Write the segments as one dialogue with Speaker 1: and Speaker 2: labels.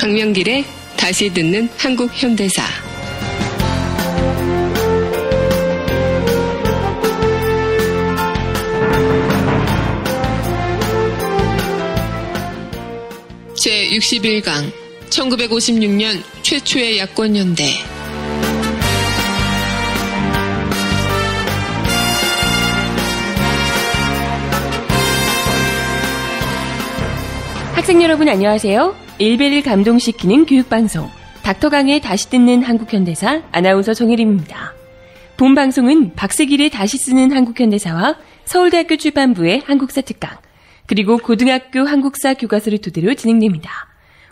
Speaker 1: 강명길의 다시 듣는 한국 현대사. 제 61강 1956년 최초의 야권연대
Speaker 2: 학생 여러분 안녕하세요. 일베를 감동시키는 교육방송 닥터강의 다시 듣는 한국현대사 아나운서 정혜림입니다. 본 방송은 박세길의 다시 쓰는 한국현대사와 서울대학교 출판부의 한국사 특강 그리고 고등학교 한국사 교과서를 토대로 진행됩니다.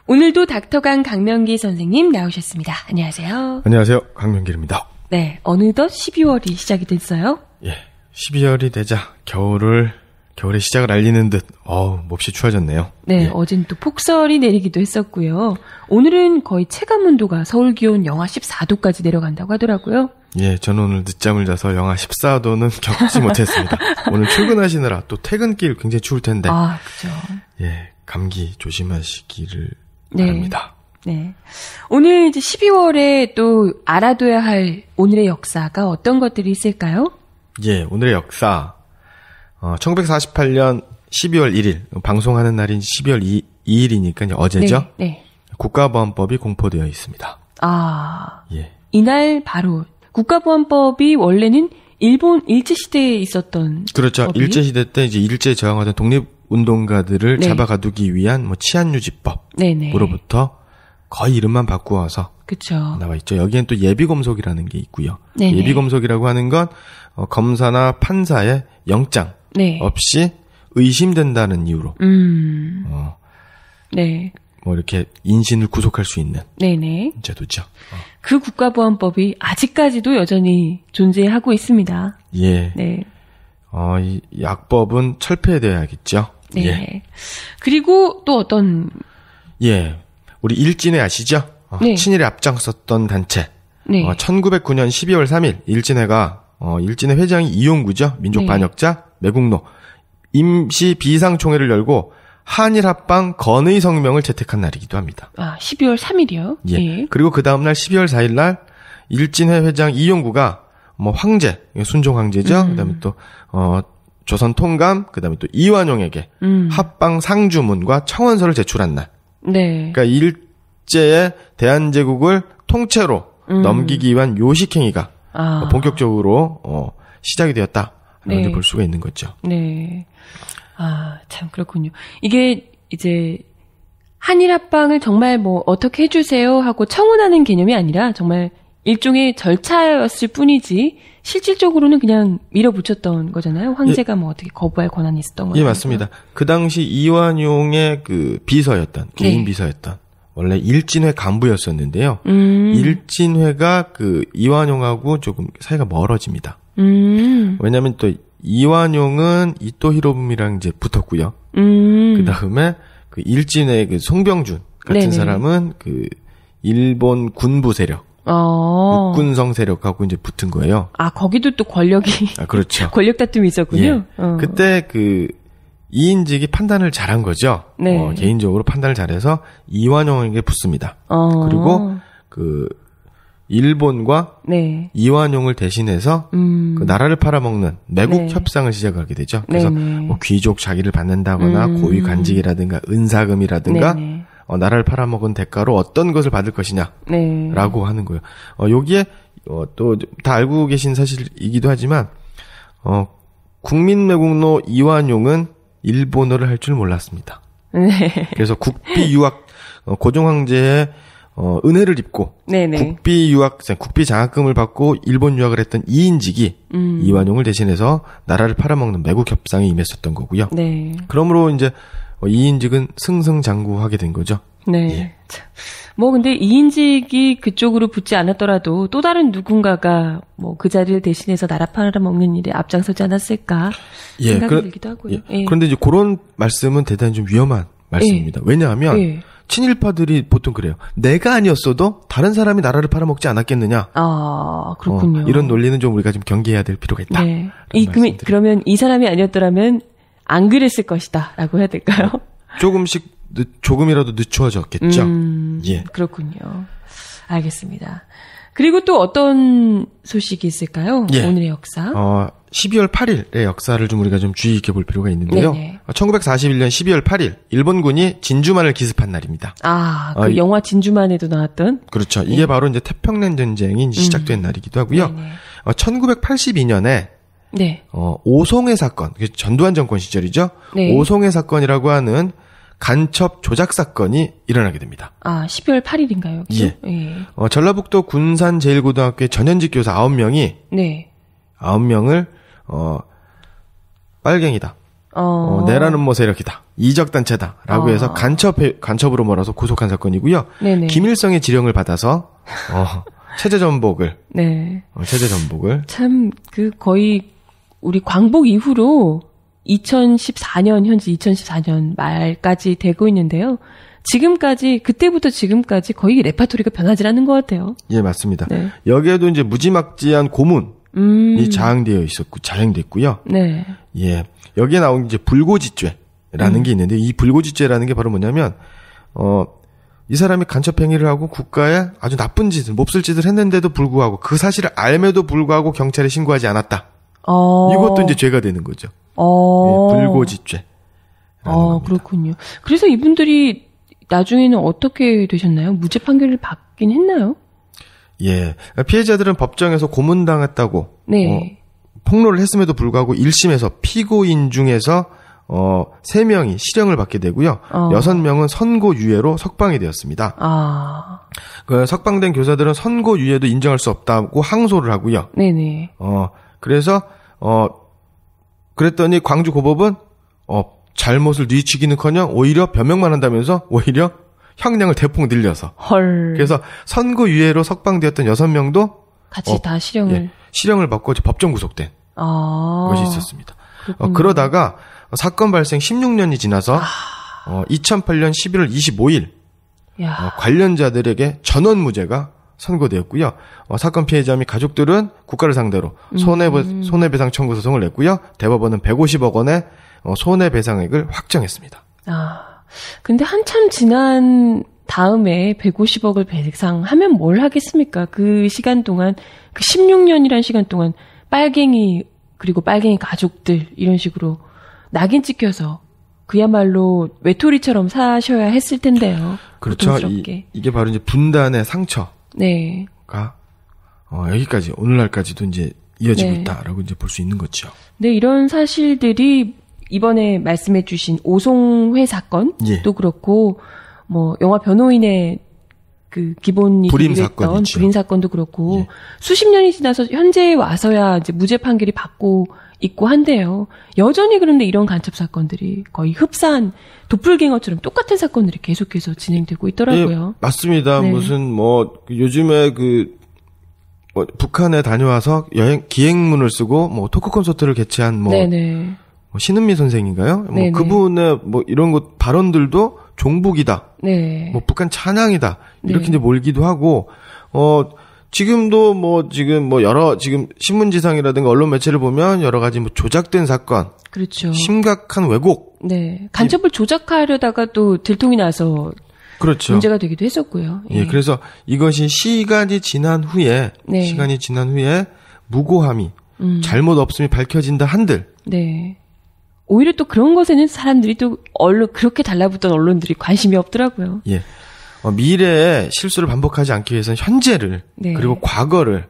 Speaker 2: 오늘도 닥터강 강명기 선생님 나오셨습니다. 안녕하세요.
Speaker 3: 안녕하세요. 강명길입니다.
Speaker 2: 네, 어느덧 12월이 시작이 됐어요.
Speaker 3: 예. 12월이 되자 겨울을 겨울의 시작을 알리는 듯 어우, 몹시 추워졌네요.
Speaker 2: 네,
Speaker 3: 예.
Speaker 2: 어젠 또 폭설이 내리기도 했었고요. 오늘은 거의 체감 온도가 서울 기온 영하 14도까지 내려간다고 하더라고요.
Speaker 3: 예, 저는 오늘 늦잠을 자서 영하 14도는 겪지 못했습니다. 오늘 출근하시느라 또 퇴근길 굉장히 추울 텐데.
Speaker 2: 아, 그죠.
Speaker 3: 예, 감기 조심하시기를
Speaker 2: 네.
Speaker 3: 바랍니다.
Speaker 2: 네. 오늘 이제 12월에 또 알아둬야 할 오늘의 역사가 어떤 것들이 있을까요?
Speaker 3: 예, 오늘의 역사. 어, 1948년 12월 1일 방송하는 날인 12월 2, 2일이니까 이제 어제죠.
Speaker 2: 네. 네.
Speaker 3: 국가보안법이 공포되어 있습니다.
Speaker 2: 아,
Speaker 3: 예.
Speaker 2: 이날 바로 국가보안법이 원래는 일본 일제 시대에 있었던
Speaker 3: 그렇죠.
Speaker 2: 법이?
Speaker 3: 일제 시대 때 이제 일제 저항하던 독립 운동가들을
Speaker 2: 네.
Speaker 3: 잡아가두기 위한 뭐 치안 유지법
Speaker 2: 네네.
Speaker 3: 으로부터 거의 이름만 바꾸어서
Speaker 2: 그쵸.
Speaker 3: 나와 있죠. 여기엔 또 예비 검속이라는 게 있고요.
Speaker 2: 네네.
Speaker 3: 예비 검속이라고 하는 건 어, 검사나 판사의 영장
Speaker 2: 네.
Speaker 3: 없이 의심된다는 이유로
Speaker 2: 음,
Speaker 3: 어,
Speaker 2: 네.
Speaker 3: 뭐 이렇게 인신을 구속할 수 있는
Speaker 2: 네네.
Speaker 3: 제도죠.
Speaker 2: 그 국가보안법이 아직까지도 여전히 존재하고 있습니다.
Speaker 3: 예.
Speaker 2: 네.
Speaker 3: 어, 이 약법은 철폐돼야겠죠.
Speaker 2: 네.
Speaker 3: 예.
Speaker 2: 그리고 또 어떤,
Speaker 3: 예. 우리 일진회 아시죠? 어,
Speaker 2: 네.
Speaker 3: 친일에 앞장섰던 단체.
Speaker 2: 네.
Speaker 3: 어, 1909년 12월 3일 일진회가 어, 일진회 회장이 이용구죠. 민족
Speaker 2: 네.
Speaker 3: 반역자 매국노 임시 비상총회를 열고 한일 합방 건의 성명을 채택한 날이기도 합니다.
Speaker 2: 아, 12월 3일이요?
Speaker 3: 예. 그리고 그 다음 날 12월 4일 날 일진회 회장 이용구가 뭐 황제, 순종 황제죠.
Speaker 2: 음.
Speaker 3: 그다음에 또 어, 조선 통감, 그다음에 또 이완용에게
Speaker 2: 음.
Speaker 3: 합방 상주문과 청원서를 제출한 날.
Speaker 2: 네.
Speaker 3: 그러니까 일제의 대한제국을 통째로
Speaker 2: 음.
Speaker 3: 넘기기 위한 요식행위가
Speaker 2: 아.
Speaker 3: 본격적으로 어, 시작이 되었다. 라고
Speaker 2: 네.
Speaker 3: 볼 수가 있는 거죠.
Speaker 2: 네. 아, 참, 그렇군요. 이게, 이제, 한일 합방을 정말 뭐, 어떻게 해주세요 하고 청원하는 개념이 아니라, 정말 일종의 절차였을 뿐이지, 실질적으로는 그냥 밀어붙였던 거잖아요. 황제가 뭐 어떻게 거부할 권한이 있었던 거예요.
Speaker 3: 예, 맞습니다. 그 당시 이완용의 그 비서였던, 개인
Speaker 2: 네.
Speaker 3: 비서였던, 원래 일진회 간부였었는데요.
Speaker 2: 음.
Speaker 3: 일진회가 그 이완용하고 조금 사이가 멀어집니다.
Speaker 2: 음.
Speaker 3: 왜냐면 또 이완용은 이토 히로부미랑 이제 붙었고요.
Speaker 2: 음.
Speaker 3: 그 다음에 그 일진의 그 송병준 같은
Speaker 2: 네네.
Speaker 3: 사람은 그 일본 군부 세력,
Speaker 2: 어.
Speaker 3: 육군성 세력하고 이제 붙은 거예요.
Speaker 2: 아, 거기도 또 권력이,
Speaker 3: 아, 그렇죠.
Speaker 2: 권력 다툼이 있었군요.
Speaker 3: 예.
Speaker 2: 어.
Speaker 3: 그때 그 이인직이 판단을 잘한 거죠.
Speaker 2: 네.
Speaker 3: 어, 개인적으로 판단을 잘해서 이완용에게 붙습니다.
Speaker 2: 어.
Speaker 3: 그리고 그 일본과
Speaker 2: 네.
Speaker 3: 이완용을 대신해서
Speaker 2: 음.
Speaker 3: 그 나라를 팔아먹는 매국
Speaker 2: 네.
Speaker 3: 협상을 시작하게 되죠. 그래서
Speaker 2: 네네.
Speaker 3: 뭐 귀족 자기를 받는다거나
Speaker 2: 음.
Speaker 3: 고위 간직이라든가 은사금이라든가
Speaker 2: 네네.
Speaker 3: 어, 나라를 팔아먹은 대가로 어떤 것을 받을 것이냐라고
Speaker 2: 네.
Speaker 3: 하는 거예요. 어, 여기에 어, 또 다 알고 계신 사실이기도 하지만 어, 국민매국노 이완용은 일본어를 할 줄 몰랐습니다.
Speaker 2: 네.
Speaker 3: 그래서 국비 유학 어, 고종 황제의 어, 은혜를 입고
Speaker 2: 네네.
Speaker 3: 국비 유학생, 국비 장학금을 받고 일본 유학을 했던 이인직이
Speaker 2: 음.
Speaker 3: 이완용을 대신해서 나라를 팔아먹는 매국 협상에 임했었던 거고요.
Speaker 2: 네.
Speaker 3: 그러므로 이제 어, 이인직은 승승장구하게 된 거죠.
Speaker 2: 네.
Speaker 3: 예.
Speaker 2: 참. 뭐 근데 이인직이 그쪽으로 붙지 않았더라도 또 다른 누군가가 뭐 그 자리를 대신해서 나라 팔아먹는 일에 앞장서지 않았을까 생각이
Speaker 3: 그러-
Speaker 2: 들기도 하고요.
Speaker 3: 예.
Speaker 2: 예.
Speaker 3: 그런데 이제 그런 말씀은 대단히 좀 위험한 말씀입니다. 왜냐하면
Speaker 2: 예.
Speaker 3: 친일파들이 보통 그래요. 내가 아니었어도 다른 사람이 나라를 팔아먹지 않았겠느냐.
Speaker 2: 아 그렇군요.
Speaker 3: 어, 이런 논리는 좀 우리가 좀 경계해야 될 필요가 있다.
Speaker 2: 네. 이 그러면, 그러면 이 사람이 아니었더라면 안 그랬을 것이다라고 해야 될까요?
Speaker 3: 조금씩 늦- 조금이라도 늦춰졌겠죠.
Speaker 2: 음,
Speaker 3: 예.
Speaker 2: 그렇군요. 알겠습니다. 그리고 또 어떤 소식이 있을까요?
Speaker 3: 예.
Speaker 2: 오늘의 역사.
Speaker 3: 어, 12월 8일의 역사를 좀 우리가 좀 주의 깊게 볼 필요가 있는데요.
Speaker 2: 네네.
Speaker 3: 어, 1941년 12월 8일 일본군이 진주만을 기습한 날입니다.
Speaker 2: 아, 그
Speaker 3: 아, 이-
Speaker 2: 영화 진주만에도 나왔던.
Speaker 3: 그렇죠. 이게 바로 이제 태평양 전쟁이 이제 시작된 날이기도 하고요.
Speaker 2: 음. 네네.
Speaker 3: 어, 1982년에
Speaker 2: 네.
Speaker 3: 어, 오송해 사건, 그게 전두환 정권 시절이죠.
Speaker 2: 네.
Speaker 3: 오송해 사건이라고 하는 간첩 조작 사건이 일어나게 됩니다.
Speaker 2: 아, 12월 8일인가요?
Speaker 3: 예.
Speaker 2: 예.
Speaker 3: 어, 전라북도 군산 제1고등학교의 전현직 교사 9명이
Speaker 2: 네.
Speaker 3: 9명을 어, 빨갱이다.
Speaker 2: 어,
Speaker 3: 어, 내라는 뭐 세력이다. 이적 단체다라고
Speaker 2: 어.
Speaker 3: 해서 간첩 간첩으로 몰아서 구속한 사건이고요.
Speaker 2: 네네.
Speaker 3: 김일성의 지령을 받아서 어, 체제 전복을
Speaker 2: 네.
Speaker 3: 어, 체제 전복을
Speaker 2: 참, 그, 거의, 우리 광복 이후로 2014년, 현재 2014년 말까지 되고 있는데요. 지금까지, 그때부터 지금까지 거의 레파토리가 변하지 않는 것 같아요.
Speaker 3: 예 맞습니다.
Speaker 2: 네.
Speaker 3: 여기에도 이제 무지막지한 고문이
Speaker 2: 음.
Speaker 3: 자행되어 있었고 자행됐고요.
Speaker 2: 네.
Speaker 3: 예 여기에 나온 이제 불고지죄라는 게 있는데 이 불고지죄라는 게 바로 뭐냐면 어. 이 사람이 간첩 행위를 하고 국가에 아주 나쁜 짓을 몹쓸 짓을 했는데도 불구하고 그 사실을 알매도 불구하고 경찰에 신고하지 않았다.
Speaker 2: 어.
Speaker 3: 이것도 이제 죄가 되는 거죠.
Speaker 2: 어.
Speaker 3: 예, 불고지죄.
Speaker 2: 어, 그렇군요. 그래서 이분들이 나중에는 어떻게 되셨나요? 무죄 판결을 받긴 했나요?
Speaker 3: 예. 피해자들은 법정에서 고문당했다고
Speaker 2: 네.
Speaker 3: 어, 폭로를 했음에도 불구하고 1심에서 피고인 중에서 어, 3명이 실형을 받게 되고요.
Speaker 2: 어.
Speaker 3: 6명은 선고유예로 석방이 되었습니다.
Speaker 2: 아,
Speaker 3: 그 석방된 교사들은 선고유예도 인정할 수 없다고 항소를 하고요.
Speaker 2: 네네.
Speaker 3: 어, 그래서 어 그랬더니 광주 고법은 어 잘못을 뉘치기는 커녕 오히려 변명만 한다면서 오히려 형량을 대폭 늘려서
Speaker 2: 헐.
Speaker 3: 그래서 선고유예로 석방되었던 6명도
Speaker 2: 같이
Speaker 3: 어,
Speaker 2: 다 실형을.
Speaker 3: 예, 실형을 받고 법정 구속된
Speaker 2: 아.
Speaker 3: 것이 있었습니다. 어, 그러다가 사건 발생 16년이 지나서
Speaker 2: 아.
Speaker 3: 어, 2008년 11월 25일
Speaker 2: 야.
Speaker 3: 어, 관련자들에게 전원 무죄가 선고되었고요. 어, 사건 피해자 및 가족들은 국가를 상대로 손해배,
Speaker 2: 음.
Speaker 3: 손해배상 청구 소송을 냈고요. 대법원은 150억 원의 어, 손해배상액을 확정했습니다.
Speaker 2: 아. 근데 한참 지난 다음에 150억을 배상하면 뭘 하겠습니까? 그 시간 동안, 그 16년이란 시간 동안 빨갱이, 그리고 빨갱이 가족들, 이런 식으로 낙인 찍혀서 그야말로 외톨이처럼 사셔야 했을 텐데요.
Speaker 3: 그렇죠. 이,
Speaker 2: 고통스럽게.
Speaker 3: 이 게 바로 이제 분단의 상처가
Speaker 2: 네.
Speaker 3: 어, 여기까지 오늘날까지도 이제 이어지고
Speaker 2: 네.
Speaker 3: 있다라고 이제 볼 수 있는 거죠.
Speaker 2: 네, 이런 사실들이 이번에 말씀해주신 오송회 사건도
Speaker 3: 예.
Speaker 2: 그렇고, 뭐, 영화 변호인의 그 기본이
Speaker 3: 불임 사건이죠.
Speaker 2: 불임 사건도 그렇고,
Speaker 3: 예.
Speaker 2: 수십 년이 지나서 현재에 와서야 이제 무죄 판결이 받고 있고 한데요. 여전히 그런데 이런 간첩 사건들이 거의 흡사한 도플갱어처럼 똑같은 사건들이 계속해서 진행되고 있더라고요.
Speaker 3: 예, 맞습니다.
Speaker 2: 네.
Speaker 3: 무슨 뭐그 요즘에 그 뭐, 북한에 다녀와서 여행 기행문을 쓰고 뭐 토크 콘서트를 개최한 뭐,
Speaker 2: 네네.
Speaker 3: 뭐 신은미 선생인가요? 뭐. 그분의 뭐 이런 것 발언들도 종북이다.
Speaker 2: 네.
Speaker 3: 뭐 북한 찬양이다. 이렇게
Speaker 2: 네.
Speaker 3: 이제 몰기도 하고 어 지금도 뭐 지금 뭐 여러 지금 신문지상이라든가 언론 매체를 보면 여러 가지 뭐 조작된 사건,
Speaker 2: 그렇죠.
Speaker 3: 심각한 왜곡
Speaker 2: 네. 간첩을 조작하려다가 또 들통이 나서
Speaker 3: 그렇죠.
Speaker 2: 문제가 되기도 했었고요.
Speaker 3: 예, 그래서 이것이 시간이 지난 후에
Speaker 2: 네.
Speaker 3: 시간이 지난 후에 무고함이
Speaker 2: 음.
Speaker 3: 잘못 없음이 밝혀진다 한들
Speaker 2: 네. 오히려 또 그런 것에는 사람들이 또 언론 그렇게 달라붙던 언론들이 관심이 없더라고요.
Speaker 3: 예. 어, 미래에 실수를 반복하지 않기 위해서는 현재를
Speaker 2: 네.
Speaker 3: 그리고 과거를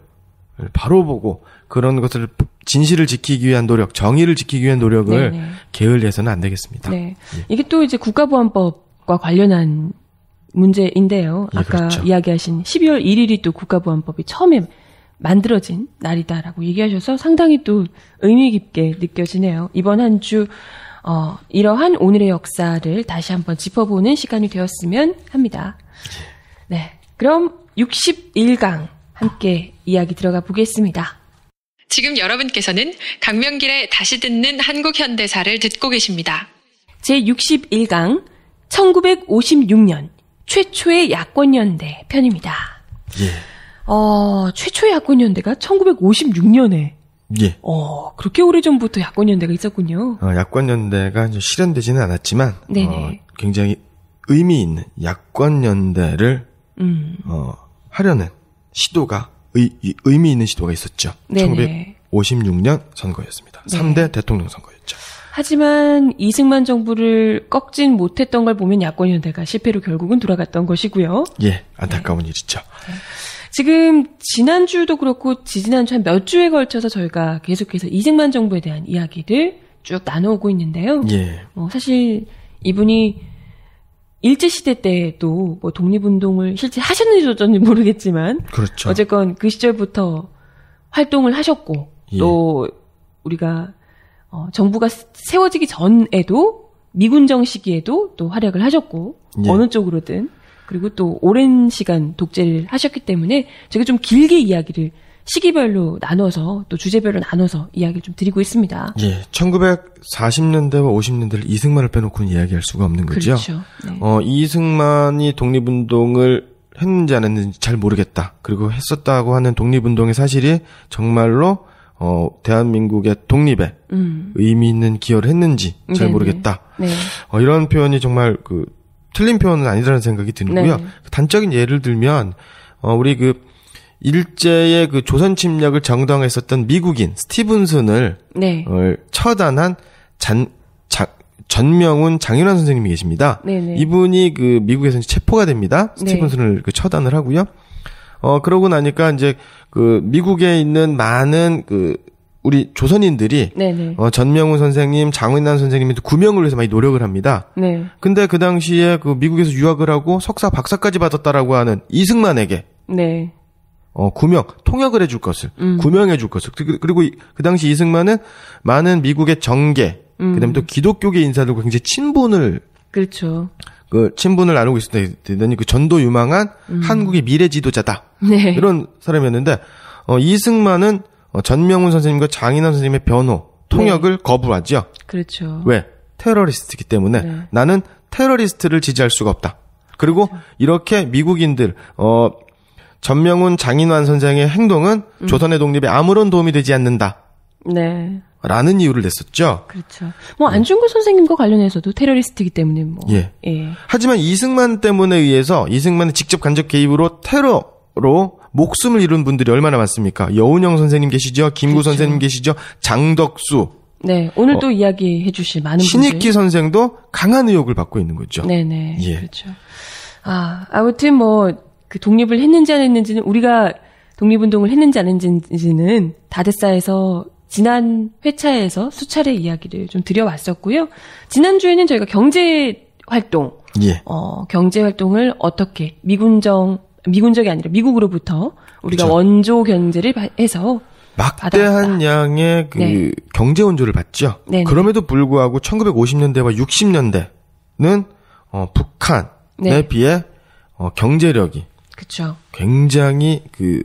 Speaker 3: 바로 보고 그런 것을 진실을 지키기 위한 노력, 정의를 지키기 위한 노력을
Speaker 2: 네네.
Speaker 3: 게을리해서는 안 되겠습니다.
Speaker 2: 네. 이게 또 이제 국가보안법과 관련한 문제인데요.
Speaker 3: 예,
Speaker 2: 아까
Speaker 3: 그렇죠.
Speaker 2: 이야기하신 12월 1일이 또 국가보안법이 처음에 만들어진 날이다라고 얘기하셔서 상당히 또 의미 깊게 느껴지네요. 이번 한 주, 어, 이러한 오늘의 역사를 다시 한번 짚어보는 시간이 되었으면 합니다. 네. 그럼 61강 함께 이야기 들어가 보겠습니다.
Speaker 1: 지금 여러분께서는 강명길의 다시 듣는 한국 현대사를 듣고 계십니다.
Speaker 2: 제61강 1956년 최초의 야권연대 편입니다.
Speaker 3: 예.
Speaker 2: 어, 최초의 야권연대가 1956년에
Speaker 3: 예.
Speaker 2: 어, 그렇게 오래전부터 야권연대가 있었군요.
Speaker 3: 어, 야권연대가 실현되지는 않았지만
Speaker 2: 네네.
Speaker 3: 어, 굉장히 의미 있는 야권 연대를
Speaker 2: 음.
Speaker 3: 어, 하려는 시도가 의, 이- 의미 있는 시도가 있었죠.
Speaker 2: 네네.
Speaker 3: 1956년 선거였습니다.
Speaker 2: 네.
Speaker 3: 3대 대통령 선거였죠.
Speaker 2: 하지만 이승만 정부를 꺾진 못했던 걸 보면 야권 연대가 실패로 결국은 돌아갔던 것이고요.
Speaker 3: 예, 안타까운 일이죠.
Speaker 2: 지금 지난주도 그렇고 지지난주 한 몇 주에 걸쳐서 저희가 계속해서 이승만 정부에 대한 이야기를 쭉 나눠오고 있는데요.
Speaker 3: 예,
Speaker 2: 어, 사실 이분이 일제시대 때도 뭐 독립운동을 실제 하셨는지 어쩐지 모르겠지만
Speaker 3: 그렇죠.
Speaker 2: 어쨌건 그 시절부터 활동을 하셨고
Speaker 3: 예.
Speaker 2: 또 우리가 어, 정부가 세워지기 전에도 미군정 시기에도 또 활약을 하셨고
Speaker 3: 예.
Speaker 2: 어느 쪽으로든 그리고 또 오랜 시간 독재를 하셨기 때문에 제가 좀 길게 이야기를 시기별로 나눠서 또 주제별로 나눠서 이야기를 좀 드리고 있습니다.
Speaker 3: 예, 1940년대와 50년대를 이승만을 빼놓고는 이야기할 수가 없는 거죠.
Speaker 2: 그렇죠. 네.
Speaker 3: 어, 이승만이 독립운동을 했는지 안 했는지 잘 모르겠다. 그리고 했었다고 하는 독립운동의 사실이 정말로 어, 대한민국의 독립에
Speaker 2: 음.
Speaker 3: 의미 있는 기여를 했는지 잘
Speaker 2: 네네.
Speaker 3: 모르겠다.
Speaker 2: 네.
Speaker 3: 어, 이런 표현이 정말 그 틀린 표현은 아니라는 생각이 드는고요.
Speaker 2: 네.
Speaker 3: 단적인 예를 들면 어, 우리 그 일제의 그 조선 침략을 정당했었던 미국인 스티븐슨을
Speaker 2: 네.
Speaker 3: 어, 처단한 잔, 자, 전명훈 장윤환 선생님이 계십니다.
Speaker 2: 네네.
Speaker 3: 이분이 그 미국에서 체포가 됩니다.
Speaker 2: 네.
Speaker 3: 스티븐슨을 그 처단을 하고요. 어 그러고 나니까 이제 그 미국에 있는 많은 그 우리 조선인들이
Speaker 2: 네네.
Speaker 3: 어 전명훈 선생님, 장윤환 선생님의 구명을 위해서 많이 노력을 합니다.
Speaker 2: 네.
Speaker 3: 근데 그 당시에 그 미국에서 유학을 하고 석사, 박사까지 받았다라고 하는 이승만에게
Speaker 2: 네.
Speaker 3: 어, 구명, 통역을 해줄 것을,
Speaker 2: 음.
Speaker 3: 구명해 줄 것을. 그- 그리고 이- 그 당시 이승만은 많은 미국의 정계,
Speaker 2: 음.
Speaker 3: 그 다음에 또 기독교계 인사들과 굉장히 친분을,
Speaker 2: 그렇죠.
Speaker 3: 그, 친분을 나누고 있었더니 그 전도 유망한 한국의 미래 지도자다.
Speaker 2: 음. 네.
Speaker 3: 이런 사람이었는데, 어, 이승만은 어, 전명훈 선생님과 장인환 선생님의 변호, 통역을 거부하죠.
Speaker 2: 그렇죠.
Speaker 3: 왜? 테러리스트이기 때문에
Speaker 2: 네.
Speaker 3: 나는 테러리스트를 지지할 수가 없다. 그리고 이렇게 미국인들 어 전명훈 장인환 선생의 행동은
Speaker 2: 음.
Speaker 3: 조선의 독립에 아무런 도움이 되지 않는다.
Speaker 2: 네.
Speaker 3: 라는 이유를 냈었죠.
Speaker 2: 그렇죠. 뭐 안중근 선생님과 관련해서도 테러리스트이기 때문에 뭐
Speaker 3: 예.
Speaker 2: 예.
Speaker 3: 하지만 이승만 때문에 의해서 이승만의 직접 간접 개입으로 테러로 목숨을 잃은 분들이 얼마나 많습니까? 여운영 선생님 계시죠? 김구
Speaker 2: 그렇죠.
Speaker 3: 선생님 계시죠? 장덕수,
Speaker 2: 네. 오늘 또 이야기해 주실 많은
Speaker 3: 신익희
Speaker 2: 분들
Speaker 3: 선생도 강한 의혹을 받고 있는 거죠.
Speaker 2: 네, 네.
Speaker 3: 예.
Speaker 2: 그렇죠. 아, 아무튼 뭐 그 독립을 했는지 안 했는지는 우리가 독립운동을 했는지 안 했는지는 다대사에서 지난 회차에서 수차례 이야기를 좀 드려왔었고요. 지난주에는 저희가 경제 활동,
Speaker 3: 예.
Speaker 2: 어, 경제 활동을 어떻게 미군정 미군정이 아니라 미국으로부터 우리가
Speaker 3: 그쵸.
Speaker 2: 원조 견제를 바- 해서
Speaker 3: 막대한 양의 그
Speaker 2: 네.
Speaker 3: 경제 원조를 받죠.
Speaker 2: 네네.
Speaker 3: 그럼에도 불구하고 1950년대와 60년대는 어, 북한에
Speaker 2: 네.
Speaker 3: 비해 어, 경제력이
Speaker 2: 그렇죠.
Speaker 3: 굉장히 그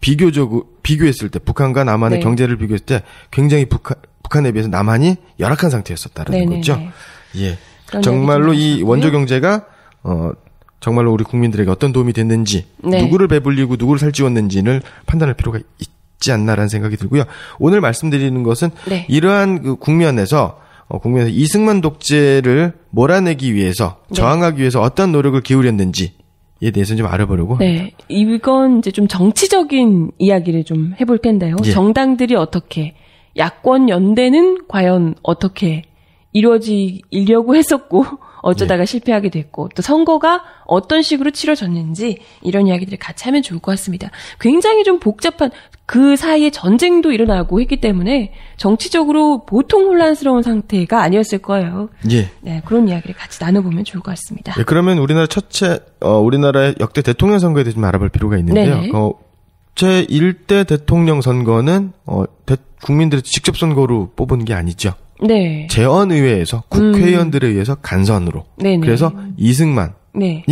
Speaker 3: 비교적 비교했을 때 북한과 남한의
Speaker 2: 네.
Speaker 3: 경제를 비교했을 때 굉장히 북한 북한에 비해서 남한이 열악한 상태였었다는. 거죠. 예. 정말로
Speaker 2: 이.
Speaker 3: 원조 경제가 어 정말로 우리 국민들에게 어떤 도움이 됐는지
Speaker 2: 네.
Speaker 3: 누구를 배불리고 누구를 살찌웠는지를 판단할 필요가 있지 않나라는 생각이 들고요. 오늘 말씀드리는 것은
Speaker 2: 네.
Speaker 3: 이러한 그 국면에서 어, 국면에서 이승만 독재를 몰아내기 위해서
Speaker 2: 네.
Speaker 3: 저항하기 위해서 어떤 노력을 기울였는지 에 대해서 좀 알아보려고 합니다.
Speaker 2: 네, 이건 이제 좀 정치적인 이야기를 좀 해볼 텐데요.
Speaker 3: 예.
Speaker 2: 정당들이 어떻게 야권 연대는 과연 어떻게 이루어지려고 했었고 어쩌다가
Speaker 3: 예.
Speaker 2: 실패하게 됐고 또 선거가 어떤 식으로 치러졌는지 이런 이야기들을 같이 하면 좋을 것 같습니다. 굉장히 좀 복잡한 그 사이에 전쟁도 일어나고 했기 때문에 정치적으로 보통 혼란스러운 상태가 아니었을 거예요.
Speaker 3: 예.
Speaker 2: 네, 그런 이야기를 같이 나눠보면 좋을 것 같습니다.
Speaker 3: 예, 그러면 우리나라 첫째, 어, 우리나라의 역대 대통령 선거에 대해서 좀 알아볼 필요가 있는데요.
Speaker 2: 네네.
Speaker 3: 어, 제 1대 대통령 선거는, 어, 대- 국민들이 직접 선거로 뽑은 게 아니죠.
Speaker 2: 네.
Speaker 3: 재헌의회에서 국회의원들에 의해서 간선으로.
Speaker 2: 네네.
Speaker 3: 그래서 이승만이
Speaker 2: 네.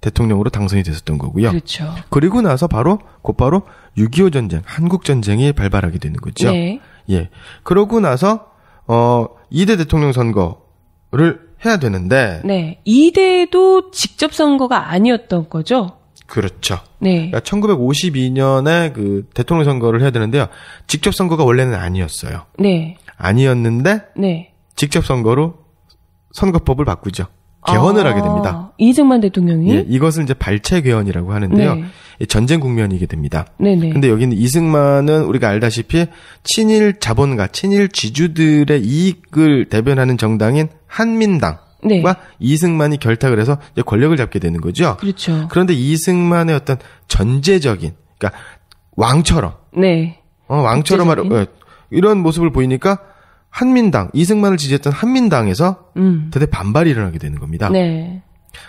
Speaker 3: 대통령으로 당선이 됐었던 거고요.
Speaker 2: 그렇죠.
Speaker 3: 그리고 나서 바로, 곧바로 6.25 전쟁, 한국 전쟁이 발발하게 되는 거죠.
Speaker 2: 네.
Speaker 3: 예. 그러고 나서, 어, 2대 대통령 선거를 해야 되는데,
Speaker 2: 네. 2대도 직접 선거가 아니었던 거죠?
Speaker 3: 그렇죠.
Speaker 2: 네.
Speaker 3: 그러니까 1952년에 그 대통령 선거를 해야 되는데요. 직접 선거가 원래는 아니었어요.
Speaker 2: 네.
Speaker 3: 아니었는데
Speaker 2: 네.
Speaker 3: 직접 선거로 선거법을 바꾸죠. 개헌을
Speaker 2: 아,
Speaker 3: 하게 됩니다.
Speaker 2: 이승만 대통령이?
Speaker 3: 예, 이것을 이제 발췌 개헌이라고 하는데요.
Speaker 2: 네.
Speaker 3: 이 전쟁 국면이게 됩니다.
Speaker 2: 네네.
Speaker 3: 근데 여기는 이승만은 우리가 알다시피 친일 자본가, 친일 쥐주들의 이익을 대변하는 정당인 한민당과
Speaker 2: 네.
Speaker 3: 이승만이 결탁을 해서 권력을 잡게 되는 거죠.
Speaker 2: 그렇죠.
Speaker 3: 그런데 이승만의 어떤 전제적인, 그러니까 왕처럼,
Speaker 2: 네.
Speaker 3: 어, 왕처럼
Speaker 2: 국제적인?
Speaker 3: 예, 이런 모습을 보이니까 한민당, 이승만을 지지했던 한민당에서
Speaker 2: 음.
Speaker 3: 대대 반발이 일어나게 되는 겁니다.
Speaker 2: 네.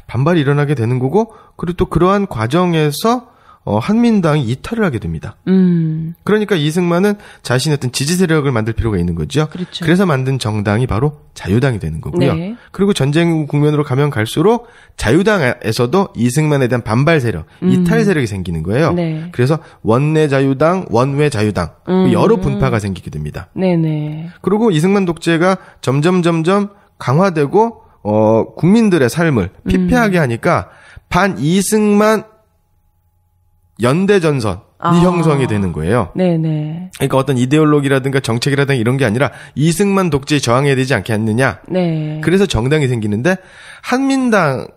Speaker 3: 반발이 일어나게 되는 거고, 그리고 또 그러한 과정에서 어, 한민당이 이탈을 하게 됩니다.
Speaker 2: 음.
Speaker 3: 그러니까 이승만은 자신의 어떤 지지 세력을 만들 필요가 있는 거죠.
Speaker 2: 그렇죠.
Speaker 3: 래서 만든 정당이 바로 자유당이 되는 거고요.
Speaker 2: 네.
Speaker 3: 그리고 전쟁 국면으로 가면 갈수록 자유당에서도 이승만에 대한 반발 세력, 이탈 세력이 생기는 거예요.
Speaker 2: 음. 네.
Speaker 3: 그래서 원내 자유당, 원외 자유당
Speaker 2: 음.
Speaker 3: 여러 분파가 생기게 됩니다.
Speaker 2: 네네.
Speaker 3: 그리고 이승만 독재가 점점 점점 강화되고 어 국민들의 삶을 피폐하게
Speaker 2: 음.
Speaker 3: 하니까 반 이승만 연대 전선이
Speaker 2: 아.
Speaker 3: 형성이 되는 거예요.
Speaker 2: 네네.
Speaker 3: 그러니까 어떤 이데올로기라든가 정책이라든가 이런 게 아니라 이승만 독재에 저항해야 되지 않겠느냐.
Speaker 2: 네.
Speaker 3: 그래서 정당이 생기는데 한민당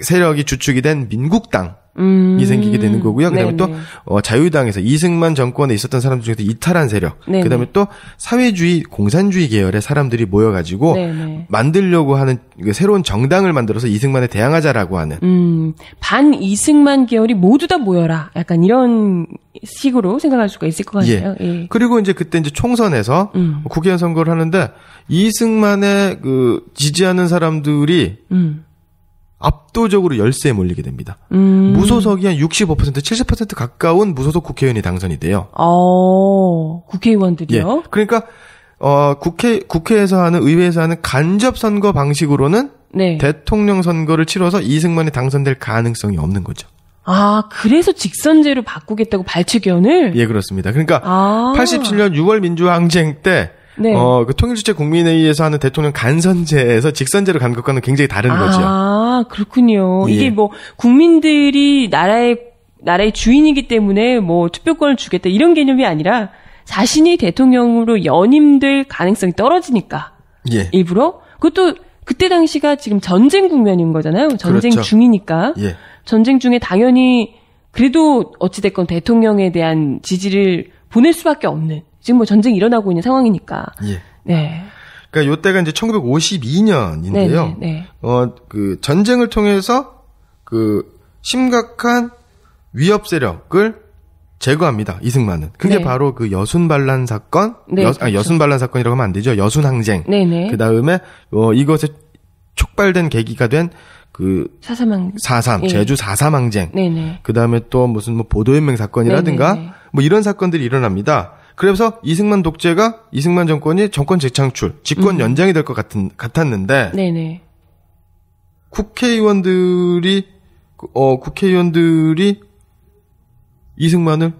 Speaker 3: 세력이 주축이 된 민국당 이
Speaker 2: 음.
Speaker 3: 생기게 되는 거고요. 그다음에 또
Speaker 2: 네네.
Speaker 3: 어, 자유당에서 이승만 정권에 있었던 사람들 중에서 이탈한 세력,
Speaker 2: 네네.
Speaker 3: 그다음에 또 사회주의 공산주의 계열의 사람들이 모여가지고
Speaker 2: 네네.
Speaker 3: 만들려고 하는 그 새로운 정당을 만들어서 이승만에 대항하자라고 하는
Speaker 2: 음, 반 이승만 계열이 모두 다 모여라. 약간 이런 식으로 생각할 수가 있을 것 같아요. 예.
Speaker 3: 그리고 이제 그때 이제 총선에서
Speaker 2: 음.
Speaker 3: 국회의원 선거를 하는데 이승만의 그 지지하는 사람들이
Speaker 2: 음.
Speaker 3: 압도적으로 열세에 몰리게 됩니다.
Speaker 2: 음.
Speaker 3: 무소속이 한 65%, 70% 가까운 무소속 국회의원이 당선이 돼요.
Speaker 2: 어,
Speaker 3: 예.
Speaker 2: 국회의원들이요?
Speaker 3: 그러니까 어 국회 국회에서 하는 의회에서 하는 간접 선거 방식으로는
Speaker 2: 네.
Speaker 3: 대통령 선거를 치러서 이승만이 당선될 가능성이 없는 거죠.
Speaker 2: 아, 그래서 직선제로 바꾸겠다고 발췌견을?
Speaker 3: 예, 그렇습니다. 그러니까
Speaker 2: 아.
Speaker 3: 87년 6월 민주항쟁 때
Speaker 2: 네.
Speaker 3: 어, 그 통일주체 국민회의에서 하는 대통령 간선제에서 직선제로 간 것과는 굉장히 다른 거죠.
Speaker 2: 아, 그렇군요.
Speaker 3: 예.
Speaker 2: 이게 뭐, 국민들이 나라의, 나라의 주인이기 때문에 뭐, 투표권을 주겠다, 이런 개념이 아니라, 자신이 대통령으로 연임될 가능성이 떨어지니까,
Speaker 3: 예.
Speaker 2: 일부러? 그것도, 그때 당시가 지금 전쟁 국면인 거잖아요. 전쟁
Speaker 3: 그렇죠.
Speaker 2: 중이니까.
Speaker 3: 예.
Speaker 2: 전쟁 중에 당연히, 그래도 어찌됐건 대통령에 대한 지지를 보낼 수밖에 없는, 지금 뭐 전쟁이 일어나고 있는 상황이니까.
Speaker 3: 예.
Speaker 2: 네.
Speaker 3: 그러니까 요때가 이제 1952년인데요.
Speaker 2: 네, 네.
Speaker 3: 어, 그 전쟁을 통해서 그 심각한 위협 세력을 제거합니다. 이승만은. 그게
Speaker 2: 네.
Speaker 3: 바로 그 여순 반란 사건,
Speaker 2: 네,
Speaker 3: 여,
Speaker 2: 그렇죠.
Speaker 3: 순 반란 사건이라고 하면 안 되죠. 여순 항쟁.
Speaker 2: 네네.
Speaker 3: 그 다음에 어, 이것에 촉발된 계기가 된 그
Speaker 2: 사사망.
Speaker 3: 4.3,
Speaker 2: 예.
Speaker 3: 제주 4.3 항쟁.
Speaker 2: 네네.
Speaker 3: 그 다음에 또 무슨 뭐 보도연맹 사건이라든가
Speaker 2: 네네네.
Speaker 3: 뭐 이런 사건들이 일어납니다. 그래서 이승만 독재가 이승만 정권이 정권 재창출, 집권
Speaker 2: 음.
Speaker 3: 연장이 될 것 같은 같았는데
Speaker 2: 네네.
Speaker 3: 국회의원들이 어 국회의원들이 이승만을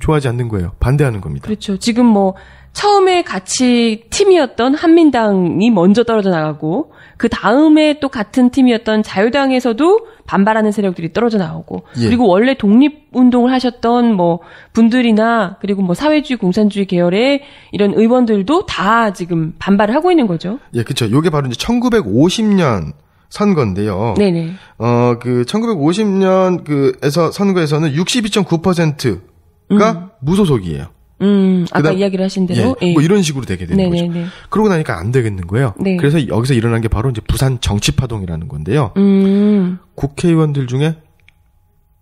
Speaker 3: 좋아하지 않는 거예요. 반대하는 겁니다.
Speaker 2: 그렇죠. 지금 뭐 처음에 같이 팀이었던 한민당이 먼저 떨어져 나가고 그 다음에 또 같은 팀이었던 자유당에서도 반발하는 세력들이 떨어져 나오고
Speaker 3: 예.
Speaker 2: 그리고 원래 독립 운동을 하셨던 뭐 분들이나 그리고 뭐 사회주의 공산주의 계열의 이런 의원들도 다 지금 반발을 하고 있는 거죠.
Speaker 3: 예, 그렇죠. 요게 바로 이제 1950년 선거인데요.
Speaker 2: 네네.
Speaker 3: 어, 그 1950년 그에서 선거에서는 62.9%가 무소속이에요.
Speaker 2: 음, 아까
Speaker 3: 그다음-
Speaker 2: 이야기를 하신
Speaker 3: 예,
Speaker 2: 대로 예.
Speaker 3: 뭐 이런 식으로 되게 되는 거죠.
Speaker 2: 네네네.
Speaker 3: 그러고 나니까 안 되겠는 거예요.
Speaker 2: 네.
Speaker 3: 그래서 여기서 일어난 게 바로 이제 부산 정치파동이라는 건데요.
Speaker 2: 음.
Speaker 3: 국회의원들 중에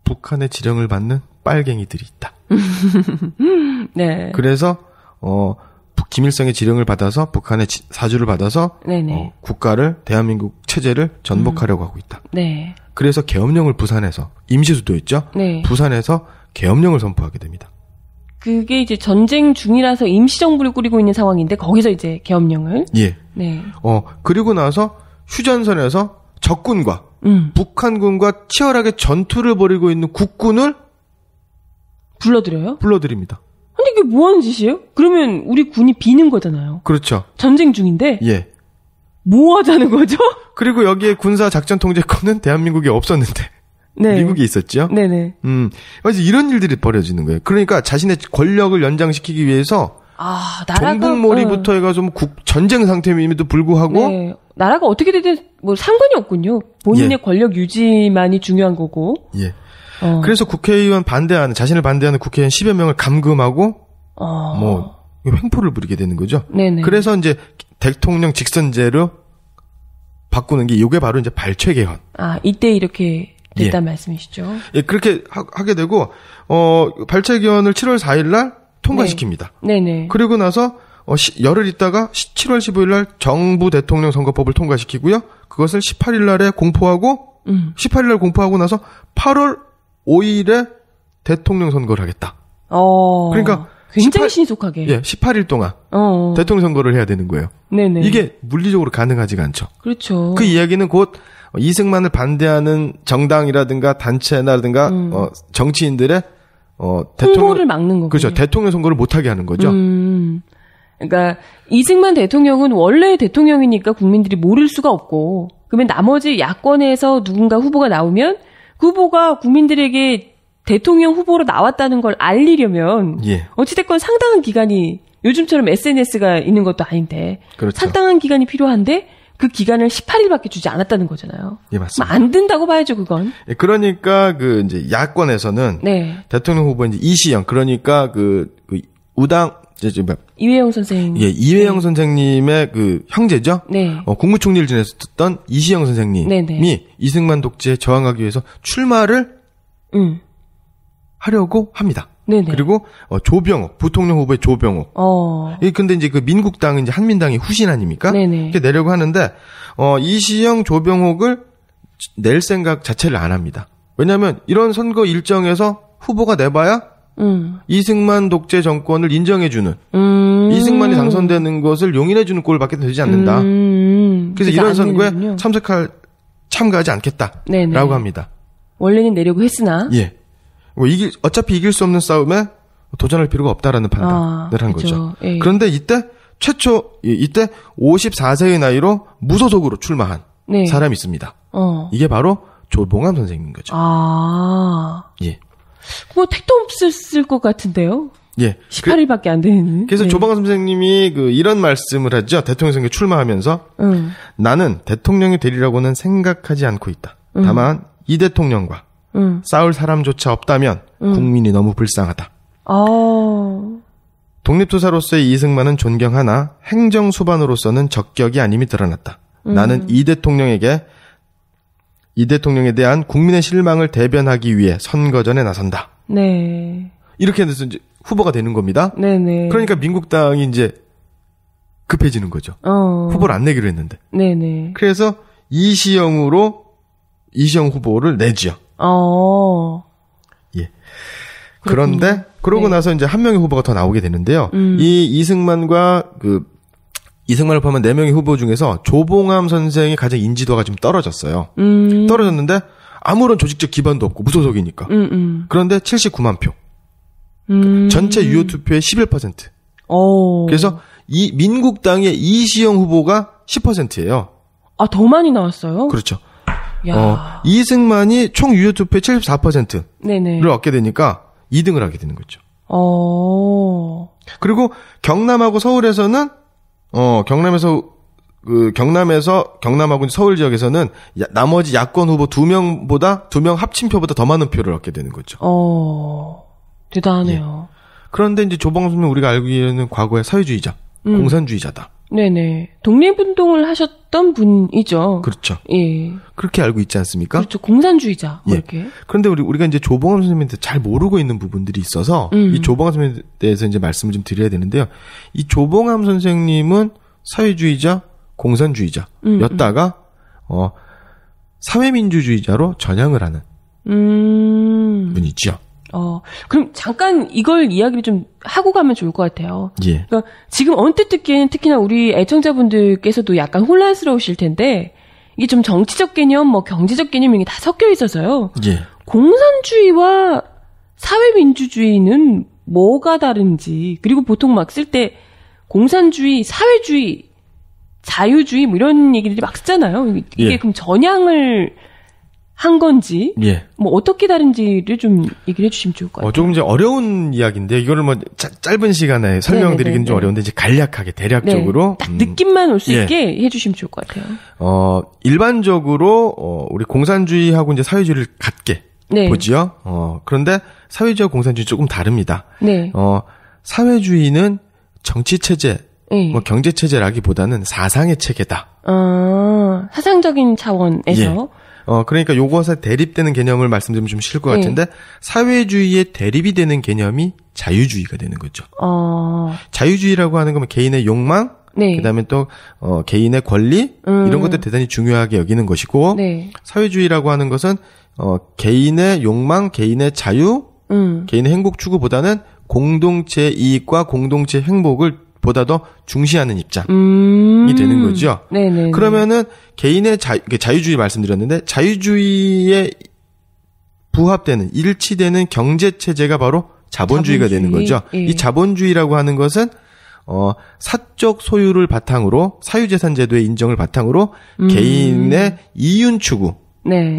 Speaker 3: 북한의 지령을 받는 빨갱이들이 있다.
Speaker 2: 네.
Speaker 3: 그래서 어 북- 김일성의 지령을 받아서 북한의 지- 사주를 받아서. 어, 국가를 대한민국 체제를 전복하려고 하고 있다.
Speaker 2: 네.
Speaker 3: 그래서 계엄령을 부산에서 임시수도였죠.
Speaker 2: 네.
Speaker 3: 부산에서 계엄령을 선포하게 됩니다.
Speaker 2: 그게 이제 전쟁 중이라서 임시정부를 꾸리고 있는 상황인데 거기서 이제 계엄령을
Speaker 3: 예.
Speaker 2: 네.
Speaker 3: 어 그리고 나서 휴전선에서 적군과
Speaker 2: 음.
Speaker 3: 북한군과 치열하게 전투를 벌이고 있는 국군을
Speaker 2: 불러들여요?
Speaker 3: 불러들입니다.
Speaker 2: 근데 이게 뭐 하는 짓이에요? 그러면 우리 군이 비는 거잖아요.
Speaker 3: 그렇죠.
Speaker 2: 전쟁 중인데
Speaker 3: 예.
Speaker 2: 뭐 하자는 거죠?
Speaker 3: 그리고 여기에 군사 작전 통제권은 대한민국에 없었는데
Speaker 2: 네.
Speaker 3: 미국이 있었죠.
Speaker 2: 네네.
Speaker 3: 음, 그래서 이런 일들이 벌어지는 거예요. 그러니까 자신의 권력을 연장시키기 위해서
Speaker 2: 아 나라가
Speaker 3: 정북몰이부터 해가지고 뭐 국, 전쟁 상태임에도 불구하고
Speaker 2: 네. 나라가 어떻게 되든 뭐 상관이 없군요. 본인의
Speaker 3: 예.
Speaker 2: 권력 유지만이 중요한 거고.
Speaker 3: 예.
Speaker 2: 어.
Speaker 3: 그래서 국회의원 반대하는 자신을 반대하는 국회의원 10여 명을 감금하고
Speaker 2: 어.
Speaker 3: 뭐 횡포를 부리게 되는 거죠.
Speaker 2: 네네.
Speaker 3: 그래서 이제 대통령 직선제로 바꾸는 게 이게 바로 이제 발췌 개헌.
Speaker 2: 아 이때 이렇게 됐단 말씀이시죠.
Speaker 3: 예, 그렇게 하, 게 되고 어 발췌 개헌을 7월 4일 날 통과시킵니다.
Speaker 2: 네 네.
Speaker 3: 그리고 나서 어, 시- 열흘 있다가 7월 15일 날 정부 대통령 선거법을 통과시키고요. 그것을 18일 날에 공포하고
Speaker 2: 음.
Speaker 3: 18일 날 공포하고 나서 8월 5일에 대통령 선거를 하겠다.
Speaker 2: 어.
Speaker 3: 그러니까
Speaker 2: 굉장히
Speaker 3: 18
Speaker 2: 신속하게.
Speaker 3: 예, 18일 동안
Speaker 2: 어.
Speaker 3: 대통령 선거를 해야 되는 거예요.
Speaker 2: 네네.
Speaker 3: 이게 물리적으로 가능하지가 않죠.
Speaker 2: 그렇죠.
Speaker 3: 그 이야기는 곧 이승만을 반대하는 정당이라든가 단체라든가
Speaker 2: 음.
Speaker 3: 어, 정치인들의 어, 대통령
Speaker 2: 막는 거군요.
Speaker 3: 그렇죠. 대통령 선거를 못 하게 하는 거죠.
Speaker 2: 음. 그러니까 이승만 대통령은 원래 대통령이니까 국민들이 모를 수가 없고 그러면 나머지 야권에서 누군가 후보가 나오면 그 후보가 국민들에게 대통령 후보로 나왔다는 걸 알리려면
Speaker 3: 예.
Speaker 2: 어찌됐건 상당한 기간이 요즘처럼 SNS가 있는 것도 아닌데
Speaker 3: 그렇죠.
Speaker 2: 상당한 기간이 필요한데 그 기간을 18일밖에 주지 않았다는 거잖아요.
Speaker 3: 예, 맞습니다.
Speaker 2: 안 된다고 봐야죠, 그건.
Speaker 3: 예, 그러니까 그 이제 야권에서는
Speaker 2: 네.
Speaker 3: 대통령 후보 이제 이시영 그러니까 그, 그 우당 이제 저 뭐야,
Speaker 2: 이회영 선생.
Speaker 3: 예, 이회영 선생님의 그 형제죠.
Speaker 2: 네.
Speaker 3: 어, 국무총리를 지냈었던 이시영 선생님이
Speaker 2: 네 네.
Speaker 3: 이승만 독재에 저항하기 위해서 출마를
Speaker 2: 음.
Speaker 3: 하려고 합니다.
Speaker 2: 네네.
Speaker 3: 그리고 어, 조병옥 부통령 후보의 조병옥.
Speaker 2: 어.
Speaker 3: 예, 근데 이제 그 민국당은 이제 한민당이 후신 아닙니까?
Speaker 2: 네네.
Speaker 3: 이렇게 내려고 하는데 어, 이시영 조병옥을 낼 생각 자체를 안 합니다. 왜냐하면 이런 선거 일정에서 후보가 내봐야
Speaker 2: 음.
Speaker 3: 이승만 독재 정권을 인정해주는
Speaker 2: 음.
Speaker 3: 이승만이 당선되는 것을 용인해주는 꼴밖에 되지 않는다.
Speaker 2: 음.
Speaker 3: 그래서 이런
Speaker 2: 안
Speaker 3: 선거에
Speaker 2: 되는군요.
Speaker 3: 참석할 참가하지 않겠다라고
Speaker 2: 네네.
Speaker 3: 합니다.
Speaker 2: 원래는 내려고 했으나.
Speaker 3: 예. 뭐 이길 어차피 이길 수 없는 싸움에 도전할 필요가 없다라는 판단을
Speaker 2: 아,
Speaker 3: 한. 거죠.
Speaker 2: 예.
Speaker 3: 그런데 이때 최초 이- 이때 54세의 나이로 무소속으로 출마한
Speaker 2: 네.
Speaker 3: 사람이 있습니다.
Speaker 2: 어.
Speaker 3: 이게 바로 조봉암 선생인 거죠.
Speaker 2: 아.
Speaker 3: 예.
Speaker 2: 뭐 택도 없었을 것 같은데요.
Speaker 3: 예. 그,
Speaker 2: 18일밖에 안 되는.
Speaker 3: 그래서
Speaker 2: 네.
Speaker 3: 조봉암 선생님이 그 이런 말씀을 하죠. 대통령 선거 출마하면서
Speaker 2: 응.
Speaker 3: 나는 대통령이 되리라고는 생각하지 않고 있다.
Speaker 2: 음.
Speaker 3: 다만 이 대통령과
Speaker 2: 응.
Speaker 3: 싸울 사람조차 없다면
Speaker 2: 음.
Speaker 3: 국민이 너무 불쌍하다.
Speaker 2: 아.
Speaker 3: 독립투사로서의 이승만은 존경하나 행정수반으로서는 적격이 아님이 드러났다.
Speaker 2: 음.
Speaker 3: 나는 이 대통령에게 이 대통령에 대한 국민의 실망을 대변하기 위해 선거전에 나선다.
Speaker 2: 네.
Speaker 3: 이렇게 해서 이제 후보가 되는 겁니다.
Speaker 2: 네네.
Speaker 3: 그러니까 민국당이 이제 급해지는 거죠.
Speaker 2: 어.
Speaker 3: 후보를 안 내기로 했는데.
Speaker 2: 네네.
Speaker 3: 그래서 이시영으로 이시영 후보를 내지요.
Speaker 2: 어.
Speaker 3: 예. 그런데 그러고
Speaker 2: 네.
Speaker 3: 나서 이제 한 명의 후보가 더 나오게 되는데요.
Speaker 2: 음.
Speaker 3: 이 이승만과 그 이승만을 포함한 네 명의 후보 중에서 조봉암 선생이 가장 인지도가 좀 떨어졌어요.
Speaker 2: 음.
Speaker 3: 떨어졌는데 아무런 조직적 기반도 없고 무소속이니까.
Speaker 2: 음, 음.
Speaker 3: 그런데 79만 표.
Speaker 2: 음.
Speaker 3: 전체 유효 투표의 11%.
Speaker 2: 어.
Speaker 3: 그래서 이 민국당의 이시영 후보가 10%예요.
Speaker 2: 아, 더 많이 나왔어요?
Speaker 3: 그렇죠.
Speaker 2: 야.
Speaker 3: 어, 이승만이 총 유효 투표의 74%를
Speaker 2: 네네.
Speaker 3: 얻게 되니까 2등을 하게 되는 거죠.
Speaker 2: 어.
Speaker 3: 그리고 경남하고 서울에서는 어 경남에서 그 경남에서 경남하고 서울 지역에서는 야- 나머지 야권 후보 두 명보다 두 명 합친 표보다 더 많은 표를 얻게 되는 거죠.
Speaker 2: 어. 대단하네요.
Speaker 3: 그런데 이제 조봉 선생 우리가 알기에는 과거에 사회주의자,
Speaker 2: 음.
Speaker 3: 공산주의자다.
Speaker 2: 네네. 독립운동을 하셨던 분이죠.
Speaker 3: 그렇죠.
Speaker 2: 예.
Speaker 3: 그렇게 알고 있지 않습니까?
Speaker 2: 그렇죠. 공산주의자. 뭐
Speaker 3: 예.
Speaker 2: 이렇게.
Speaker 3: 그런데 우리 우리가 이제 조봉암 선생님한테 잘 모르고 있는 부분들이 있어서
Speaker 2: 음.
Speaker 3: 이 조봉암 선생님에 대해서 이제 말씀을 좀 드려야 되는데요. 이 조봉암 선생님은 사회주의자, 공산주의자였다가 어 사회민주주의자로 전향을 하는
Speaker 2: 음.
Speaker 3: 분이죠.
Speaker 2: 어. 그럼 잠깐 이걸 이야기를 좀 하고 가면 좋을 것 같아요.
Speaker 3: 예.
Speaker 2: 그러니까 지금 언뜻 듣기에는 특히나 우리 애청자분들께서도 약간 혼란스러우실 텐데 이게 좀 정치적 개념, 뭐 경제적 개념 이게 다 섞여 있어서요.
Speaker 3: 예.
Speaker 2: 공산주의와 사회민주주의는 뭐가 다른지 그리고 보통 막 쓸 때 공산주의, 사회주의, 자유주의 뭐 이런 얘기들이 막 쓰잖아요. 이게
Speaker 3: 예.
Speaker 2: 그럼 전향을 한 건지
Speaker 3: 예.
Speaker 2: 뭐 어떻게 다른지를 좀 얘기를 해주시면 좋을 것 같아요.
Speaker 3: 어, 조금 이제 어려운 이야기인데 이거를 뭐 짜- 짧은 시간에 설명드리기는
Speaker 2: 네네네.
Speaker 3: 좀 어려운데 이제 간략하게 대략적으로
Speaker 2: 네, 딱
Speaker 3: 음,
Speaker 2: 느낌만 올수
Speaker 3: 예.
Speaker 2: 있게 해주시면 좋을 것 같아요.
Speaker 3: 어 일반적으로 어 우리 공산주의하고 이제 사회주의를 같게
Speaker 2: 네.
Speaker 3: 보지요. 어 그런데 사회주의와 공산주의 조금 다릅니다.
Speaker 2: 네.
Speaker 3: 어 사회주의는 정치 체제,
Speaker 2: 네.
Speaker 3: 뭐 경제 체제라기보다는 사상의 체계다.
Speaker 2: 아, 사상적인 차원에서.
Speaker 3: 예. 어 그러니까 요것에 대립되는 개념을 말씀드리면 좀 쉬울 것
Speaker 2: 네.
Speaker 3: 같은데 사회주의의 대립이 되는 개념이 자유주의가 되는 거죠.
Speaker 2: 어,
Speaker 3: 자유주의라고 하는 거면 개인의 욕망,
Speaker 2: 네.
Speaker 3: 그다음에 또 어, 개인의 권리
Speaker 2: 음.
Speaker 3: 이런 것들 대단히 중요하게 여기는 것이고
Speaker 2: 네.
Speaker 3: 사회주의라고 하는 것은 어, 개인의 욕망, 개인의 자유,
Speaker 2: 음.
Speaker 3: 개인의 행복 추구보다는 공동체 이익과 공동체 행복을 보다 더 중시하는 입장이
Speaker 2: 음.
Speaker 3: 되는 거죠.
Speaker 2: 네네.
Speaker 3: 그러면은 개인의 자, 자유주의 말씀드렸는데 자유주의에 부합되는 일치되는 경제 체제가 바로 자본주의가
Speaker 2: 자본주의.
Speaker 3: 되는 거죠.
Speaker 2: 예.
Speaker 3: 이 자본주의라고 하는 것은 어 사적 소유를 바탕으로 사유재산 제도의 인정을 바탕으로
Speaker 2: 음.
Speaker 3: 개인의 이윤 추구를
Speaker 2: 네.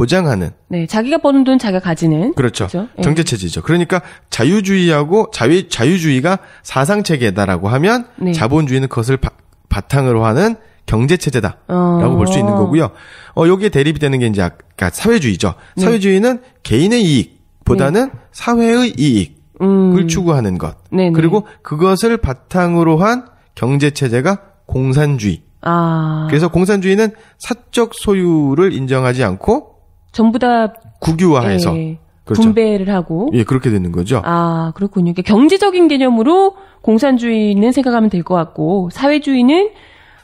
Speaker 3: 보장하는
Speaker 2: 네. 자기가 버는 돈 자기가 가지는.
Speaker 3: 그렇죠.
Speaker 2: 그렇죠. 예.
Speaker 3: 경제 체제죠. 그러니까 자유주의하고 자유 자유주의가 사상 체계다라고 하면
Speaker 2: 네.
Speaker 3: 자본주의는 그것을 바, 바탕으로 하는 경제 체제다라고
Speaker 2: 어.
Speaker 3: 볼수 있는 거고요. 어 여기에 대립이 되는 게 이제 아까 사회주의죠.
Speaker 2: 네.
Speaker 3: 사회주의는 개인의 이익보다는 사회의 이익을
Speaker 2: 음.
Speaker 3: 추구하는 것.
Speaker 2: 네네.
Speaker 3: 그리고 그것을 바탕으로 한 경제 체제가 공산주의.
Speaker 2: 아.
Speaker 3: 그래서 공산주의는 사적 소유를 인정하지 않고
Speaker 2: 전부 다
Speaker 3: 국유화해서
Speaker 2: 예,
Speaker 3: 그렇죠.
Speaker 2: 분배를 하고.
Speaker 3: 예 그렇게 되는 거죠.
Speaker 2: 아, 그렇군요. 그러니까 경제적인 개념으로 공산주의는 생각하면 될 것 같고, 사회주의는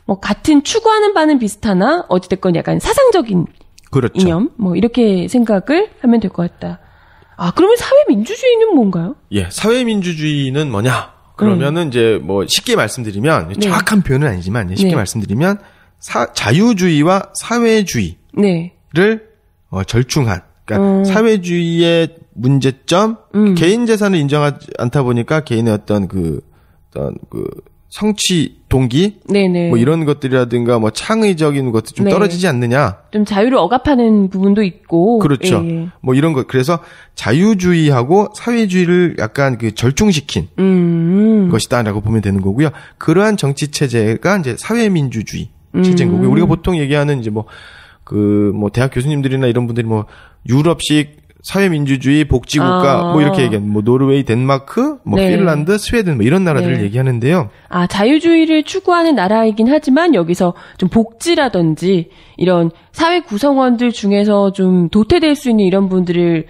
Speaker 2: 뭐 같은 추구하는 바는 비슷하나, 어찌됐건 약간 사상적인
Speaker 3: 그렇죠.
Speaker 2: 이념? 뭐 이렇게 생각을 하면 될 것 같다. 아, 그러면 사회민주주의는 뭔가요?
Speaker 3: 예, 사회민주주의는 뭐냐? 그러면은 이제 뭐 쉽게 말씀드리면
Speaker 2: 네.
Speaker 3: 정확한 표현은 아니지만 쉽게
Speaker 2: 네.
Speaker 3: 말씀드리면 사- 자유주의와 사회주의를
Speaker 2: 네.
Speaker 3: 어, 절충한 그러니까
Speaker 2: 음.
Speaker 3: 사회주의의 문제점
Speaker 2: 음.
Speaker 3: 개인 재산을 인정하지 않다 보니까 개인의 어떤 그 어떤 그 성취 동기
Speaker 2: 네네.
Speaker 3: 뭐 이런 것들이라든가 뭐 창의적인 것들 좀
Speaker 2: 네.
Speaker 3: 떨어지지 않느냐
Speaker 2: 좀 자유를 억압하는 부분도 있고.
Speaker 3: 그렇죠
Speaker 2: 예.
Speaker 3: 뭐 이런 것 그래서 자유주의하고 사회주의를 약간 그 절충시킨
Speaker 2: 음.
Speaker 3: 것이다라고 보면 되는 거고요. 그러한 정치 체제가 이제 사회민주주의 체제인 거고요.
Speaker 2: 음.
Speaker 3: 우리가 보통 얘기하는 이제 뭐 그 뭐 대학 교수님들이나 이런 분들이 뭐 유럽식 사회민주주의 복지국가
Speaker 2: 아.
Speaker 3: 뭐 이렇게 얘기하는 뭐 노르웨이, 덴마크, 뭐
Speaker 2: 네.
Speaker 3: 핀란드, 스웨덴 뭐 이런 나라들을
Speaker 2: 네.
Speaker 3: 얘기하는데요.
Speaker 2: 아, 자유주의를 추구하는 나라이긴 하지만 여기서 좀 복지라든지 이런 사회 구성원들 중에서 좀 도태될 수 있는 이런 분들을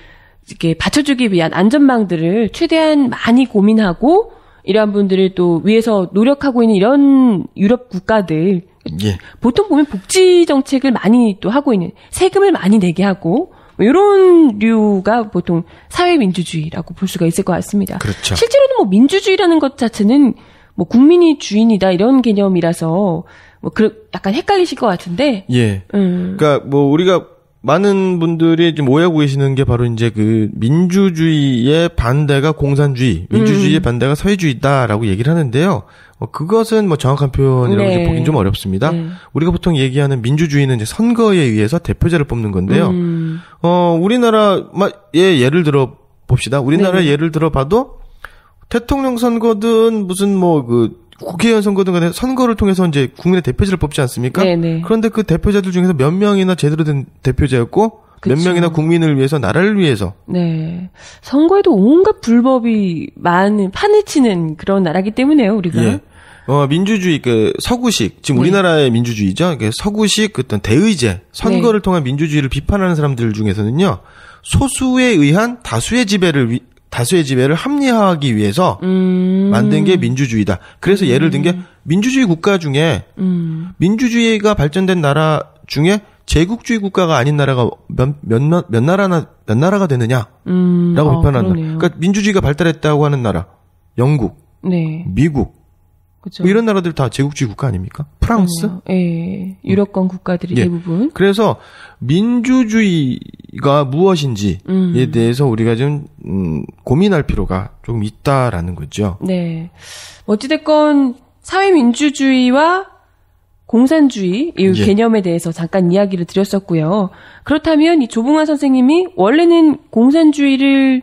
Speaker 2: 이렇게 받쳐주기 위한 안전망들을 최대한 많이 고민하고 이러한 분들을 또 위해서 노력하고 있는 이런 유럽 국가들
Speaker 3: 예.
Speaker 2: 보통 보면 복지 정책을 많이 또 하고 있는 세금을 많이 내게 하고 뭐 이런 류가 보통 사회민주주의라고 볼 수가 있을 것 같습니다.
Speaker 3: 그렇죠.
Speaker 2: 실제로는 뭐 민주주의라는 것 자체는 뭐 국민이 주인이다 이런 개념이라서 뭐 그 약간 헷갈리실 것 같은데.
Speaker 3: 예.
Speaker 2: 음.
Speaker 3: 그러니까 뭐 우리가 많은 분들이 지금 오해하고 계시는 게 바로 이제 그 민주주의의 반대가 공산주의, 민주주의의
Speaker 2: 음.
Speaker 3: 반대가 사회주의다라고 얘기를 하는데요. 어, 그것은 뭐 정확한 표현이라고
Speaker 2: 네.
Speaker 3: 보긴 좀 어렵습니다.
Speaker 2: 네.
Speaker 3: 우리가 보통 얘기하는 민주주의는 이제 선거에 의해서 대표자를 뽑는 건데요.
Speaker 2: 음.
Speaker 3: 어, 우리나라 예 예를 들어 봅시다. 우리나라
Speaker 2: 네네.
Speaker 3: 예를 들어 봐도 대통령 선거든 무슨 뭐 그 국회의원 선거든 간에 선거를 통해서 이제 국민의 대표자를 뽑지 않습니까?
Speaker 2: 네네.
Speaker 3: 그런데 그 대표자들 중에서 몇 명이나 제대로 된 대표자였고 몇
Speaker 2: 그쵸.
Speaker 3: 명이나 국민을 위해서 나라를 위해서
Speaker 2: 네. 선거에도 온갖 불법이 많은 판을 치는 그런 나라기 때문에요, 우리가.
Speaker 3: 예. 어, 민주주의, 그, 서구식, 지금
Speaker 2: 네.
Speaker 3: 우리나라의 민주주의죠. 그 서구식 그 어떤 대의제, 선거를
Speaker 2: 네.
Speaker 3: 통한 민주주의를 비판하는 사람들 중에서는요, 소수에 의한 다수의 지배를, 위- 다수의 지배를 합리화하기 위해서
Speaker 2: 음.
Speaker 3: 만든 게 민주주의다. 그래서 예를 든 게 민주주의 국가 중에
Speaker 2: 음.
Speaker 3: 민주주의가 발전된 나라 중에 제국주의 국가가 아닌 나라가 몇, 몇, 나- 몇 나라나, 몇 나라가 되느냐라고
Speaker 2: 음. 어,
Speaker 3: 비판한다. 그러니까 민주주의가 발달했다고 하는 나라, 영국,
Speaker 2: 네.
Speaker 3: 미국,
Speaker 2: 그죠.
Speaker 3: 뭐 이런 나라들 다 제국주의 국가 아닙니까? 프랑스?
Speaker 2: 그럼요. 예. 유럽권 국가들이
Speaker 3: 예.
Speaker 2: 대부분.
Speaker 3: 그래서 민주주의가 무엇인지에
Speaker 2: 음.
Speaker 3: 대해서 우리가 좀 음, 고민할 필요가 조금 있다라는 거죠.
Speaker 2: 네. 어찌됐건 사회민주주의와 공산주의 이
Speaker 3: 예.
Speaker 2: 개념에 대해서 잠깐 이야기를 드렸었고요. 그렇다면 이 조봉환 선생님이 원래는 공산주의를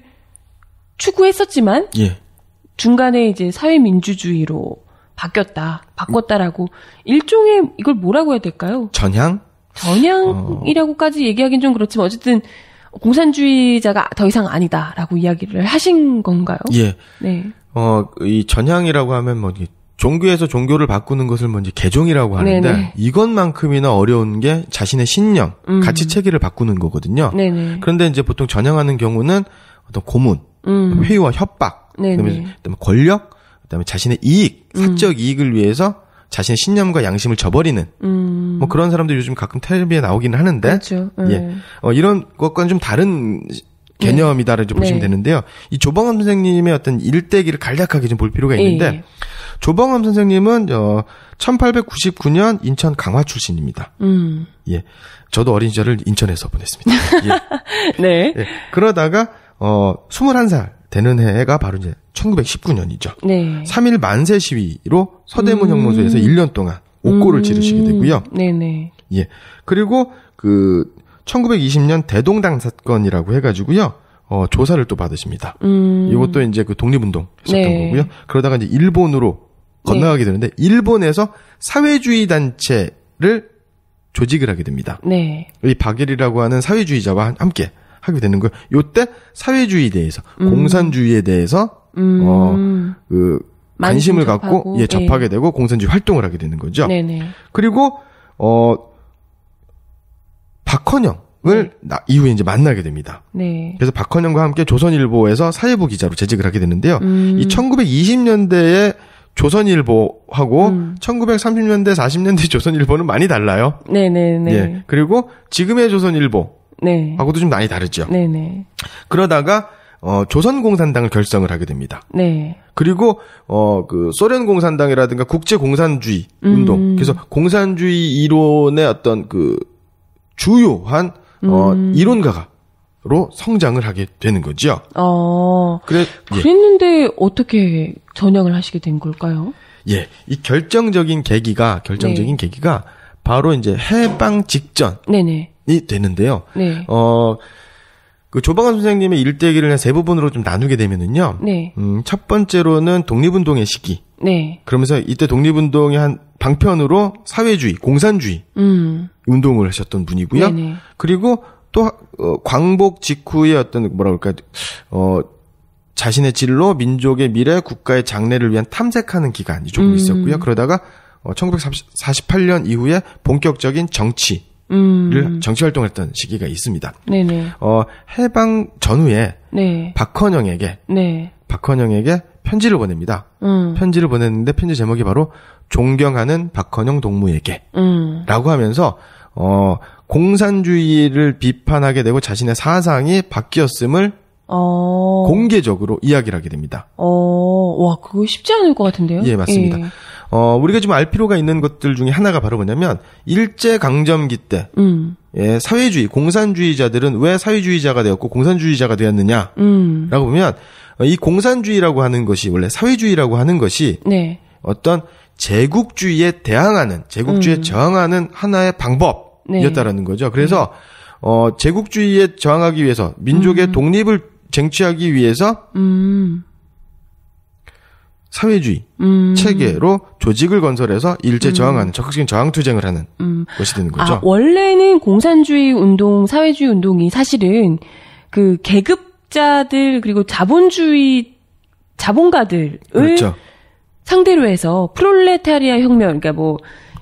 Speaker 2: 추구했었지만
Speaker 3: 예.
Speaker 2: 중간에 이제 사회민주주의로 바뀌었다, 바꿨다라고 일종의 이걸 뭐라고 해야 될까요?
Speaker 3: 전향?
Speaker 2: 전향이라고까지 얘기하긴 좀 그렇지만 어쨌든 공산주의자가 더 이상 아니다라고 이야기를 하신 건가요?
Speaker 3: 예.
Speaker 2: 네.
Speaker 3: 어, 이 전향이라고 하면 뭐 종교에서 종교를 바꾸는 것을 먼저 개종이라고 하는데
Speaker 2: 네네.
Speaker 3: 이것만큼이나 어려운 게 자신의 신념,
Speaker 2: 음.
Speaker 3: 가치 체계를 바꾸는 거거든요.
Speaker 2: 네네.
Speaker 3: 그런데 이제 보통 전향하는 경우는 어떤 고문,
Speaker 2: 음.
Speaker 3: 회의와 협박,
Speaker 2: 네네.
Speaker 3: 그다음에 권력, 그다음에 자신의 이익, 사적 이익을 위해서 자신의 신념과 양심을 저버리는
Speaker 2: 음.
Speaker 3: 뭐 그런 사람들 요즘 가끔 텔레비에 나오기는 하는데
Speaker 2: 그렇죠.
Speaker 3: 예.
Speaker 2: 네.
Speaker 3: 어, 이런 것과는 좀 다른 개념이다를 좀 보시면
Speaker 2: 네.
Speaker 3: 되는데요. 이 조방암 선생님의 어떤 일대기를 간략하게 좀 볼 필요가 있는데
Speaker 2: 예.
Speaker 3: 조방암 선생님은 어 1899년 인천 강화 출신입니다.
Speaker 2: 음.
Speaker 3: 예. 저도 어린 시절을 인천에서 보냈습니다. 예.
Speaker 2: 네.
Speaker 3: 예. 그러다가 어 21살 되는 해가 바로 이제 1919년이죠.
Speaker 2: 네.
Speaker 3: 3일 만세 시위로 서대문
Speaker 2: 음.
Speaker 3: 형무소에서 1년 동안 옥고를
Speaker 2: 음.
Speaker 3: 지르시게 되고요.
Speaker 2: 네네.
Speaker 3: 예. 그리고 그 1920년 대동당 사건이라고 해가지고요. 어, 조사를 또 받으십니다.
Speaker 2: 음.
Speaker 3: 이것도 이제 그 독립운동 했었던
Speaker 2: 네.
Speaker 3: 거고요. 그러다가 이제 일본으로 건너가게 되는데 일본에서 사회주의 단체를 조직을 하게 됩니다.
Speaker 2: 네.
Speaker 3: 이 박일이라고 하는 사회주의자와 함- 함께 하게 되는 거예요. 요때 사회주의에 대해서 공산주의에 대해서
Speaker 2: 음.
Speaker 3: 어, 그 관심을
Speaker 2: 많이
Speaker 3: 갖고
Speaker 2: 접하고,
Speaker 3: 예 접하게
Speaker 2: 예.
Speaker 3: 되고 공산주의 활동을 하게 되는 거죠.
Speaker 2: 네네.
Speaker 3: 그리고 어 박헌영을 나- 이후에 이제 만나게 됩니다.
Speaker 2: 네.
Speaker 3: 그래서 박헌영과 함께 조선일보에서 사회부 기자로 재직을 하게 되는데요.
Speaker 2: 음.
Speaker 3: 이 1920년대에 조선일보하고
Speaker 2: 음.
Speaker 3: 1930년대 40년대 조선일보는 많이 달라요.
Speaker 2: 네네네.
Speaker 3: 예. 그리고 지금의 조선일보 하고도
Speaker 2: 네.
Speaker 3: 좀 많이 다르죠.
Speaker 2: 네네.
Speaker 3: 그러다가 어 조선공산당을 결성을 하게 됩니다.
Speaker 2: 네.
Speaker 3: 그리고 어 그 소련 공산당이라든가 국제 공산주의 운동
Speaker 2: 음.
Speaker 3: 그래서 공산주의 이론의 어떤 그 주요한 어
Speaker 2: 음.
Speaker 3: 이론가로 성장을 하게 되는 거죠.
Speaker 2: 어.
Speaker 3: 그래 예.
Speaker 2: 그랬는데 어떻게 전향을 하시게 된 걸까요?
Speaker 3: 예. 이 결정적인 계기가 결정적인
Speaker 2: 네.
Speaker 3: 계기가 바로 이제 해방 직전이
Speaker 2: 네네.
Speaker 3: 되는데요.
Speaker 2: 네.
Speaker 3: 어 그 조방한 선생님의 일대기를 한 세 부분으로 좀 나누게 되면은요.
Speaker 2: 네.
Speaker 3: 음, 첫 번째로는 독립운동의 시기.
Speaker 2: 네.
Speaker 3: 그러면서 이때 독립운동의 한 방편으로 사회주의, 공산주의
Speaker 2: 음.
Speaker 3: 운동을 하셨던 분이고요.
Speaker 2: 네네.
Speaker 3: 그리고 또 어, 광복 직후의 어떤 뭐라 그럴까 어 자신의 진로, 민족의 미래, 국가의 장래를 위한 탐색하는 기간이 조금
Speaker 2: 음.
Speaker 3: 있었고요. 그러다가 어, 1948년 이후에 본격적인 정치를
Speaker 2: 음.
Speaker 3: 정치 활동을 했던 시기가 있습니다.
Speaker 2: 네네.
Speaker 3: 어 해방 전후에
Speaker 2: 네.
Speaker 3: 박헌영에게
Speaker 2: 네.
Speaker 3: 박헌영에게 편지를 보냅니다.
Speaker 2: 음.
Speaker 3: 편지를 보냈는데 편지 제목이 바로 존경하는 박헌영 동무에게
Speaker 2: 음.
Speaker 3: 라고 하면서 어 공산주의를 비판하게 되고 자신의 사상이 바뀌었음을
Speaker 2: 어.
Speaker 3: 공개적으로 이야기를 하게 됩니다.
Speaker 2: 어. 와, 그거 쉽지 않을 것 같은데요?
Speaker 3: 예, 맞습니다.
Speaker 2: 예.
Speaker 3: 어 우리가 지금 알 필요가 있는 것들 중에 하나가 바로 뭐냐면 일제 강점기 때
Speaker 2: 음.
Speaker 3: 예, 사회주의 공산주의자들은 왜 사회주의자가 되었고 공산주의자가 되었느냐라고
Speaker 2: 음.
Speaker 3: 보면 어, 이 공산주의라고 하는 것이 원래 사회주의라고 하는 것이
Speaker 2: 네.
Speaker 3: 어떤 제국주의에 대항하는 제국주의에 저항하는 하나의 방법이었다라는 거죠. 그래서 어 제국주의에 저항하기 위해서 민족의 독립을 쟁취하기 위해서
Speaker 2: 음.
Speaker 3: 사회주의
Speaker 2: 음.
Speaker 3: 체계로 조직을 건설해서 일제 저항하는 적극적인 저항 투쟁을 하는
Speaker 2: 음.
Speaker 3: 것이 되는 거죠.
Speaker 2: 아, 원래는 공산주의 운동, 사회주의 운동이 사실은 그 계급자들 그리고 자본주의 자본가들을
Speaker 3: 그렇죠.
Speaker 2: 상대로 해서 프롤레타리아 혁명, 그러니까 뭐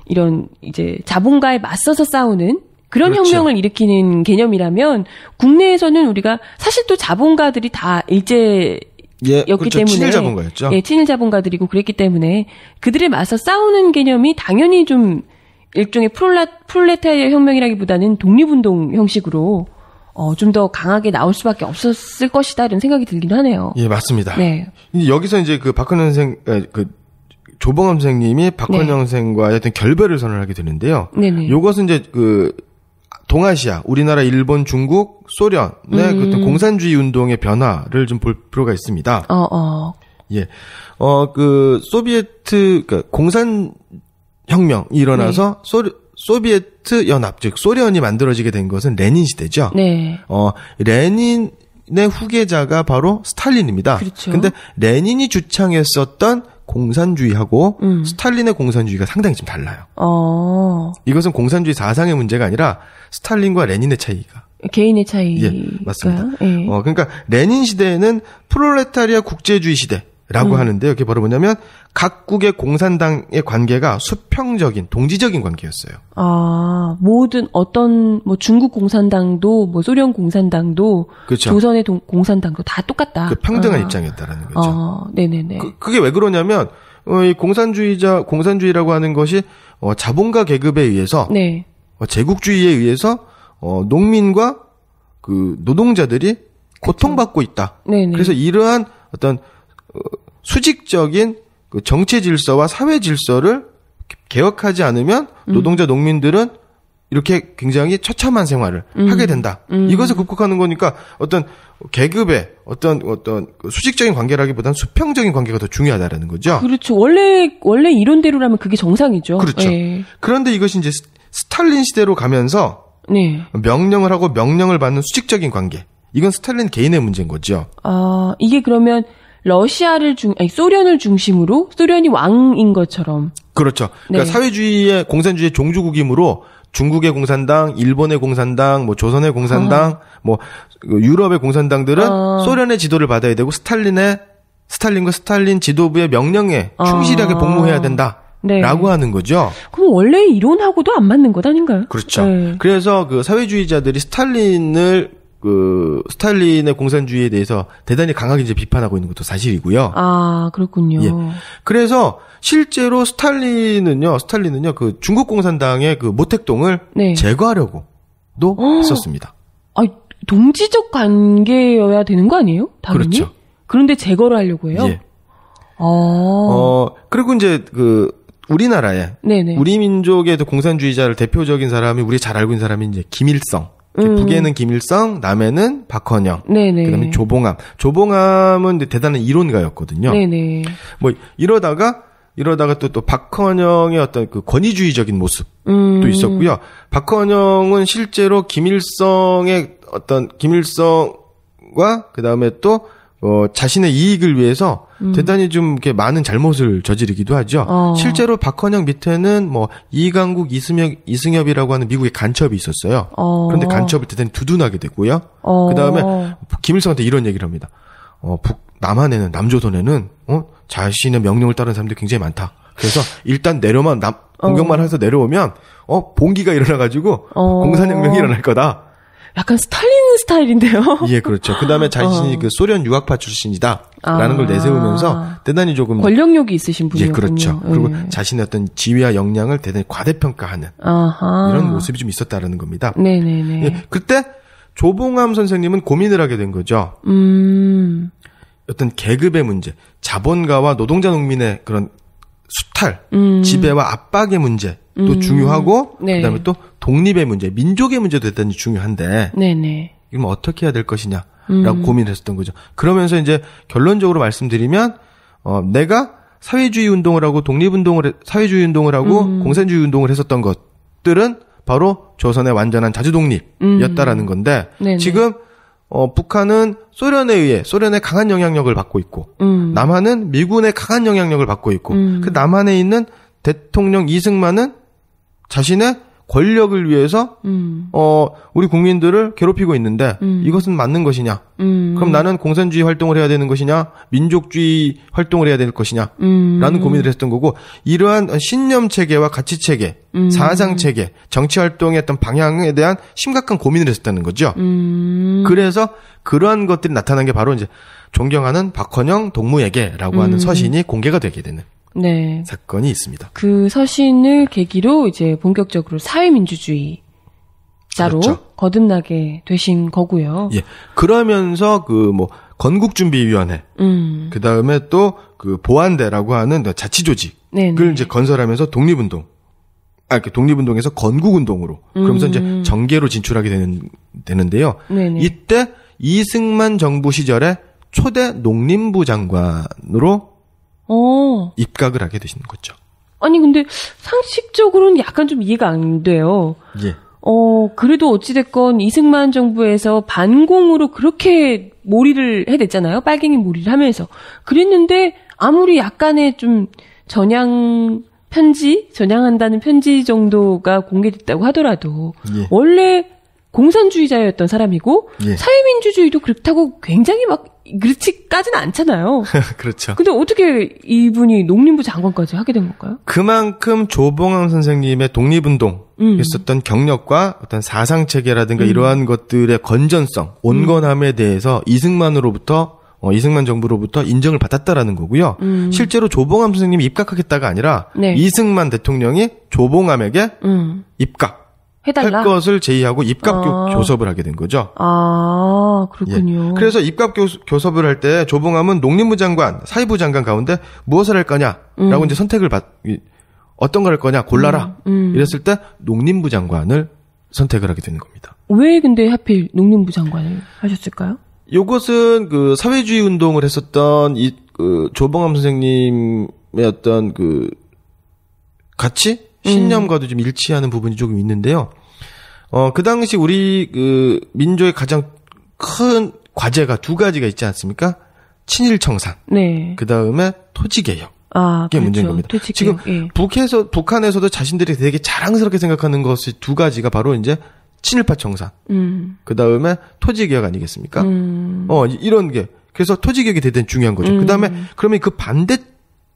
Speaker 2: 이런 이제 자본가에 맞서서 싸우는 그런
Speaker 3: 그렇죠.
Speaker 2: 혁명을 일으키는 개념이라면 국내에서는 우리가 사실 또 자본가들이 다 일제
Speaker 3: 예,
Speaker 2: 였기
Speaker 3: 그렇죠.
Speaker 2: 때문에
Speaker 3: 친일 자본가였죠.
Speaker 2: 예, 친일 자본가들이고 그랬기 때문에 그들에 맞서 싸우는 개념이 당연히 좀 일종의 프롤라, 프롤레타리아 혁명이라기보다는 독립운동 형식으로 어, 좀 더 강하게 나올 수밖에 없었을 것이다 이런 생각이 들긴 하네요.
Speaker 3: 예, 맞습니다.
Speaker 2: 네.
Speaker 3: 여기서 이제 그 박헌영 선생, 에, 그 조봉암 선생님이 박헌영
Speaker 2: 네.
Speaker 3: 선생과의 어떤 결별을 선언하게 되는데요.
Speaker 2: 네네.
Speaker 3: 요것은 이제 그 동아시아, 우리나라, 일본, 중국, 소련의
Speaker 2: 음.
Speaker 3: 그 공산주의 운동의 변화를 좀 볼 필요가 있습니다.
Speaker 2: 어, 어.
Speaker 3: 예. 어, 그, 소비에트, 그, 공산, 혁명이 일어나서 소, 소비에트 연합 즉 소련이 만들어지게 된 것은 레닌 시대죠.
Speaker 2: 네.
Speaker 3: 어 레닌 의 후계자가 바로 스탈린입니다.
Speaker 2: 그렇죠.
Speaker 3: 근데 레닌이 주창했었던 공산주의하고
Speaker 2: 음.
Speaker 3: 스탈린의 공산주의가 상당히 좀 달라요.
Speaker 2: 어,
Speaker 3: 이것은 공산주의 사상의 문제가 아니라 스탈린과 레닌의 차이가.
Speaker 2: 개인의 차이.
Speaker 3: 예, 맞습니다.
Speaker 2: 예.
Speaker 3: 어, 그러니까 레닌 시대에는 프롤레타리아 국제주의 시대 라고
Speaker 2: 음.
Speaker 3: 하는데요. 이게 바로 뭐냐면 각국의 공산당의 관계가 수평적인 동지적인 관계였어요.
Speaker 2: 아, 모든 어떤 뭐 중국 공산당도 뭐 소련 공산당도
Speaker 3: 그렇죠.
Speaker 2: 조선의 동- 공산당도 다 똑같다.
Speaker 3: 그 평등한
Speaker 2: 아.
Speaker 3: 입장이었다라는 거죠.
Speaker 2: 어, 네네네.
Speaker 3: 그, 그게 왜 그러냐면 어, 이 공산주의자 공산주의라고 하는 것이 어, 자본가 계급에 의해서
Speaker 2: 네.
Speaker 3: 어, 제국주의에 의해서 어, 농민과 그 노동자들이 고통받고 있다.
Speaker 2: 네네.
Speaker 3: 그래서 이러한 어떤 어, 수직적인 그 정치 질서와 사회 질서를 개혁하지 않으면
Speaker 2: 음.
Speaker 3: 노동자 농민들은 이렇게 굉장히 처참한 생활을
Speaker 2: 음.
Speaker 3: 하게 된다. 이것을 극복하는 거니까 어떤 계급의 어떤 어떤 그 수직적인 관계라기보다는 수평적인 관계가 더 중요하다라는 거죠.
Speaker 2: 그렇죠. 원래 원래 이론대로라면 그게 정상이죠.
Speaker 3: 그렇죠.
Speaker 2: 예.
Speaker 3: 그런데 이것이 이제 스- 스탈린 시대로 가면서
Speaker 2: 네.
Speaker 3: 명령을 하고 명령을 받는 수직적인 관계. 이건 스탈린 개인의 문제인 거죠.
Speaker 2: 아, 이게 그러면 러시아를 중 아니 소련을 중심으로 소련이 왕인 것처럼
Speaker 3: 그렇죠. 그러니까
Speaker 2: 네.
Speaker 3: 사회주의의 공산주의의 종주국이므로 중국의 공산당, 일본의 공산당, 뭐 조선의 공산당, 뭐 유럽의 공산당들은
Speaker 2: 어.
Speaker 3: 소련의 지도를 받아야 되고 스탈린의 스탈린과 스탈린 지도부의 명령에 충실하게
Speaker 2: 아.
Speaker 3: 복무해야 된다.
Speaker 2: 네.
Speaker 3: 라고 하는 거죠.
Speaker 2: 그럼 원래 이론하고도 안 맞는 것 아닌가요?
Speaker 3: 그렇죠.
Speaker 2: 네.
Speaker 3: 그래서 그 사회주의자들이 스탈린을 그 스탈린의 공산주의에 대해서 대단히 강하게 이제 비판하고 있는 것도 사실이고요.
Speaker 2: 아, 그렇군요.
Speaker 3: 예. 그래서 실제로 스탈린은요, 스탈린은요, 그 중국 공산당의 그 모택동을
Speaker 2: 네.
Speaker 3: 제거하려고도 했었습니다.
Speaker 2: 아, 동지적 관계여야 되는 거 아니에요? 당연히.
Speaker 3: 그렇죠.
Speaker 2: 그런데 제거를 하려고 해요?
Speaker 3: 예.
Speaker 2: 어.
Speaker 3: 어, 그리고 이제 그 우리나라에
Speaker 2: 네네.
Speaker 3: 우리 민족의 그 공산주의자를 대표적인 사람이 우리 잘 알고 있는 사람이 이제 김일성.
Speaker 2: 음.
Speaker 3: 북에는 김일성, 남에는 박헌영.
Speaker 2: 네네.
Speaker 3: 그다음에 조봉암. 조봉암은 대단한 이론가였거든요.
Speaker 2: 네네.
Speaker 3: 뭐 이러다가 이러다가 또 또 박헌영의 어떤 그 권위주의적인 모습도
Speaker 2: 음.
Speaker 3: 있었고요. 박헌영은 실제로 김일성의 어떤 김일성과 그다음에 또 어, 자신의 이익을 위해서 대단히 좀 이렇게 많은 잘못을 저지르기도 하죠.
Speaker 2: 음. 어.
Speaker 3: 실제로 박헌영 밑에는 뭐 이강국, 이승엽, 이승엽이라고 하는 미국의 간첩이 있었어요.
Speaker 2: 어.
Speaker 3: 그런데 간첩을 대단히 두둔하게 되고요.
Speaker 2: 어.
Speaker 3: 그 다음에 김일성한테 이런 얘기를 합니다. 어, 북 남한에는 남조선에는 어 자신의 명령을 따르는 사람들이 굉장히 많다. 그래서 일단 내려만 남 공격만 해서 내려오면 어 봉기가 일어나 가지고
Speaker 2: 어.
Speaker 3: 공산혁명이 일어날 거다.
Speaker 2: 약간 스탈린 스타일인데요?
Speaker 3: 예, 그렇죠. 그다음에 자신이
Speaker 2: 어.
Speaker 3: 그 소련 유학파 출신이다라는
Speaker 2: 아.
Speaker 3: 걸 내세우면서 대단히 조금
Speaker 2: 권력욕이 있으신
Speaker 3: 예,
Speaker 2: 분이군요.
Speaker 3: 그렇죠. 그리고 자신의 어떤 지위와 역량을 대단히 과대평가하는
Speaker 2: 아하.
Speaker 3: 이런 모습이 좀 있었다라는 겁니다.
Speaker 2: 네 네 네.
Speaker 3: 예, 그때 조봉암 선생님은 고민을 하게 된 거죠.
Speaker 2: 음.
Speaker 3: 어떤 계급의 문제, 자본가와 노동자 농민의 그런 수탈,
Speaker 2: 음.
Speaker 3: 지배와 압박의 문제 도 중요하고
Speaker 2: 네.
Speaker 3: 그다음에 또 독립의 문제, 민족의 문제도 대단히 중요한데
Speaker 2: 네네.
Speaker 3: 이건 어떻게 해야 될 것이냐라고
Speaker 2: 음.
Speaker 3: 고민을 했었던 거죠. 그러면서 이제 결론적으로 말씀드리면 어 내가 사회주의 운동을 하고 독립 운동을 해- 사회주의 운동을 하고
Speaker 2: 음.
Speaker 3: 공산주의 운동을 했었던 것들은 바로 조선의 완전한 자주 독립이었다라는 건데
Speaker 2: 음. 네네.
Speaker 3: 지금 어 북한은 소련에 의해 소련의 강한 영향력을 받고 있고
Speaker 2: 음.
Speaker 3: 남한은 미군의 강한 영향력을 받고 있고
Speaker 2: 음.
Speaker 3: 그 남한에 있는 대통령 이승만은 자신의 권력을 위해서
Speaker 2: 음.
Speaker 3: 어 우리 국민들을 괴롭히고 있는데
Speaker 2: 음.
Speaker 3: 이것은 맞는 것이냐?
Speaker 2: 음.
Speaker 3: 그럼 나는 공산주의 활동을 해야 되는 것이냐? 민족주의 활동을 해야 될 것이냐?
Speaker 2: 음.
Speaker 3: 라는 고민을 했던 거고 이러한 신념 체계와 가치 체계,
Speaker 2: 음.
Speaker 3: 사상 체계, 정치 활동의 어떤 방향에 대한 심각한 고민을 했었다는 거죠.
Speaker 2: 음.
Speaker 3: 그래서 그러한 것들이 나타난 게 바로 이제 존경하는 박헌영 동무에게라고
Speaker 2: 음.
Speaker 3: 하는 서신이 공개가 되게 되는
Speaker 2: 네.
Speaker 3: 사건이 있습니다.
Speaker 2: 그 서신을 계기로 이제 본격적으로 사회민주주의 자로
Speaker 3: 그렇죠.
Speaker 2: 거듭나게 되신 거고요.
Speaker 3: 예. 그러면서 그 뭐 건국준비위원회,
Speaker 2: 음.
Speaker 3: 그 다음에 또 그 보안대라고 하는 자치조직을
Speaker 2: 네네.
Speaker 3: 이제 건설하면서 독립운동, 아, 이렇게 독립운동에서 건국운동으로 그러면서 이제
Speaker 2: 음.
Speaker 3: 정계로 진출하게 되는 되는데요.
Speaker 2: 네네.
Speaker 3: 이때 이승만 정부 시절에 초대 농림부 장관으로
Speaker 2: 어.
Speaker 3: 입각을 하게 되시는 거죠.
Speaker 2: 아니 근데 상식적으로는 약간 좀 이해가 안 돼요.
Speaker 3: 예.
Speaker 2: 어, 그래도 어찌됐건 이승만 정부에서 반공으로 그렇게 몰이를 해댔잖아요. 빨갱이 몰이를 하면서. 그랬는데, 아무리 약간의 좀 전향 편지, 전향한다는 편지 정도가 공개됐다고 하더라도,
Speaker 3: 예.
Speaker 2: 원래 공산주의자였던 사람이고,
Speaker 3: 예.
Speaker 2: 사회민주주의도 그렇다고 굉장히 막, 그렇지까지는 않잖아요.
Speaker 3: 그렇죠.
Speaker 2: 근데 어떻게 이분이 농림부 장관까지 하게 된 건가요?
Speaker 3: 그만큼 조봉암 선생님의 독립운동
Speaker 2: 음.
Speaker 3: 있었던 경력과 어떤 사상 체계라든가 이러한 것들의 건전성, 온건함에 대해서 이승만으로부터 어, 이승만 정부로부터 인정을 받았다라는 거고요. 실제로 조봉암 선생님이 입각하겠다가 아니라
Speaker 2: 음. 네.
Speaker 3: 이승만 대통령이 조봉암에게
Speaker 2: 음.
Speaker 3: 입각
Speaker 2: 해달라?
Speaker 3: 할 것을 제의하고 입각
Speaker 2: 아.
Speaker 3: 교, 섭을 하게 된 거죠.
Speaker 2: 아,
Speaker 3: 예.
Speaker 2: 그렇군요.
Speaker 3: 그래서 입각 교, 교섭을 할 때 조봉암은 농림부 장관, 사회부 장관 가운데 무엇을 할 거냐라고 이제 선택을 받 이- 어떤 걸 할 거냐 골라라.
Speaker 2: 음.
Speaker 3: 이랬을 때 농림부 장관을 선택을 하게 되는 겁니다.
Speaker 2: 왜 근데 하필 농림부 장관을 하셨을까요?
Speaker 3: 요것은 그 사회주의 운동을 했었던 이 그 조봉암 선생님의 어떤 그 가치 신념과도 좀 일치하는 부분이 조금 있는데요. 어 그 당시 우리 그 민족의 가장 큰 과제가 두 가지가 있지 않습니까? 친일 청산,
Speaker 2: 네.
Speaker 3: 그 다음에 토지 개혁.
Speaker 2: 아,
Speaker 3: 이게
Speaker 2: 그렇죠.
Speaker 3: 문제인 겁니다.
Speaker 2: 토지
Speaker 3: 지금
Speaker 2: 예.
Speaker 3: 북에서 북한에서도 자신들이 되게 자랑스럽게 생각하는 것이 두 가지가 바로 이제 친일파 청산,
Speaker 2: 음.
Speaker 3: 그 다음에 토지 개혁 아니겠습니까?
Speaker 2: 음.
Speaker 3: 어, 이- 이런 게. 그래서 토지 개혁이 대단히 중요한 거죠. 그 다음에 그러면 그 반대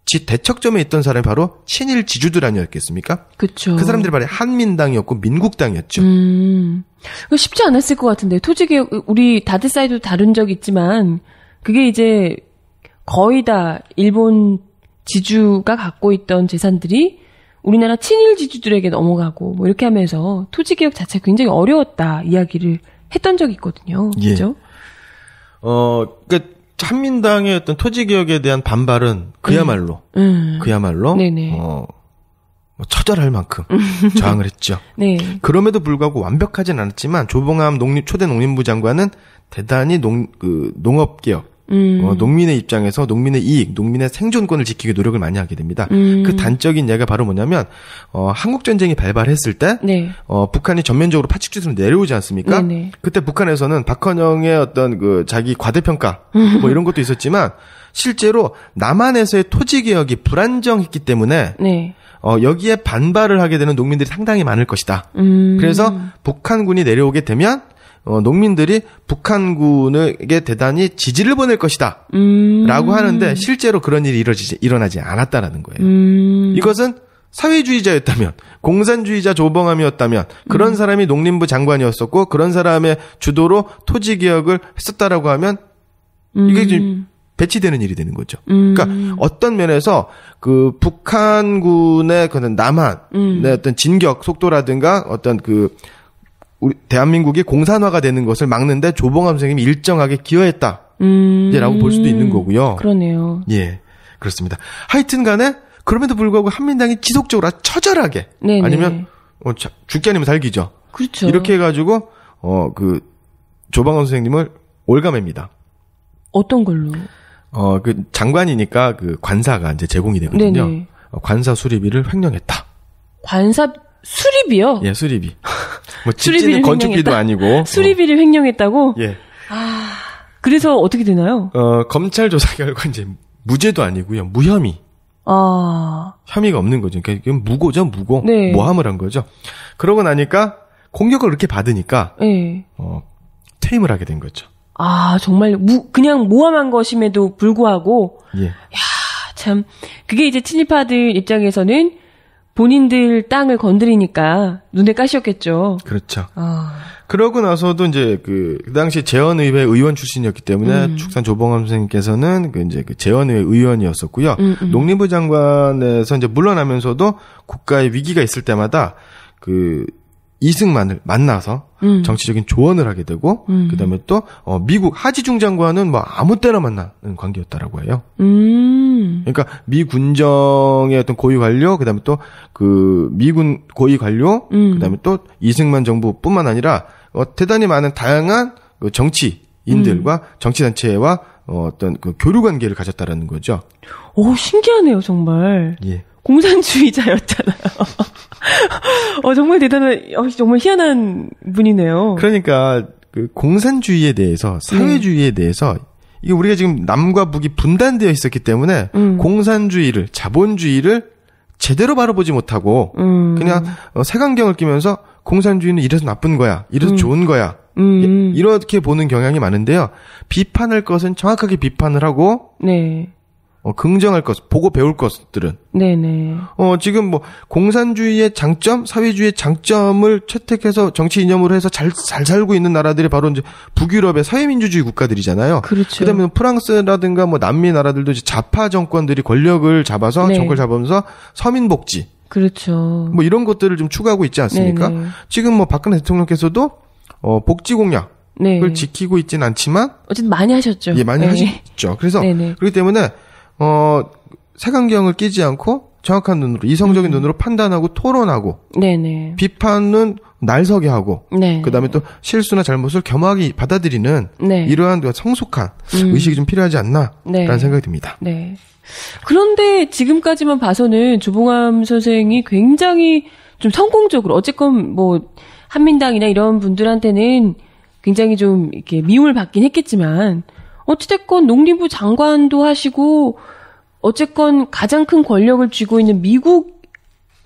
Speaker 3: 지 대척점에 있던 사람이 바로 친일 지주들 아니었겠습니까?
Speaker 2: 그쵸.
Speaker 3: 그 사람들이 바로 한민당이었고 민국당이었죠.
Speaker 2: 음. 쉽지 않았을 것 같은데. 토지 개혁, 우리 다드사이도 다룬 적 있지만, 그게 이제 거의 다 일본 지주가 갖고 있던 재산들이 우리나라 친일 지주들에게 넘어가고, 뭐 이렇게 하면서 토지 개혁 자체가 굉장히 어려웠다 이야기를 했던 적이 있거든요.
Speaker 3: 예.
Speaker 2: 그죠?
Speaker 3: 어, 그러니까 한민당의 어떤 토지 개혁에 대한 반발은 그야말로
Speaker 2: 음.
Speaker 3: 그야말로
Speaker 2: 네네.
Speaker 3: 어, 뭐 처절할 만큼 저항을 했죠.
Speaker 2: 네.
Speaker 3: 그럼에도 불구하고 완벽하진 않았지만 조봉암 농립 초대 농림부 장관은 대단히 농 그 농업 개혁
Speaker 2: 음.
Speaker 3: 어, 농민의 입장에서 농민의 이익, 농민의 생존권을 지키기 노력을 많이 하게 됩니다.
Speaker 2: 음.
Speaker 3: 그 단적인 예가 바로 뭐냐면 어, 한국 전쟁이 발발했을 때
Speaker 2: 네.
Speaker 3: 어, 북한이 전면적으로 파칙지수로 내려오지 않습니까?
Speaker 2: 네네.
Speaker 3: 그때 북한에서는 박헌영의 어떤 그 자기 과대평가 뭐 이런 것도 있었지만 실제로 남한에서의 토지 개혁이 불안정했기 때문에
Speaker 2: 네.
Speaker 3: 어, 여기에 반발을 하게 되는 농민들이 상당히 많을 것이다.
Speaker 2: 음.
Speaker 3: 그래서 북한군이 내려오게 되면 어, 농민들이 북한군에게 대단히 지지를 보낼 것이다.
Speaker 2: 음.
Speaker 3: 라고 하는데 실제로 그런 일이 이루어지지, 일어나지 않았다라는 거예요.
Speaker 2: 음.
Speaker 3: 이것은 사회주의자였다면, 공산주의자 조봉암이었다면, 그런
Speaker 2: 음.
Speaker 3: 사람이 농림부 장관이었었고, 그런 사람의 주도로 토지 개혁을 했었다라고 하면, 이게 좀 배치되는 일이 되는 거죠.
Speaker 2: 음.
Speaker 3: 그러니까 어떤 면에서 그 북한군의 그런 남한의
Speaker 2: 음.
Speaker 3: 어떤 진격 속도라든가 어떤 그 우리 대한민국이 공산화가 되는 것을 막는데 조봉암 선생님이 일정하게 기여했다.
Speaker 2: 음.
Speaker 3: 이제라고 볼 수도 있는 거고요.
Speaker 2: 그러네요.
Speaker 3: 예, 그렇습니다. 하여튼 간에 그럼에도 불구하고 한민당이 지속적으로 처절하게
Speaker 2: 네네.
Speaker 3: 아니면 어, 자- 죽기 아니면 살기죠.
Speaker 2: 그렇죠.
Speaker 3: 이렇게 해 가지고 어 그 조방원 선생님을 올가맵니다.
Speaker 2: 어떤 걸로?
Speaker 3: 어 그 장관이니까 그 관사가 이제 제공이 되거든요.
Speaker 2: 네네.
Speaker 3: 어, 관사 수리비를 횡령했다.
Speaker 2: 관사 수리비요.
Speaker 3: 예, 수리비. 뭐
Speaker 2: 수리비를
Speaker 3: 건축비도
Speaker 2: 횡령했다?
Speaker 3: 아니고
Speaker 2: 수리비를 횡령했다고?
Speaker 3: 어, 예.
Speaker 2: 그래서 어떻게 되나요?
Speaker 3: 어 검찰 조사 결과 이제 무죄도 아니고요. 무혐의.
Speaker 2: 아,
Speaker 3: 혐의가 없는 거죠. 그러니까 무고죠, 무고.
Speaker 2: 네.
Speaker 3: 모함을 한 거죠. 그러고 나니까 공격을 이렇게 받으니까
Speaker 2: 예.
Speaker 3: 어, 퇴임을 하게 된 거죠.
Speaker 2: 아, 정말 무, 그냥 모함한 것임에도 불구하고
Speaker 3: 예.
Speaker 2: 아, 참 그게 이제 친일파들 입장에서는 본인들 땅을 건드리니까 눈에 까시었겠죠.
Speaker 3: 그렇죠.
Speaker 2: 아,
Speaker 3: 그러고 나서도 이제 그, 그 당시 재헌의회 의원 출신이었기 때문에
Speaker 2: 음.
Speaker 3: 축산 조봉암 선생님께서는 그 이제 그 재헌의회 의원이었었고요.
Speaker 2: 음, 음.
Speaker 3: 농림부 장관에서 이제 물러나면서도 국가의 위기가 있을 때마다 그 이승만을 만나서
Speaker 2: 음.
Speaker 3: 정치적인 조언을 하게 되고
Speaker 2: 음.
Speaker 3: 그다음에 또 어, 미국 하지중 장관은 뭐 아무 때나 만나는 관계였다라고 해요.
Speaker 2: 음,
Speaker 3: 그러니까 미 군정의 어떤 고위 관료, 그다음에 또 그 미군 고위 관료,
Speaker 2: 음.
Speaker 3: 그다음에 또 이승만 정부뿐만 아니라 어, 대단히 많은 다양한 그 정치인들과
Speaker 2: 음.
Speaker 3: 정치 단체와 어, 어떤 그 교류 관계를 가졌다라는 거죠.
Speaker 2: 오 신기하네요 정말.
Speaker 3: 예.
Speaker 2: 공산주의자였잖아요. 어, 정말 대단한, 어, 정말 희한한 분이네요.
Speaker 3: 그러니까 그 공산주의에 대해서 사회주의에 대해서 이게 우리가 지금 남과 북이 분단되어 있었기 때문에
Speaker 2: 음.
Speaker 3: 공산주의를 자본주의를 제대로 바라보지 못하고
Speaker 2: 음.
Speaker 3: 그냥 어, 색안경을 끼면서 공산주의는 이래서 나쁜 거야, 이래서 좋은 거야
Speaker 2: 음.
Speaker 3: 예, 이렇게 보는 경향이 많은데요. 비판할 것은 정확하게 비판을 하고
Speaker 2: 네.
Speaker 3: 어, 긍정할 것, 보고 배울 것들은
Speaker 2: 네네.
Speaker 3: 어, 지금 뭐, 공산주의의 장점, 사회주의의 장점을 채택해서 정치 이념으로 해서 잘, 잘 살고 있는 나라들이 바로 이제 북유럽의 사회민주주의 국가들이잖아요.
Speaker 2: 그렇죠.
Speaker 3: 그 다음에 프랑스라든가 뭐 남미 나라들도 이제 좌파 정권들이 권력을 잡아서
Speaker 2: 네.
Speaker 3: 정권을 잡으면서 서민복지,
Speaker 2: 그렇죠.
Speaker 3: 뭐 이런 것들을 좀 추구하고 있지 않습니까?
Speaker 2: 네네.
Speaker 3: 지금 뭐 박근혜 대통령께서도 어, 복지 공약을
Speaker 2: 네.
Speaker 3: 지키고 있진 않지만
Speaker 2: 어쨌든 많이 하셨죠.
Speaker 3: 예, 많이
Speaker 2: 네.
Speaker 3: 하시죠. 그래서
Speaker 2: 네네.
Speaker 3: 그렇기 때문에 어 색안경을 끼지 않고 정확한 눈으로 이성적인
Speaker 2: 음.
Speaker 3: 눈으로 판단하고 토론하고
Speaker 2: 네네.
Speaker 3: 비판은 날 서게 하고
Speaker 2: 네.
Speaker 3: 그다음에 또 실수나 잘못을 겸허하게 받아들이는
Speaker 2: 네.
Speaker 3: 이러한 그 성숙한
Speaker 2: 음.
Speaker 3: 의식이 좀 필요하지 않나라는
Speaker 2: 네.
Speaker 3: 생각이 듭니다.
Speaker 2: 네. 그런데 지금까지만 봐서는 조봉암 선생이 굉장히 좀 성공적으로 어쨌건 뭐 한민당이나 이런 분들한테는 굉장히 좀 이렇게 미움을 받긴 했겠지만 어찌됐건 농림부 장관도 하시고 어쨌건 가장 큰 권력을 쥐고 있는 미국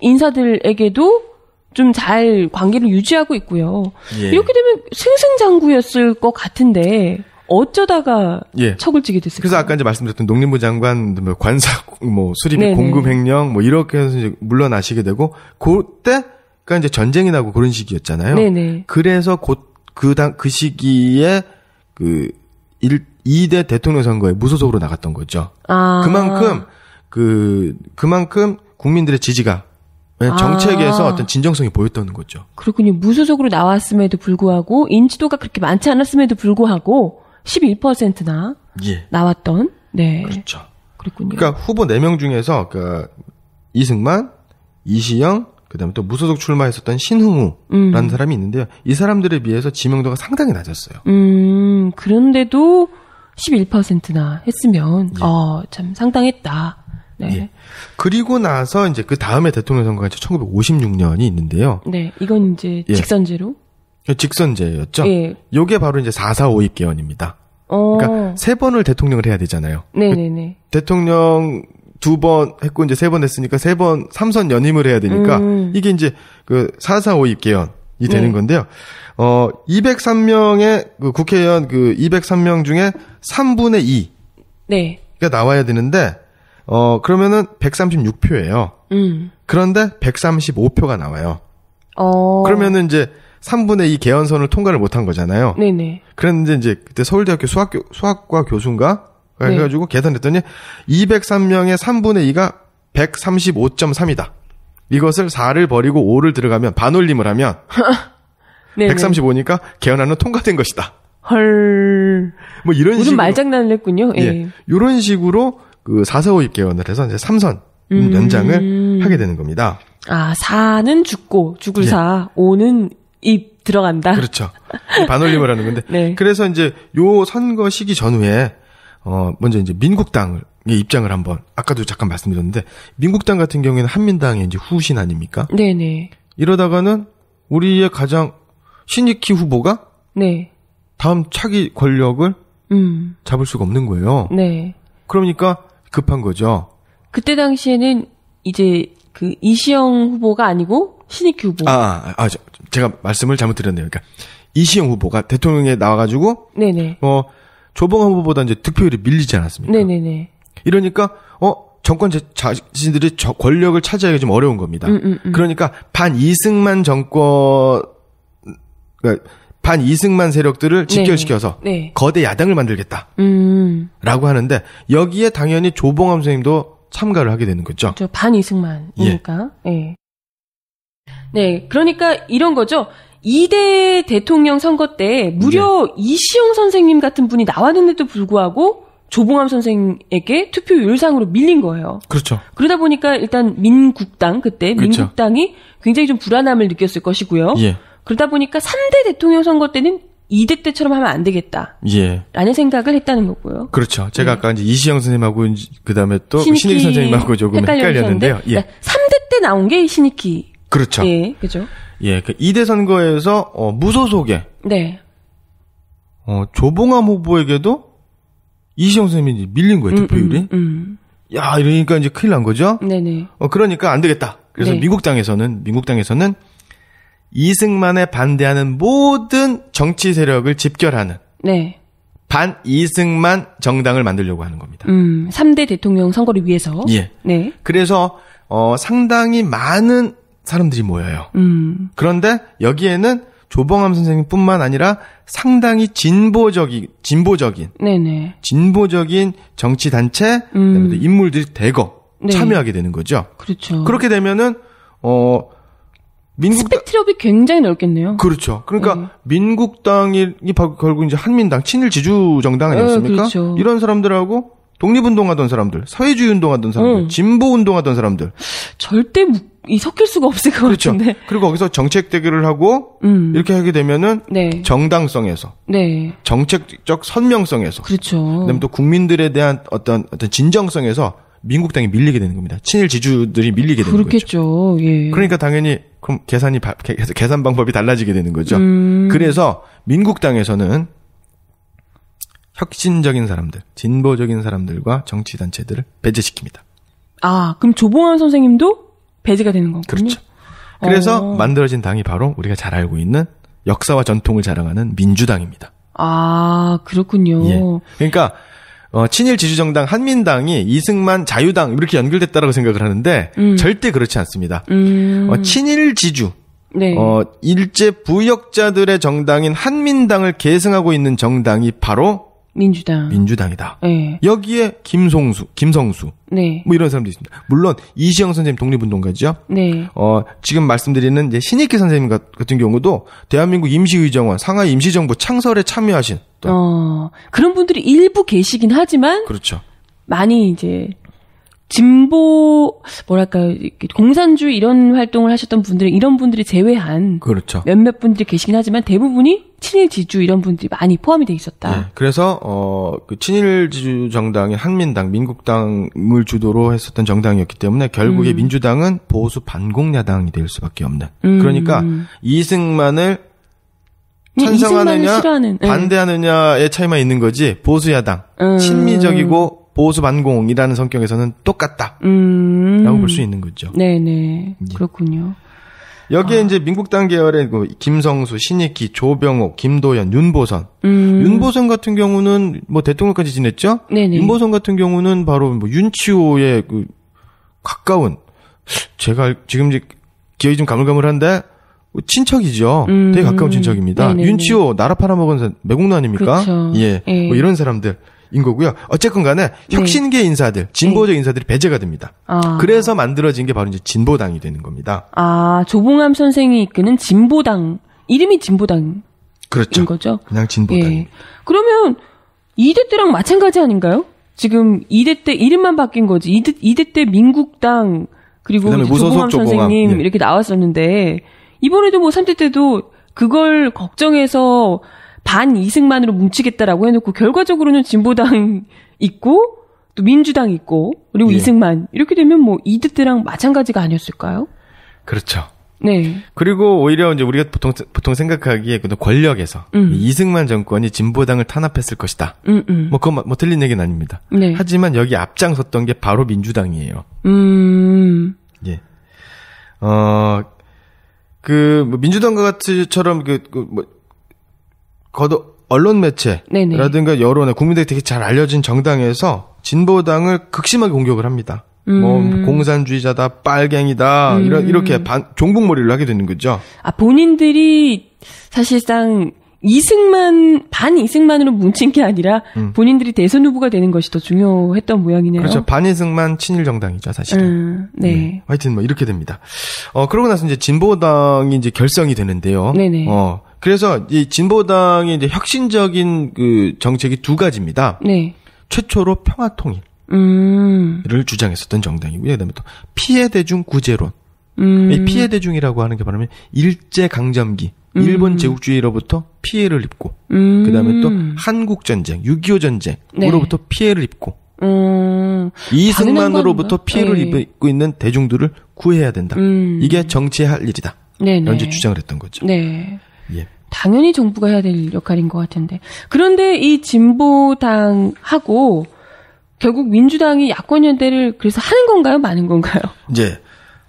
Speaker 2: 인사들에게도 좀 잘 관계를 유지하고 있고요.
Speaker 3: 예.
Speaker 2: 이렇게 되면 승승장구였을 것 같은데 어쩌다가
Speaker 3: 예.
Speaker 2: 척을 지게 됐을까요?
Speaker 3: 그래서 아까 이제 말씀드렸던 농림부 장관 뭐 관사 뭐 수립이
Speaker 2: 네네.
Speaker 3: 공급 횡령 뭐 이렇게 해서 이제 물러나시게 되고 그때가 이제 전쟁이 나고 그런 시기였잖아요.
Speaker 2: 네네.
Speaker 3: 그래서 곧그당 그 시기에 그 일, 2대 대통령 선거에 무소속으로 나갔던 거죠.
Speaker 2: 아.
Speaker 3: 그만큼 그 그만큼 국민들의 지지가
Speaker 2: 아.
Speaker 3: 정책에서 어떤 진정성이 보였다는 거죠.
Speaker 2: 그렇군요. 무소속으로 나왔음에도 불구하고 인지도가 그렇게 많지 않았음에도 불구하고 11%나
Speaker 3: 예.
Speaker 2: 나왔던 네.
Speaker 3: 그렇죠.
Speaker 2: 그렇군요.
Speaker 3: 그러니까 후보 4명 중에서 그 이승만, 이시영, 그다음에 또 무소속 출마했었던 신흥우라는
Speaker 2: 음.
Speaker 3: 사람이 있는데요. 이 사람들에 비해서 지명도가 상당히 낮았어요.
Speaker 2: 음, 그런데도 11%나 했으면
Speaker 3: 예.
Speaker 2: 어, 참 상당했다. 네.
Speaker 3: 예. 그리고 나서 이제 그 다음에 대통령 선거가 이제 1956년이 있는데요.
Speaker 2: 네. 이건 이제
Speaker 3: 예.
Speaker 2: 직선제로
Speaker 3: 직선제였죠.
Speaker 2: 예.
Speaker 3: 요게 바로 이제 4.4.5입 개헌입니다.
Speaker 2: 어.
Speaker 3: 그러니까 세 번을 대통령을 해야 되잖아요.
Speaker 2: 네, 네, 네.
Speaker 3: 대통령 두 번 했고 이제 세 번 했으니까 세 번 삼선 연임을 해야 되니까
Speaker 2: 음.
Speaker 3: 이게 이제 그 4.4.5입 개헌이 되는
Speaker 2: 네.
Speaker 3: 건데요. 어 203명의 그 국회의원 그 203명 중에 3분의 2가
Speaker 2: 네.
Speaker 3: 나와야 되는데 어 그러면은 136표예요.
Speaker 2: 음.
Speaker 3: 그런데 135표가 나와요.
Speaker 2: 어.
Speaker 3: 그러면은 이제 3분의 2 개헌선을 통과를 못한 거잖아요.
Speaker 2: 네, 네.
Speaker 3: 그런데 이제 그때 서울대학교 수학 수학과 교수인가
Speaker 2: 네.
Speaker 3: 해가지고 계산했더니 203명의 3분의 2가 135.3이다. 이것을 4를 버리고 5를 들어가면 반올림을 하면
Speaker 2: 네.
Speaker 3: 135니까 개헌안은 통과된 것이다.
Speaker 2: 헐.
Speaker 3: 뭐 이런
Speaker 2: 무슨
Speaker 3: 식으로
Speaker 2: 말장난을 했군요. 예.
Speaker 3: 예. 이런 식으로 그 445입 개헌을 해서 이제 3선
Speaker 2: 음.
Speaker 3: 연장을 하게 되는 겁니다.
Speaker 2: 아, 사는 죽고 죽을
Speaker 3: 예.
Speaker 2: 사, 오는 입 들어간다.
Speaker 3: 그렇죠. 반올림을 하는 건데.
Speaker 2: 네.
Speaker 3: 그래서 이제 요 선거 시기 전후에 어 먼저 이제 민국당의 입장을 한번 아까도 잠깐 말씀드렸는데 민국당 같은 경우에는 한민당의 이제 후신 아닙니까?
Speaker 2: 네, 네.
Speaker 3: 이러다가는 우리의 가장 신익희 후보가
Speaker 2: 네.
Speaker 3: 다음 차기 권력을
Speaker 2: 음.
Speaker 3: 잡을 수가 없는 거예요.
Speaker 2: 네.
Speaker 3: 그러니까 급한 거죠.
Speaker 2: 그때 당시에는 이제 그 이시영 후보가 아니고 신익희 후보.
Speaker 3: 아, 아, 아, 저- 제가 말씀을 잘못 드렸네요. 그러니까 이시영 후보가 대통령에 나와가지고
Speaker 2: 네네.
Speaker 3: 어 조봉암 후보보다 이제 득표율이 밀리지 않았습니까?
Speaker 2: 네네네.
Speaker 3: 이러니까 어 정권 자- 자신들이 저 권력을 차지하기 좀 어려운 겁니다.
Speaker 2: 음, 음, 음.
Speaker 3: 그러니까 반 이승만 정권 그러니까 반 이승만 세력들을 직결시켜서
Speaker 2: 네.
Speaker 3: 거대 야당을 만들겠다라고
Speaker 2: 음.
Speaker 3: 하는데 여기에 당연히 조봉암 선생님도 참가를 하게 되는 거죠.
Speaker 2: 저 반이승만이니까. 예. 네. 그러니까 이런 거죠. 2대 대통령 선거 때 무려
Speaker 3: 네.
Speaker 2: 이시영 선생님 같은 분이 나왔는데도 불구하고 조봉암 선생에게 투표 율상으로 밀린 거예요.
Speaker 3: 그렇죠.
Speaker 2: 그러다 보니까 일단 민국당 그때
Speaker 3: 그렇죠.
Speaker 2: 민국당이 굉장히 좀 불안함을 느꼈을 것이고요.
Speaker 3: 예.
Speaker 2: 그러다 보니까 3대 대통령 선거 때는 2대 때처럼 하면 안 되겠다.
Speaker 3: 예.
Speaker 2: 라는 생각을 했다는 거고요.
Speaker 3: 그렇죠. 제가
Speaker 2: 네.
Speaker 3: 아까 이제 이시영 선생님하고 그 다음에 또
Speaker 2: 신익희
Speaker 3: 선생님하고 조금 헷갈렸는데요. 예.
Speaker 2: 그러니까 3대 때 나온 게 신익희.
Speaker 3: 그렇죠. 예.
Speaker 2: 예, 그죠?
Speaker 3: 그 2대 선거에서 어, 무소속에
Speaker 2: 네.
Speaker 3: 어, 조봉암 후보에게도 이시영 선생님이 밀린 거예요, 득표율이.
Speaker 2: 음, 음,
Speaker 3: 야, 이러니까 이제 큰일 난 거죠?
Speaker 2: 음. 네네.
Speaker 3: 어, 그러니까 안 되겠다. 그래서
Speaker 2: 네.
Speaker 3: 미국 당에서는, 미국 당에서는 이승만에 반대하는 모든 정치 세력을 집결하는
Speaker 2: 네.
Speaker 3: 반 이승만 정당을 만들려고 하는 겁니다.
Speaker 2: 음, 3대 대통령 선거를 위해서.
Speaker 3: 예.
Speaker 2: 네.
Speaker 3: 그래서, 어, 상당히 많은 사람들이 모여요.
Speaker 2: 음,
Speaker 3: 그런데 여기에는 조봉암 선생님뿐만 아니라 상당히 진보적인, 진보적인,
Speaker 2: 네네.
Speaker 3: 진보적인 정치 단체,
Speaker 2: 음.
Speaker 3: 인물들이 대거
Speaker 2: 네.
Speaker 3: 참여하게 되는 거죠.
Speaker 2: 그렇죠.
Speaker 3: 그렇게 되면은 어 민국당
Speaker 2: 스펙트럼이 굉장히 넓겠네요.
Speaker 3: 그렇죠. 그러니까
Speaker 2: 네.
Speaker 3: 민국당이 결국 이제 한민당 친일 지주 정당 아니었습니까?
Speaker 2: 어, 그렇죠.
Speaker 3: 이런 사람들하고 독립운동하던 사람들, 사회주의 운동하던 사람들,
Speaker 2: 음.
Speaker 3: 진보 운동하던 사람들,
Speaker 2: 절대 무- 이 섞일 수가 없을 것
Speaker 3: 그렇죠.
Speaker 2: 같은데.
Speaker 3: 그리고 거기서 정책 대결을 하고
Speaker 2: 음.
Speaker 3: 이렇게 하게 되면은
Speaker 2: 네.
Speaker 3: 정당성에서,
Speaker 2: 네.
Speaker 3: 정책적 선명성에서,
Speaker 2: 그렇죠.
Speaker 3: 그다음에 또 국민들에 대한 어떤 어떤 진정성에서 민국당이 밀리게 되는 겁니다. 친일 지주들이 밀리게 되는 거죠.
Speaker 2: 그렇겠죠. 예.
Speaker 3: 그러니까 당연히 그럼 계산이 바- 계- 계산 방법이 달라지게 되는 거죠.
Speaker 2: 음.
Speaker 3: 그래서 민국당에서는 혁신적인 사람들, 진보적인 사람들과 정치 단체들을 배제시킵니다.
Speaker 2: 아, 그럼 조봉환 선생님도 배제가 되는 거군요.
Speaker 3: 그렇죠. 그래서
Speaker 2: 어.
Speaker 3: 만들어진 당이 바로 우리가 잘 알고 있는 역사와 전통을 자랑하는 민주당입니다.
Speaker 2: 아, 그렇군요.
Speaker 3: 예. 그러니까 어, 친일 지주정당 한민당이 이승만 자유당 이렇게 연결됐다라고 생각을 하는데
Speaker 2: 음.
Speaker 3: 절대 그렇지 않습니다.
Speaker 2: 음.
Speaker 3: 어, 친일 지주
Speaker 2: 네.
Speaker 3: 어, 일제 부역자들의 정당인 한민당을 계승하고 있는 정당이 바로
Speaker 2: 민주당.
Speaker 3: 민주당이다.
Speaker 2: 네.
Speaker 3: 여기에 김송수, 김성수,
Speaker 2: 네.
Speaker 3: 뭐 이런 사람도 있습니다. 물론 이시영 선생님 독립운동가죠.
Speaker 2: 네.
Speaker 3: 어, 지금 말씀드리는 이제 신익희 선생님 같- 같은 경우도 대한민국 임시의정원, 상하이 임시정부 창설에 참여하신 또
Speaker 2: 어, 그런 분들이 일부 계시긴 하지만
Speaker 3: 그렇죠.
Speaker 2: 많이 이제 진보 뭐랄까 공산주의 이런 활동을 하셨던 분들은 이런 분들이 제외한
Speaker 3: 그렇죠.
Speaker 2: 몇몇 분들이 계시긴 하지만 대부분이 친일 지주 이런 분들이 많이 포함이 돼 있었다.
Speaker 3: 예, 그래서 어, 그 친일 지주 정당인 한민당, 민국당을 주도로 했었던 정당이었기 때문에 결국에 민주당은 보수 반공 야당이 될 수밖에 없는.
Speaker 2: 음.
Speaker 3: 그러니까 이승만을 찬성하느냐
Speaker 2: 예.
Speaker 3: 반대하느냐의 차이만 있는 거지 보수 야당,
Speaker 2: 음.
Speaker 3: 친미적이고 보수 반공이라는 성격에서는 똑같다라고
Speaker 2: 음.
Speaker 3: 볼수 있는 거죠.
Speaker 2: 네네
Speaker 3: 예.
Speaker 2: 그렇군요.
Speaker 3: 여기에 이제 민국당 계열의 그 김성수, 신익희, 조병옥, 김도연, 윤보선.
Speaker 2: 음.
Speaker 3: 윤보선 같은 경우는 뭐 대통령까지 지냈죠?
Speaker 2: 네네.
Speaker 3: 윤보선 같은 경우는 바로 뭐 윤치호의 그 가까운 제가 알- 지금 이제 기억이 좀 가물가물한데 친척이죠.
Speaker 2: 음.
Speaker 3: 되게 가까운 친척입니다.
Speaker 2: 네네네.
Speaker 3: 윤치호 나라 팔아먹은 사- 매국노 아닙니까?
Speaker 2: 그렇죠.
Speaker 3: 예.
Speaker 2: 예.
Speaker 3: 뭐 이런 사람들 인 거고요. 어쨌건 간에 혁신계 인사들, 진보적 인사들이 배제가 됩니다.
Speaker 2: 아.
Speaker 3: 그래서 만들어진 게 바로 이제 진보당이 되는 겁니다.
Speaker 2: 아 조봉암 선생이 이끄는 진보당 이름이 진보당인
Speaker 3: 그렇죠.
Speaker 2: 거죠.
Speaker 3: 그냥 진보당입니다.
Speaker 2: 예. 그러면 2대 때랑 마찬가지 아닌가요? 지금 2대 때 이름만 바뀐 거지. 2대, 2대 때 민국당 그리고 조봉암. 선생님
Speaker 3: 예.
Speaker 2: 이렇게 나왔었는데 이번에도 뭐 3대 때도 그걸 걱정해서 반 이승만으로 뭉치겠다라고 해놓고 결과적으로는 진보당 있고 또 민주당 있고 그리고
Speaker 3: 예.
Speaker 2: 이승만 이렇게 되면 뭐 2대 때랑 마찬가지가 아니었을까요?
Speaker 3: 그렇죠.
Speaker 2: 네.
Speaker 3: 그리고 오히려 이제 우리가 보통 보통 생각하기에 그 권력에서
Speaker 2: 음.
Speaker 3: 이 이승만 정권이 진보당을 탄압했을 것이다.
Speaker 2: 음, 음.
Speaker 3: 뭐 그건 뭐 틀린 얘기는 아닙니다.
Speaker 2: 네.
Speaker 3: 하지만 여기 앞장섰던 게 바로 민주당이에요.
Speaker 2: 음.
Speaker 3: 예. 어, 그, 뭐 민주당과 같이처럼 그, 그 뭐, 거도, 언론. 매체라든가 여론에 국민들이 되게 잘 알려진 정당에서 진보당을 극심하게 공격을 합니다. 뭐,
Speaker 2: 음.
Speaker 3: 공산주의자다, 빨갱이다, 이런, 이렇게 반, 종북몰이를 하게 되는 거죠.
Speaker 2: 아, 본인들이 사실상 이승만, 반 이승만으로 뭉친 게 아니라 본인들이 대선 후보가 되는 것이 더 중요했던 모양이네요.
Speaker 3: 음. 그렇죠. 반 이승만 친일 정당이죠, 사실은.
Speaker 2: 음, 네.
Speaker 3: 네. 하여튼 뭐 이렇게 됩니다. 어, 그러고 나서 이제 진보당이 이제 결성이 되는데요.
Speaker 2: 네네.
Speaker 3: 어, 그래서 이 진보당의 이제 혁신적인 그 정책이 두 가지입니다.
Speaker 2: 네.
Speaker 3: 최초로 평화 통일을
Speaker 2: 음,
Speaker 3: 주장했었던 정당이고요. 그다음에 또 피해 대중 구제론.
Speaker 2: 음.
Speaker 3: 이 피해 대중이라고 하는 게 바로 일제 강점기
Speaker 2: 음.
Speaker 3: 일본 제국주의로부터 피해를 입고
Speaker 2: 음.
Speaker 3: 그다음에 또 한국 전쟁, 6.25 전쟁으로부터 피해를 입고
Speaker 2: 음.
Speaker 3: 이승만으로부터
Speaker 2: 당연한
Speaker 3: 피해를?
Speaker 2: 네.
Speaker 3: 입고 있는 대중들을 구해야 된다.
Speaker 2: 음.
Speaker 3: 이게 정치의 할 일이다.
Speaker 2: 네네.
Speaker 3: 이제 주장을 했던 거죠.
Speaker 2: 네.
Speaker 3: 예.
Speaker 2: 당연히 정부가 해야 될 역할인 것 같은데. 그런데 이 진보당하고 결국 민주당이 야권 연대를 그래서 하는 건가요? 마는 건가요?
Speaker 3: 이제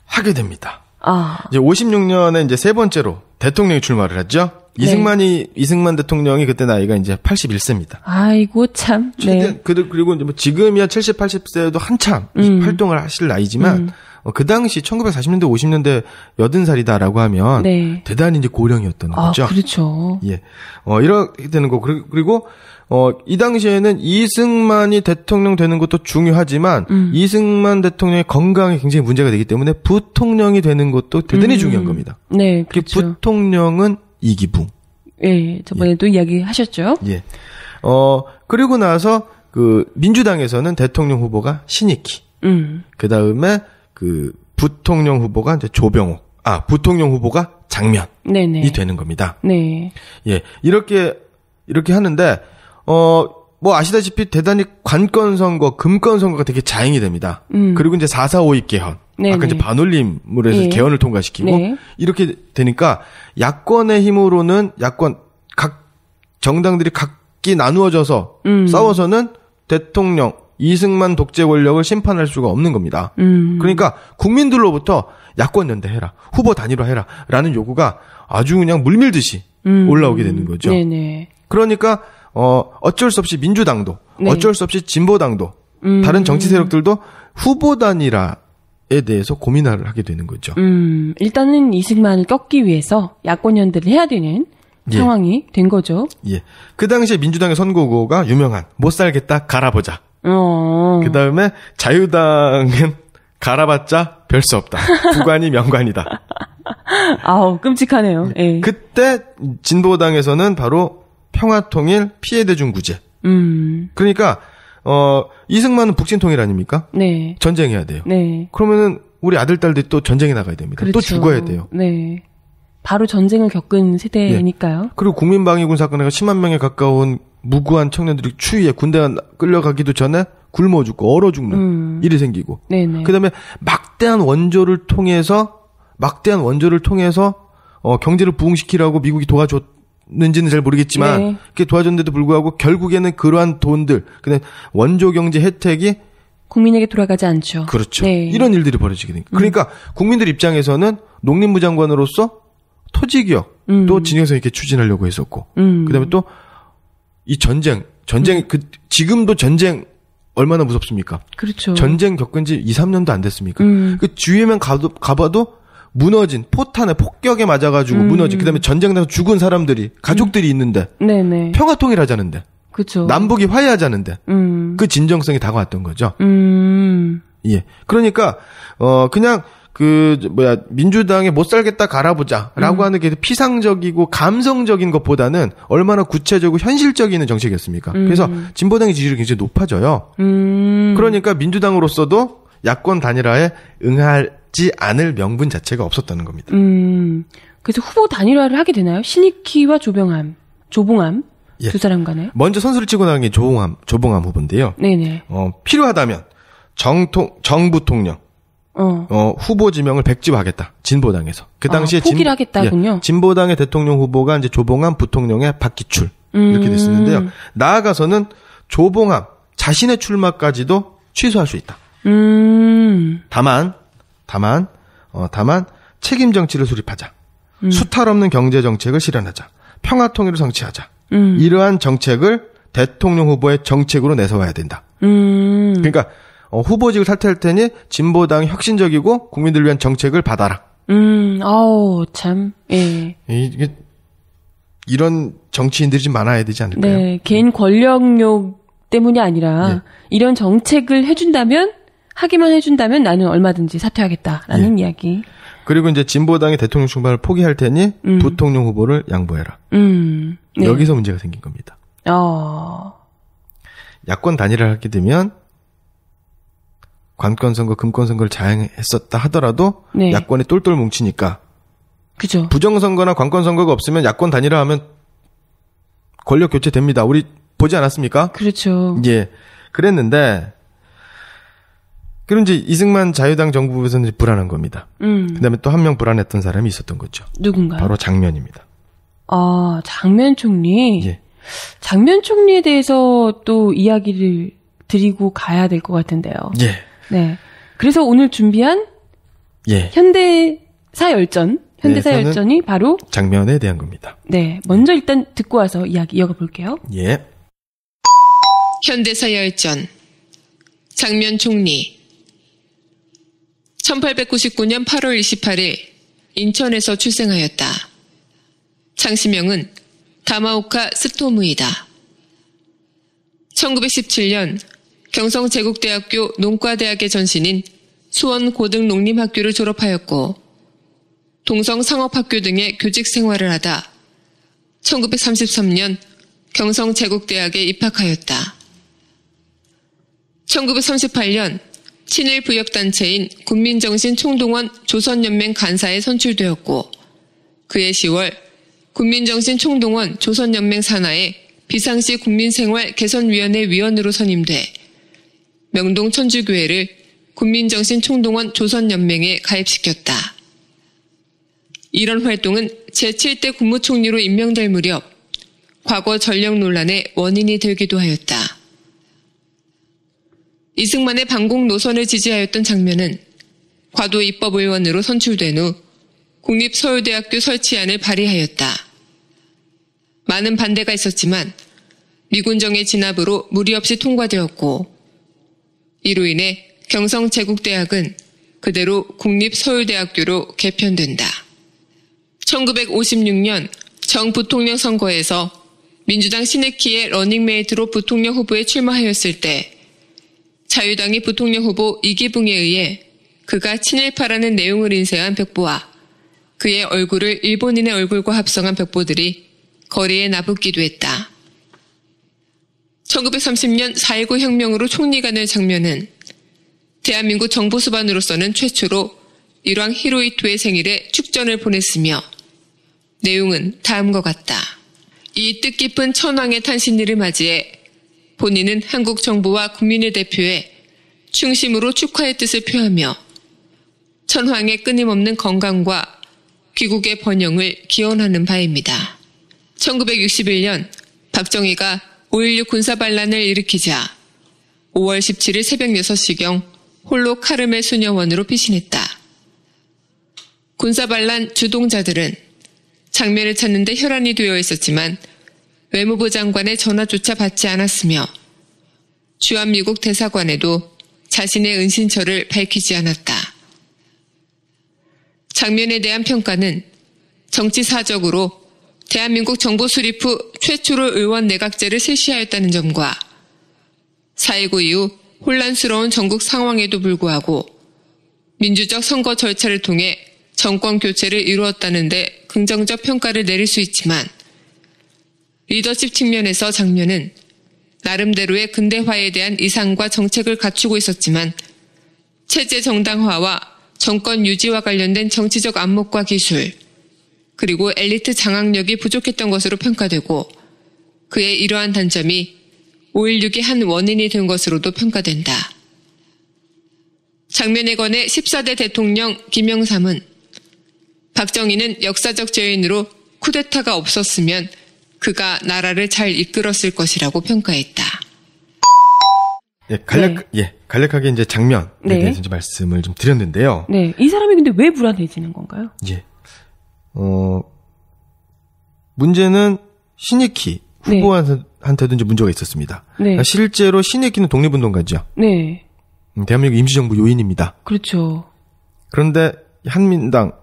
Speaker 3: 하게 됩니다.
Speaker 2: 아.
Speaker 3: 이제 56년에 이제 세 번째로 대통령이 출마를 했죠.
Speaker 2: 네.
Speaker 3: 이승만이 이승만 대통령이 그때 나이가 이제 81세입니다.
Speaker 2: 아이고 참. 네.
Speaker 3: 최대 그 그리고 이제 뭐 지금이야 70, 80세도 한참
Speaker 2: 음.
Speaker 3: 활동을 하실 나이지만 어, 그 당시 1940년대 50년대 80살이다라고 하면
Speaker 2: 네.
Speaker 3: 대단히 이제 고령이었던
Speaker 2: 아,
Speaker 3: 거죠.
Speaker 2: 그렇죠.
Speaker 3: 예. 어, 이렇게 되는 거. 그리고, 그리고, 어, 이 당시에는 이승만이 대통령 되는 것도 중요하지만,
Speaker 2: 음.
Speaker 3: 이승만 대통령의 건강에 굉장히 문제가 되기 때문에 부통령이 되는 것도 대단히
Speaker 2: 음.
Speaker 3: 중요한 겁니다.
Speaker 2: 네,
Speaker 3: 그
Speaker 2: 그렇죠.
Speaker 3: 부통령은 이기붕.
Speaker 2: 예, 저번에도 이야기하셨죠?
Speaker 3: 예. 어, 그리고 나서 그 민주당에서는 대통령 후보가 신익희.
Speaker 2: 음.
Speaker 3: 그 다음에 그 부통령 후보가 이제 조병옥. 아, 부통령 후보가 장면이
Speaker 2: 네네.
Speaker 3: 되는 겁니다.
Speaker 2: 네.
Speaker 3: 예, 이렇게 이렇게 하는데 어. 뭐 아시다시피 대단히 관건 선거, 금건 선거가 되게 자행이 됩니다.
Speaker 2: 음.
Speaker 3: 그리고 이제 4.4.5입 개헌.
Speaker 2: 네네.
Speaker 3: 아까 이제 반올림으로 해서
Speaker 2: 예.
Speaker 3: 개헌을 통과시키고
Speaker 2: 네.
Speaker 3: 이렇게 되니까 야권의 힘으로는 야권 각 정당들이 각기 나누어져서
Speaker 2: 음.
Speaker 3: 싸워서는 대통령 이승만 독재 권력을 심판할 수가 없는 겁니다.
Speaker 2: 음.
Speaker 3: 그러니까 국민들로부터 야권 연대해라, 후보 단일화 해라 라는 요구가 아주 그냥 물밀듯이
Speaker 2: 음.
Speaker 3: 올라오게 되는 거죠.
Speaker 2: 네네.
Speaker 3: 그러니까 어 어쩔 수 없이 민주당도
Speaker 2: 네.
Speaker 3: 어쩔 수 없이 진보당도
Speaker 2: 음.
Speaker 3: 다른 정치 세력들도 후보 단일화 에 대해서 고민을 하게 되는 거죠.
Speaker 2: 음, 일단은 이승만을 꺾기 위해서 야권 연대를 해야 되는
Speaker 3: 예.
Speaker 2: 상황이 된 거죠.
Speaker 3: 예. 그 당시에 민주당의 선거구호가 유명한 못 살겠다 갈아보자.
Speaker 2: 어.
Speaker 3: 그 다음에 자유당은 갈아봤자 별 수 없다. 부관이 명관이다.
Speaker 2: 아우, 끔찍하네요. 예.
Speaker 3: 그때 진보당에서는 바로 평화통일 피해대중구제.
Speaker 2: 음.
Speaker 3: 그러니까 어 이승만은 북진통일 아닙니까?
Speaker 2: 네.
Speaker 3: 전쟁해야 돼요.
Speaker 2: 네.
Speaker 3: 그러면은 우리 아들 딸들이 또 전쟁에 나가야 됩니다.
Speaker 2: 그렇죠.
Speaker 3: 또 죽어야 돼요.
Speaker 2: 네. 바로 전쟁을 겪은 세대니까요.
Speaker 3: 그리고 국민방위군 사건에 10만 명에 가까운 무고한 청년들이 추위에 군대가 나- 끌려가기도 전에 굶어 죽고 얼어 죽는
Speaker 2: 음.
Speaker 3: 일이 생기고
Speaker 2: 네네.
Speaker 3: 그다음에 막대한 원조를 통해서 막대한 원조를 통해서 어, 경제를 부흥시키라고 미국이 도와줬는지는 잘 모르겠지만
Speaker 2: 네.
Speaker 3: 그게 도와줬는데도 불구하고 결국에는 그러한 돈들 그다음 원조 경제 혜택이
Speaker 2: 국민에게 돌아가지 않죠.
Speaker 3: 그렇죠.
Speaker 2: 네.
Speaker 3: 이런 일들이 벌어지게 되니까 그러니까 국민들 입장에서는 농림부 장관으로서 토지 기업
Speaker 2: 음.
Speaker 3: 또 진영성 있게 추진하려고 했었고
Speaker 2: 음.
Speaker 3: 그다음에 또 이 전쟁 전쟁 그 지금도 전쟁 얼마나 무섭습니까?
Speaker 2: 그렇죠.
Speaker 3: 전쟁 겪은 지 2, 3년도 안 됐습니까?
Speaker 2: 음.
Speaker 3: 그 주위에만 가도, 가봐도 무너진 포탄에 폭격에 맞아가지고
Speaker 2: 음.
Speaker 3: 무너진 그다음에 전쟁 나서 죽은 사람들이 가족들이 있는데
Speaker 2: 네네.
Speaker 3: 평화 통일하자는데
Speaker 2: 그렇죠.
Speaker 3: 남북이 화해하자는데
Speaker 2: 음.
Speaker 3: 그 진정성이 다가왔던 거죠.
Speaker 2: 음.
Speaker 3: 예. 그러니까 어 그냥 그 저, 뭐야 민주당에 못 살겠다 갈아보자라고 하는 게 피상적이고 감성적인 것보다는 얼마나 구체적이고 현실적인 정책이었습니까? 그래서 진보당의 지지율이 굉장히 높아져요.
Speaker 2: 음.
Speaker 3: 그러니까 민주당으로서도 야권 단일화에 응하지 않을 명분 자체가 없었다는 겁니다.
Speaker 2: 음. 그래서 후보 단일화를 하게 되나요? 신익희와 조병암, 조봉암
Speaker 3: 예.
Speaker 2: 두 사람 간에?
Speaker 3: 먼저 선수를 치고 나간 게 조봉암 조봉암 후보인데요.
Speaker 2: 네네.
Speaker 3: 어, 필요하다면 정통 정부 통령
Speaker 2: 어.
Speaker 3: 어, 후보 지명을 백지화하겠다. 진보당에서. 그
Speaker 2: 아,
Speaker 3: 당시에
Speaker 2: 포기를 하겠다군요.
Speaker 3: 예, 진보당의 대통령 후보가 이제 조봉암 부통령의 박기출 이렇게
Speaker 2: 음.
Speaker 3: 됐었는데요. 나아가서는 조봉암 자신의 출마까지도 취소할 수 있다.
Speaker 2: 음.
Speaker 3: 다만 다만 어, 다만 책임 정치를 수립하자. 수탈 없는 경제 정책을 실현하자. 평화 통일을 성취하자.
Speaker 2: 음.
Speaker 3: 이러한 정책을 대통령 후보의 정책으로 내세워야 된다.
Speaker 2: 음.
Speaker 3: 그러니까 어, 후보직을 사퇴할 테니 진보당이 혁신적이고 국민들 위한 정책을 받아라.
Speaker 2: 음. 아우, 참. 예.
Speaker 3: 이게 이런 정치인들이 좀 많아야 되지 않을까요?
Speaker 2: 네. 개인 권력욕 때문이 아니라
Speaker 3: 예.
Speaker 2: 이런 정책을 해준다면 하기만 해준다면 나는 얼마든지 사퇴하겠다라는
Speaker 3: 예.
Speaker 2: 이야기.
Speaker 3: 그리고 이제 진보당이 대통령 출마를 포기할 테니
Speaker 2: 음.
Speaker 3: 부통령 후보를 양보해라.
Speaker 2: 음. 네.
Speaker 3: 여기서 문제가 생긴 겁니다.
Speaker 2: 어.
Speaker 3: 야권 단일화를 하게 되면 관권 선거, 금권 선거를 자행했었다 하더라도
Speaker 2: 네.
Speaker 3: 야권이 똘똘 뭉치니까
Speaker 2: 그죠.
Speaker 3: 부정 선거나 관건선거가 없으면 야권 단일화하면 권력 교체 됩니다. 우리 보지 않았습니까?
Speaker 2: 그렇죠.
Speaker 3: 예. 그랬는데, 그럼 이제 이승만 자유당 정부에서는 이제 불안한 겁니다.
Speaker 2: 음.
Speaker 3: 그 다음에 또 한 명 불안했던 사람이 있었던 거죠.
Speaker 2: 누군가요?
Speaker 3: 바로 장면입니다.
Speaker 2: 아, 장면 총리.
Speaker 3: 예.
Speaker 2: 장면 총리에 대해서 또 이야기를 드리고 가야 될 것 같은데요.
Speaker 3: 예.
Speaker 2: 네. 그래서 오늘 준비한
Speaker 3: 예.
Speaker 2: 현대사 열전, 현대사
Speaker 3: 네,
Speaker 2: 열전이 바로
Speaker 3: 장면에 대한 겁니다.
Speaker 2: 네, 먼저 일단 듣고 와서 이야기 이어가 볼게요.
Speaker 3: 예.
Speaker 1: 현대사 열전 장면 총리 1899년 8월 28일 인천에서 출생하였다. 장시명은 다마오카 스토무이다. 1917년 경성제국대학교 농과대학의 전신인 수원 고등농림학교를 졸업하였고 동성상업학교 등의 교직 생활을 하다 1933년 경성제국대학에 입학하였다. 1938년 친일 부역단체인 국민정신 총동원 조선연맹 간사에 선출되었고 그해 10월 국민정신 총동원 조선연맹 산하의 비상시 국민생활 개선위원회 위원으로 선임돼 명동 천주교회를 국민정신 총동원 조선연맹에 가입시켰다. 이런 활동은 제7대 국무총리로 임명될 무렵 과거 전력 논란의 원인이 되기도 하였다. 이승만의 반공 노선을 지지하였던 장면은 과도 입법의원으로 선출된 후 국립서울대학교 설치안을 발의하였다. 많은 반대가 있었지만 미군정의 진압으로 무리 없이 통과되었고 이로 인해 경성제국대학은 그대로 국립서울대학교로 개편된다. 1956년 정 부통령 선거에서 민주당 신익희의 러닝메이트로 부통령 후보에 출마하였을 때 자유당이 부통령 후보 이기붕에 의해 그가 친일파라는 내용을 인쇄한 벽보와 그의 얼굴을 일본인의 얼굴과 합성한 벽보들이 거리에 나붙기도 했다. 1930년 4.19 혁명으로 총리가 된 장면은 대한민국 정부 수반으로서는 최초로 일왕 히로이토의 생일에 축전을 보냈으며 내용은 다음과 같다. 이 뜻깊은 천황의 탄신일을 맞이해 본인은 한국 정부와 국민을 대표해 충심으로 축하의 뜻을 표하며 천황의 끊임없는 건강과 귀국의 번영을 기원하는 바입니다. 1961년 박정희가 5.16 군사반란을 일으키자 5월 17일 새벽 6시경 홀로 카르멜 수녀원으로 피신했다. 군사반란 주동자들은 장면을 찾는데 혈안이 되어 있었지만 외무부 장관의 전화조차 받지 않았으며 주한미국 대사관에도 자신의 은신처를 밝히지 않았다. 장면에 대한 평가는 정치사적으로 대한민국 정부 수립 후 최초로 의원 내각제를 실시하였다는 점과 4.19 이후 혼란스러운 전국 상황에도 불구하고 민주적 선거 절차를 통해 정권 교체를 이루었다는데 긍정적 평가를 내릴 수 있지만 리더십 측면에서 장면은 나름대로의 근대화에 대한 이상과 정책을 갖추고 있었지만 체제 정당화와 정권 유지와 관련된 정치적 안목과 기술 그리고 엘리트 장악력이 부족했던 것으로 평가되고 그의 이러한 단점이 5.16의 한 원인이 된 것으로도 평가된다. 장면에 관해 14대 대통령 김영삼은 박정희는 역사적 죄인으로 쿠데타가 없었으면 그가 나라를 잘 이끌었을 것이라고 평가했다.
Speaker 3: 예, 간략, 예, 간략하게 이제 장면에
Speaker 2: 네.
Speaker 3: 대해서 이제 말씀을 좀 드렸는데요.
Speaker 2: 네, 이 사람이 근데 왜 불안해지는 건가요?
Speaker 3: 예. 어, 문제는 신익희
Speaker 2: 네.
Speaker 3: 후보한테도 이제 문제가 있었습니다.
Speaker 2: 네,
Speaker 3: 그러니까 실제로 신익희는 독립운동가죠.
Speaker 2: 네,
Speaker 3: 음, 대한민국 임시정부 요인입니다.
Speaker 2: 그렇죠.
Speaker 3: 그런데 한민당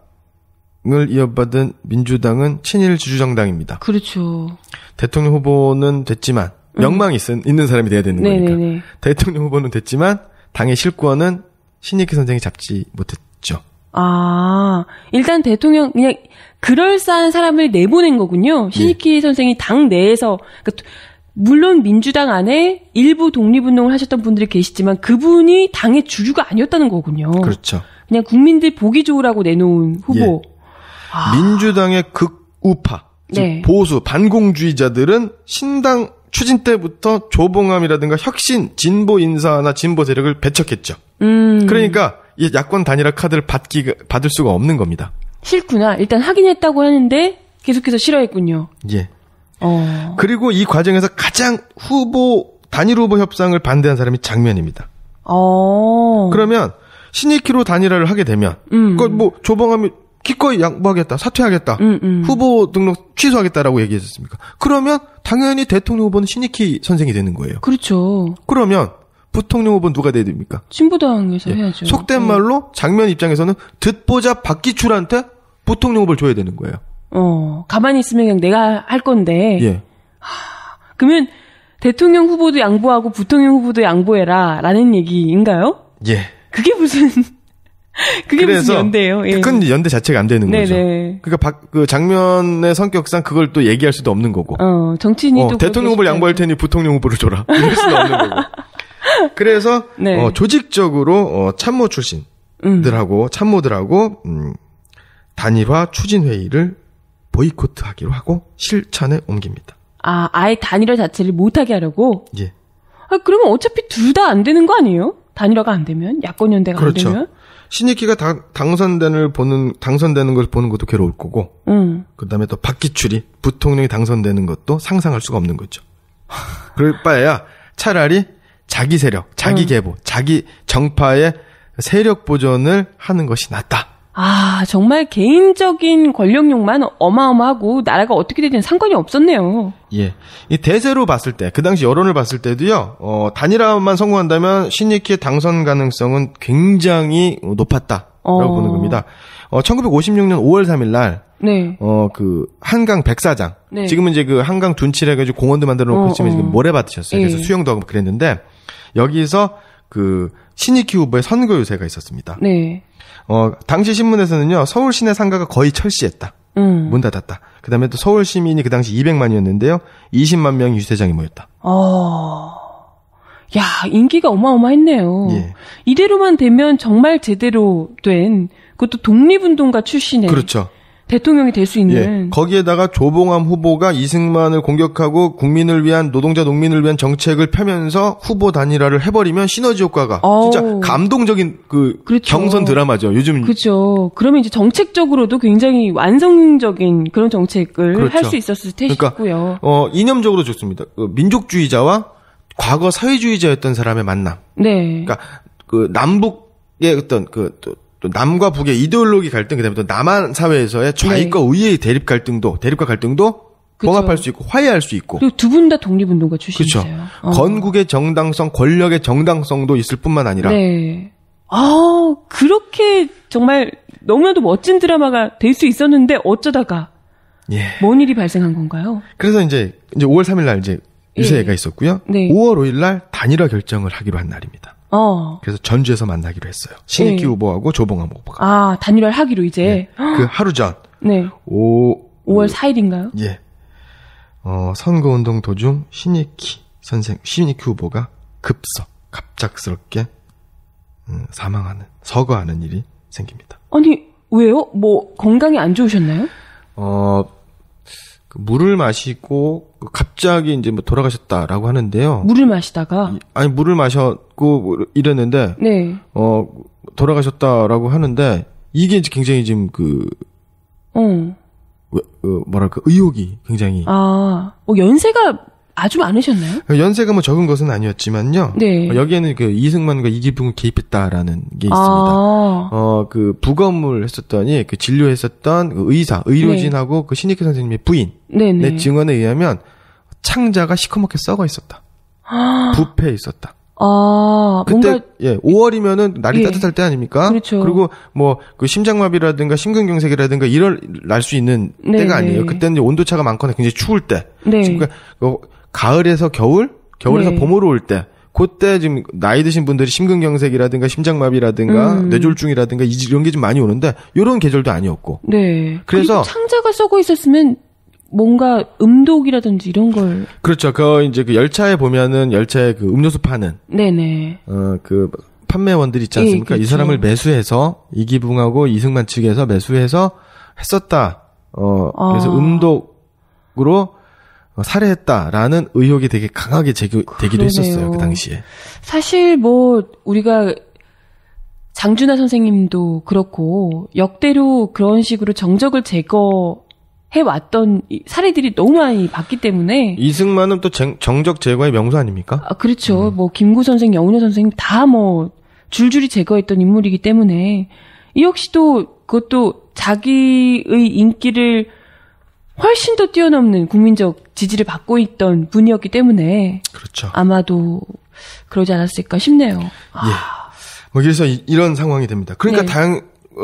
Speaker 3: 을 이어받은 민주당은 친일 주주정당입니다.
Speaker 2: 그렇죠.
Speaker 3: 대통령 후보는 됐지만 명망이 있, 있는 사람이 돼야 되는 거니까.
Speaker 2: 음. 네네네.
Speaker 3: 대통령 후보는 됐지만 당의 실권은 신익희 선생이 잡지 못했죠.
Speaker 2: 아, 일단 대통령 그냥 그럴싸한 사람을 내보낸 거군요. 신익희
Speaker 3: 예.
Speaker 2: 선생이 당 내에서 그러니까 물론 민주당 안에 일부 독립운동을 하셨던 분들이 계시지만 그분이 당의 주주가 아니었다는 거군요.
Speaker 3: 그렇죠.
Speaker 2: 그냥 국민들 보기 좋으라고 내놓은 후보.
Speaker 3: 민주당의 극우파, 즉
Speaker 2: 네.
Speaker 3: 보수 반공주의자들은 신당 추진 때부터 조봉암이라든가 혁신 진보 인사나 진보 세력을 배척했죠.
Speaker 2: 음.
Speaker 3: 그러니까 이 야권 단일화 카드를 받기 받을 수가 없는 겁니다.
Speaker 2: 싫구나. 일단 확인했다고 하는데 계속해서 싫어했군요.
Speaker 3: 예.
Speaker 2: 어.
Speaker 3: 그리고 이 과정에서 가장 후보 단일 후보 협상을 반대한 사람이 장면입니다.
Speaker 2: 어.
Speaker 3: 그러면 신익희로 단일화를 하게 되면
Speaker 2: 음.
Speaker 3: 그뭐 조봉암이 기꺼이 양보하겠다, 사퇴하겠다,
Speaker 2: 음, 음.
Speaker 3: 후보 등록 취소하겠다라고 얘기했었습니까? 그러면 당연히 대통령 후보는 신익희 선생이 되는 거예요.
Speaker 2: 그렇죠.
Speaker 3: 그러면 부통령 후보는 누가 돼야 됩니까?
Speaker 2: 진보당에서
Speaker 3: 예.
Speaker 2: 해야죠.
Speaker 3: 속된
Speaker 2: 어.
Speaker 3: 말로 장면 입장에서는 듣보자 박기출한테 부통령 후보를 줘야 되는 거예요.
Speaker 2: 어. 가만히 있으면 그냥 내가 할 건데.
Speaker 3: 예.
Speaker 2: 그러면 대통령 후보도 양보하고 부통령 후보도 양보해라. 라는 얘기인가요?
Speaker 3: 예.
Speaker 2: 그게 무슨, 그게 무슨 연대예요? 예.
Speaker 3: 큰 연대 자체가 안 되는 거죠.
Speaker 2: 네네.
Speaker 3: 그러니까 박, 그 장면의 성격상 그걸 또 얘기할 수도 없는 거고.
Speaker 2: 어, 정치인이
Speaker 3: 어,
Speaker 2: 또
Speaker 3: 대통령 후보를 양보할 테니 부통령 후보를 줘라. 이럴 수는 없는 거고. 그래서
Speaker 2: 네.
Speaker 3: 어, 조직적으로 어, 참모 출신들하고
Speaker 2: 음.
Speaker 3: 참모들하고 음, 단일화 추진 회의를 보이콧하기로 하고 실천에 옮깁니다.
Speaker 2: 아, 아예 단일화 자체를 못하게 하려고?
Speaker 3: 예.
Speaker 2: 아, 그러면 어차피 둘 다 안 되는 거 아니에요? 단일화가 안 되면? 야권 연대가
Speaker 3: 그렇죠.
Speaker 2: 안 되면?
Speaker 3: 신익희가 당, 당선되는 보는 당선되는 걸 보는 것도 괴로울 거고
Speaker 2: 응.
Speaker 3: 그다음에 또 박기출이 부통령이 당선되는 것도 상상할 수가 없는 거죠. 그럴 바에야 차라리 자기 세력, 자기 계보, 자기 정파의 세력 보존을 하는 것이 낫다.
Speaker 2: 아, 정말 개인적인 권력욕만 어마어마하고 나라가 어떻게 되든 상관이 없었네요.
Speaker 3: 예. 이 대세로 봤을 때, 그 당시 여론을 봤을 때도요, 어, 단일화만 성공한다면 신익희의 당선 가능성은 굉장히 높았다 라고
Speaker 2: 어.
Speaker 3: 보는 겁니다. 어, 1956년 5월 3일 날,
Speaker 2: 네.
Speaker 3: 어, 그, 한강 백사장.
Speaker 2: 네.
Speaker 3: 지금은 이제 그 한강 둔칠해가지고 공원도 만들어 놓고
Speaker 2: 어, 어.
Speaker 3: 지금 모래밭이었어요. 그래서
Speaker 2: 예.
Speaker 3: 수영도 하고 그랬는데, 여기서 그, 신익희 후보의 선거 유세가 있었습니다.
Speaker 2: 네.
Speaker 3: 어, 당시 신문에서는요, 서울 시내 상가가 거의 철시했다.
Speaker 2: 음.
Speaker 3: 문 닫았다. 그 다음에 또 서울 시민이 그 당시 200만이었는데요. 20만 명이 유세장에 모였다.
Speaker 2: 어. 야, 인기가 어마어마했네요.
Speaker 3: 예.
Speaker 2: 이대로만 되면 정말 제대로 된 그것도 독립운동가 출신의
Speaker 3: 그렇죠.
Speaker 2: 대통령이 될수
Speaker 3: 예.
Speaker 2: 있는
Speaker 3: 거기에다가 조봉암 후보가 이승만을 공격하고 국민을 위한 노동자 농민을 위한 정책을 펴면서 후보 단일화를 해버리면 시너지 효과가
Speaker 2: 어우.
Speaker 3: 진짜 감동적인 그
Speaker 2: 그렇죠.
Speaker 3: 경선 드라마죠. 요즘
Speaker 2: 그렇죠. 그러면 이제 정책적으로도 굉장히 완성적인 그런 정책을
Speaker 3: 그렇죠.
Speaker 2: 할수 있었을
Speaker 3: 그러니까
Speaker 2: 테고요.
Speaker 3: 어 이념적으로 좋습니다. 그 민족주의자와 과거 사회주의자였던 사람의 만남.
Speaker 2: 네.
Speaker 3: 그러니까 그 남북의 어떤 그 또, 또 남과 북의 이데올로기 갈등 그다음에 또 남한 사회에서의 좌익과 우위의 대립 갈등도 대립과 갈등도
Speaker 2: 네. 그쵸.
Speaker 3: 봉합할 수 있고 화해할 수 있고
Speaker 2: 두 분 다 독립운동가. 출신이세요. 어.
Speaker 3: 건국의 정당성, 권력의 정당성도 있을 뿐만 아니라
Speaker 2: 네. 아, 그렇게 정말 너무나도 멋진 드라마가 될 수 있었는데 어쩌다가
Speaker 3: 예.
Speaker 2: 뭔 일이 발생한 건가요?
Speaker 3: 그래서 이제 이제 5월 3일 날 이제 유세가 있었고요.
Speaker 2: 네.
Speaker 3: 5월 5일 날 단일화 결정을 하기로 한 날입니다.
Speaker 2: 어.
Speaker 3: 그래서 전주에서 만나기로 했어요. 신익희
Speaker 2: 네.
Speaker 3: 후보하고 조봉암 후보가
Speaker 2: 아, 단일화를 하기로 이제.
Speaker 3: 그 하루 전
Speaker 2: 네.
Speaker 3: 5,
Speaker 2: 5월 4일인가요?
Speaker 3: 예. 어, 선거운동 도중 신익희 선생, 신익희 후보가 급서, 갑작스럽게, 음, 사망하는, 서거하는 일이 생깁니다.
Speaker 2: 아니, 왜요? 뭐, 건강이 안 좋으셨나요?
Speaker 3: 어, 그 물을 마시고, 그 갑자기 이제 뭐 돌아가셨다라고 하는데요.
Speaker 2: 물을 마시다가.
Speaker 3: 이- 아니, 물을 마셨고, 뭐 이랬는데,
Speaker 2: 네.
Speaker 3: 어, 돌아가셨다라고 하는데, 이게 이제 굉장히 지금 그,
Speaker 2: 어.
Speaker 3: 왜- 그 뭐랄까, 의혹이 굉장히.
Speaker 2: 아, 뭐 연세가 아주 많으셨나요?
Speaker 3: 연세가 뭐 적은 것은 아니었지만요.
Speaker 2: 네.
Speaker 3: 어, 여기에는 그 이승만과 이기붕을 개입했다라는 게 있습니다.
Speaker 2: 아.
Speaker 3: 어, 그 부검을 했었더니 그 진료했었던 그 의사, 의료진하고 그 신익희 선생님의 부인
Speaker 2: 네네.
Speaker 3: 내 증언에 의하면 창자가 시커멓게 썩어 있었다. 부패 있었다.
Speaker 2: 아,
Speaker 3: 그때
Speaker 2: 뭔가,
Speaker 3: 예, 5월이면은 날이
Speaker 2: 예.
Speaker 3: 따뜻할 때 아닙니까?
Speaker 2: 그렇죠.
Speaker 3: 리고 뭐 그 심장마비라든가 심근경색이라든가 이럴 날 수 있는
Speaker 2: 네,
Speaker 3: 때가
Speaker 2: 네.
Speaker 3: 아니에요. 그때는 이제 온도 차가 많거나 굉장히 추울 때.
Speaker 2: 네.
Speaker 3: 그러니까 그 가을에서 겨울, 겨울에서
Speaker 2: 네.
Speaker 3: 봄으로 올 때. 그때 지금 나이 드신 분들이 심근경색이라든가 심장마비라든가
Speaker 2: 음.
Speaker 3: 뇌졸중이라든가 이- 이런 게 좀 많이 오는데 요런 계절도 아니었고.
Speaker 2: 네.
Speaker 3: 그래서-
Speaker 2: 창자가 썩어 있었으면 뭔가 음독이라든지 이런 걸.
Speaker 3: 그렇죠. 그 이제 그 열차에 보면은 열차에 그 음료수 파는
Speaker 2: 네네.
Speaker 3: 어그 판매원들 있지
Speaker 2: 예,
Speaker 3: 않습니까? 이
Speaker 2: 그렇죠.
Speaker 3: 사람을 매수해서 이기붕하고 이승만 측에서 매수해서 했었다. 어, 그래서
Speaker 2: 아.
Speaker 3: 음독으로 어, 살해했다라는 의혹이 되게 강하게 제기되기도
Speaker 2: 그러네요.
Speaker 3: 했었어요. 그 당시에.
Speaker 2: 사실 뭐 우리가 장준하 선생님도 그렇고 역대로 그런 식으로 정적을 제거 해 왔던 이 사례들이 너무 많이 봤기 때문에
Speaker 3: 이승만은 또 정- 정적 제거의 명수 아닙니까?
Speaker 2: 아, 그렇죠. 뭐 김구 선생, 영훈여 선생님 다 뭐 줄줄이 제거했던 인물이기 때문에 이 역시도 그것도 자기의 인기를 훨씬 더 뛰어넘는 국민적 지지를 받고 있던 분이었기 때문에
Speaker 3: 그렇죠.
Speaker 2: 아마도 그러지 않았을까 싶네요. 아,
Speaker 3: 뭐 그래서 이, 런 상황이 됩니다. 그러니까
Speaker 2: 네.
Speaker 3: 다양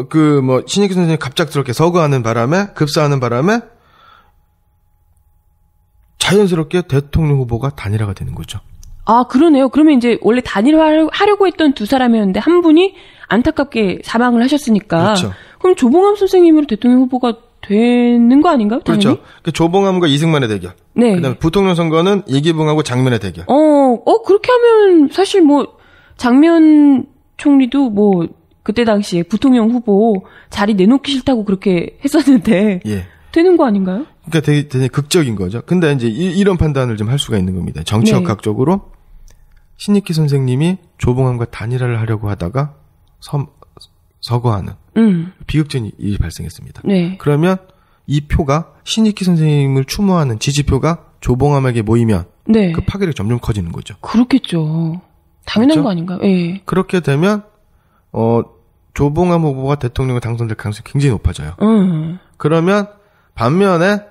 Speaker 3: 그뭐 신익희 선생님이 갑작스럽게 서거하는 바람에 급사하는 바람에 자연스럽게 대통령 후보가 단일화가 되는 거죠.
Speaker 2: 아, 그러네요. 그러면 이제 원래 단일화하려고 했던 두 사람이었는데 한 분이 안타깝게 사망을 하셨으니까
Speaker 3: 그렇죠.
Speaker 2: 그럼 조봉암 선생님으로 대통령 후보가 되는 거 아닌가요? 당연히?
Speaker 3: 그렇죠. 그 조봉암과 이승만의 대결.
Speaker 2: 네.
Speaker 3: 그다음에 부통령 선거는 이기붕하고 장면의 대결.
Speaker 2: 어, 어, 그렇게 하면 사실 뭐, 장면 총리도 뭐, 그때 당시에 부통령 후보 자리 내놓기 싫다고 그렇게 했었는데,
Speaker 3: 예.
Speaker 2: 되는 거 아닌가요?
Speaker 3: 그러니까 되게, 되게 극적인 거죠. 근데 이제 이, 런 판단을 좀 할 수가 있는 겁니다.
Speaker 2: 네.
Speaker 3: 정치학학적으로 신익희 선생님이 조봉암과 단일화를 하려고 하다가 섬, 서거하는
Speaker 2: 음,
Speaker 3: 비극적인 일이 발생했습니다.
Speaker 2: 네.
Speaker 3: 그러면 이 표가 신익희 선생님을 추모하는 지지표가 조봉암에게 모이면
Speaker 2: 네.
Speaker 3: 그 파괴력이 점점 커지는 거죠.
Speaker 2: 그렇겠죠. 당연한
Speaker 3: 그렇죠?
Speaker 2: 거 아닌가요? 예.
Speaker 3: 그렇게 되면 어 조봉암 후보가 대통령에 당선될 가능성이 굉장히 높아져요.
Speaker 2: 음,
Speaker 3: 그러면 반면에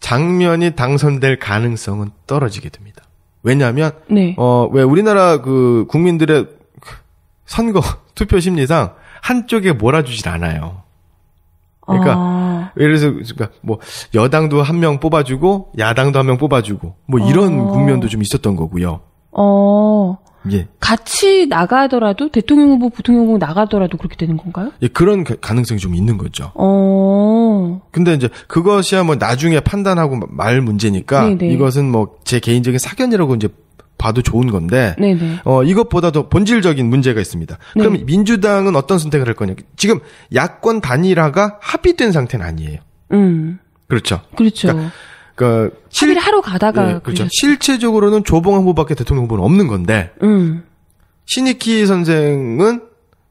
Speaker 3: 장면이 당선될 가능성은 떨어지게 됩니다. 왜냐하면
Speaker 2: 네.
Speaker 3: 어왜 우리나라 그 국민들의 그 선거 투표 심리상 한쪽에 몰아주질 않아요. 그러니까
Speaker 2: 아,
Speaker 3: 예를 들어서 그러니까 뭐 여당도 한 명 뽑아주고 야당도 한 명 뽑아주고 뭐 이런
Speaker 2: 어.
Speaker 3: 국면도 좀 있었던 거고요.
Speaker 2: 어,
Speaker 3: 예,
Speaker 2: 같이 나가더라도, 대통령 후보, 부통령 후보 나가더라도 그렇게 되는 건가요?
Speaker 3: 예, 그런 가- 가능성이 좀 있는 거죠.
Speaker 2: 어,
Speaker 3: 근데 이제 그것이야 뭐 나중에 판단하고 말 문제니까
Speaker 2: 네네.
Speaker 3: 이것은 뭐 제 개인적인 사견이라고 이제 봐도 좋은 건데
Speaker 2: 네네.
Speaker 3: 어 이것보다 더 본질적인 문제가 있습니다. 그럼
Speaker 2: 네.
Speaker 3: 민주당은 어떤 선택을 할 거냐? 지금 야권 단일화가 합의된 상태는 아니에요.
Speaker 2: 음,
Speaker 3: 그렇죠.
Speaker 2: 그렇죠.
Speaker 3: 그러니까 실,
Speaker 2: 합의를 하러 가다가,
Speaker 3: 예, 그렇죠. 실체적으로는 조봉암 후보밖에 대통령 후보는 없는 건데
Speaker 2: 음,
Speaker 3: 신익희 선생은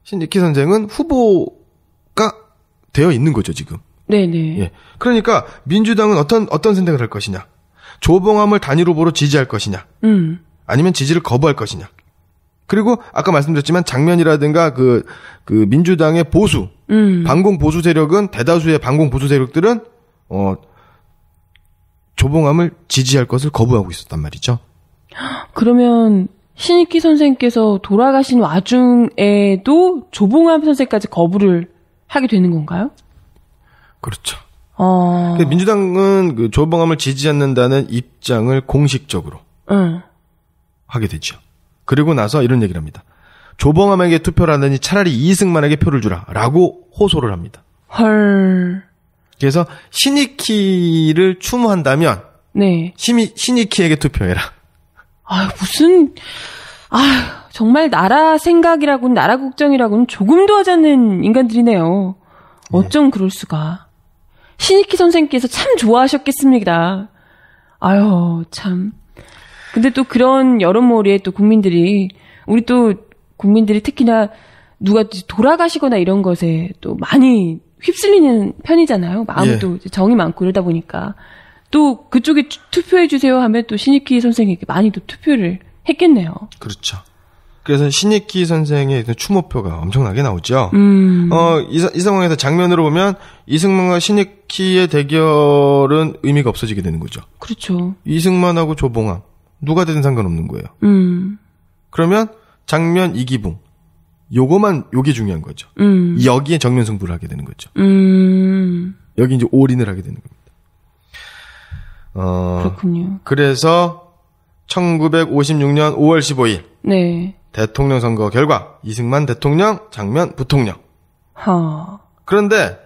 Speaker 3: 신익희 선생은 후보가 되어 있는 거죠 지금.
Speaker 2: 네네.
Speaker 3: 예. 그러니까 민주당은 어떤 어떤 선택을 할 것이냐? 조봉암을 단일 후보로 지지할 것이냐?
Speaker 2: 음,
Speaker 3: 아니면 지지를 거부할 것이냐? 그리고 아까 말씀드렸지만 장면이라든가 그, 그 민주당의 보수,
Speaker 2: 음.
Speaker 3: 반공 보수 세력은 대다수의 반공 보수 세력들은 어 조봉암을 지지할 것을 거부하고 있었단 말이죠.
Speaker 2: 그러면 신익희 선생께서 돌아가신 와중에도 조봉암 선생까지 거부를 하게 되는 건가요?
Speaker 3: 그렇죠.
Speaker 2: 어,
Speaker 3: 그러니까 민주당은 그 조봉암을 지지 않는다는 입장을 공식적으로
Speaker 2: 응.
Speaker 3: 하게 되죠. 그리고 나서 이런 얘기를 합니다. 조봉암에게 투표를 하느니 차라리 이승만에게 표를 주라 라고 호소를 합니다.
Speaker 2: 헐,
Speaker 3: 그래서 신익희를 추모한다면
Speaker 2: 네.
Speaker 3: 신이, 신익희에게 투표해라.
Speaker 2: 아유, 무슨, 아유, 정말 나라 생각이라고는, 나라 국정이라고는 조금도 하지 않는 인간들이네요. 어쩜 그럴 수가. 신익희 선생께서 참 좋아하셨겠습니다. 아유, 참. 근데 또 그런 여론몰이에 또 국민들이, 우리 또 국민들이 특히나 누가 돌아가시거나 이런 것에 또 많이 휩쓸리는 편이잖아요. 마음도 이제 정이 많고 이러다 보니까. 또 그쪽에 투- 투표해 주세요 하면 또 신익희 선생에게 많이 또 투표를 했겠네요.
Speaker 3: 그렇죠. 그래서 신익희 선생의 그 추모표가 엄청나게 나오죠.
Speaker 2: 음,
Speaker 3: 어, 이, 사- 이 상황에서 장면으로 보면 이승만과 신익희의 대결은 의미가 없어지게 되는 거죠.
Speaker 2: 그렇죠.
Speaker 3: 이승만하고 조봉암 누가 되든 상관없는 거예요.
Speaker 2: 음,
Speaker 3: 그러면 장면 이기붕 요거만 요게 중요한 거죠.
Speaker 2: 음,
Speaker 3: 여기에 정면 승부를 하게 되는 거죠.
Speaker 2: 음,
Speaker 3: 여기 이제 올인을 하게 되는 겁니다. 어,
Speaker 2: 그렇군요.
Speaker 3: 그래서 1956년 5월 15일
Speaker 2: 네.
Speaker 3: 대통령 선거 결과 이승만 대통령, 장면 부통령.
Speaker 2: 하,
Speaker 3: 그런데